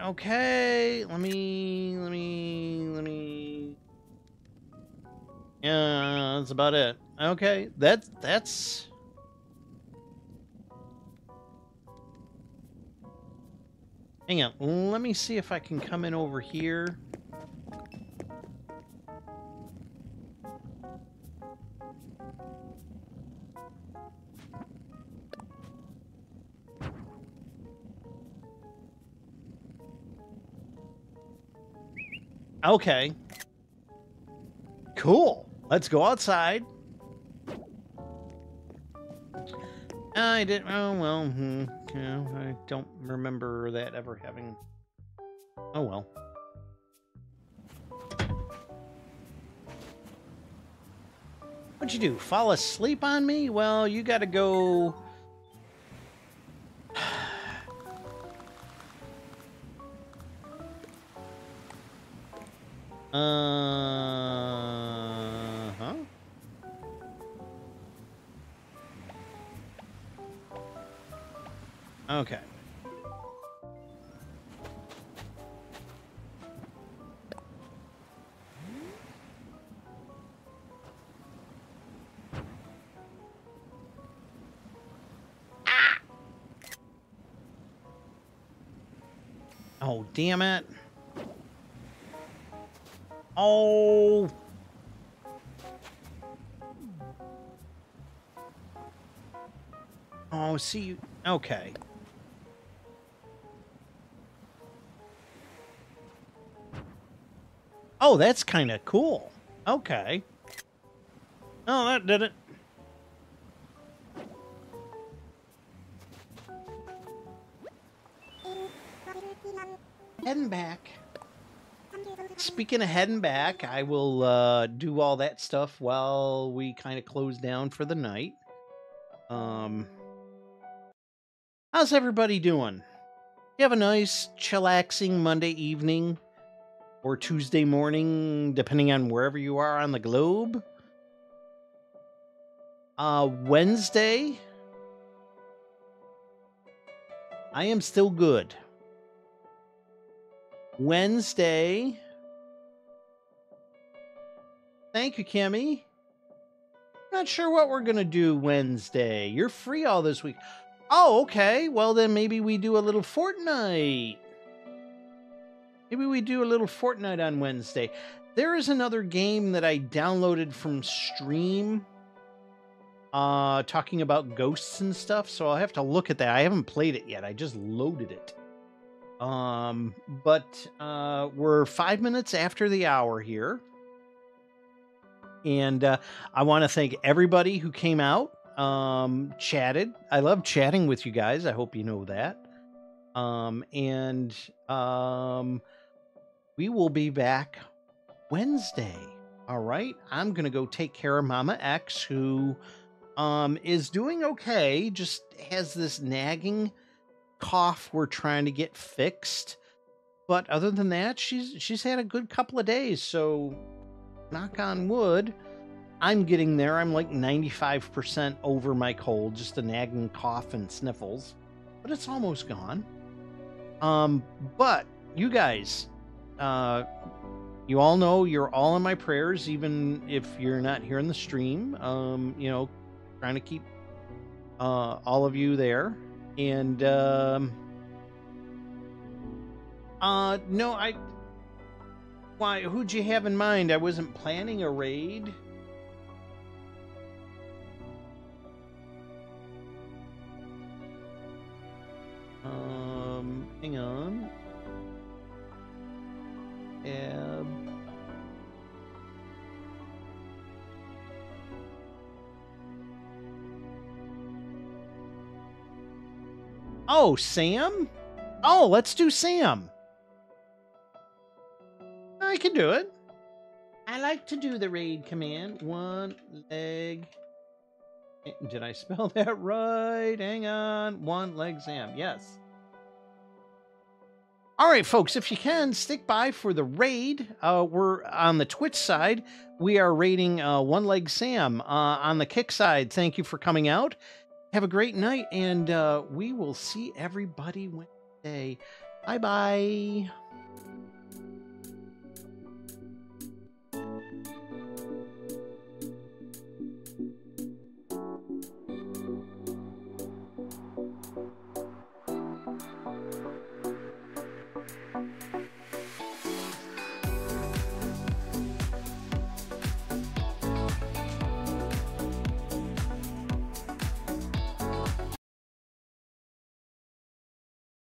okay, let me... Let me... Let me... Yeah, that's about it. Okay, that's... That's... Hang on, let me see if I can come in over here. Okay. Cool. Let's go outside. I didn't. Oh well. Hmm, I don't remember that ever having. Oh well. What'd you do? Fall asleep on me? Well, you got to go. Uh huh. Okay. Ah. Oh, damn it. Oh. Oh, see you. Okay. Oh, that's kind of cool. Okay. Oh, that did it. Heading back. Speaking of heading back, I will uh, do all that stuff while we kind of close down for the night. Um, how's everybody doing? You have a nice, chillaxing Monday evening or Tuesday morning, depending on wherever you are on the globe. Uh, Wednesday, I am still good. Wednesday. Thank you, Kimmy. Not sure what we're gonna do Wednesday. You're free all this week. Oh, okay. Well, then maybe we do a little Fortnite. Maybe we do a little Fortnite on Wednesday. There is another game that I downloaded from Steam uh talking about ghosts and stuff, so I'll have to look at that. I haven't played it yet. I just loaded it. Um, but uh, we're five minutes after the hour here. And uh, I want to thank everybody who came out, um, chatted. I love chatting with you guys. I hope you know that. Um, and um, we will be back Wednesday. All right. I'm going to go take care of Mama X, who um, is doing okay, just has this nagging cough we're trying to get fixed. But other than that, she's she's had a good couple of days, so knock on wood. I'm getting there. I'm like 95% over my cold, just a nagging cough and sniffles, but it's almost gone. Um, but you guys, uh, you all know you're all in my prayers, even if you're not here in the stream. Um, you know, trying to keep uh, all of you there. And um, uh, no, I. Why? Who'd you have in mind? I wasn't planning a raid. Um, hang on. Tab. Oh, Sam? Oh, let's do Sam. I can do it. I like to do the raid command. One leg. Did I spell *laughs* that right? Hang on. One leg Sam. Yes. All right, folks, if you can, stick by for the raid. Uh, we're on the Twitch side. We are raiding uh, One Leg Sam. Uh, on the Kick side, thank you for coming out. Have a great night, and uh, we will see everybody Wednesday. Bye bye.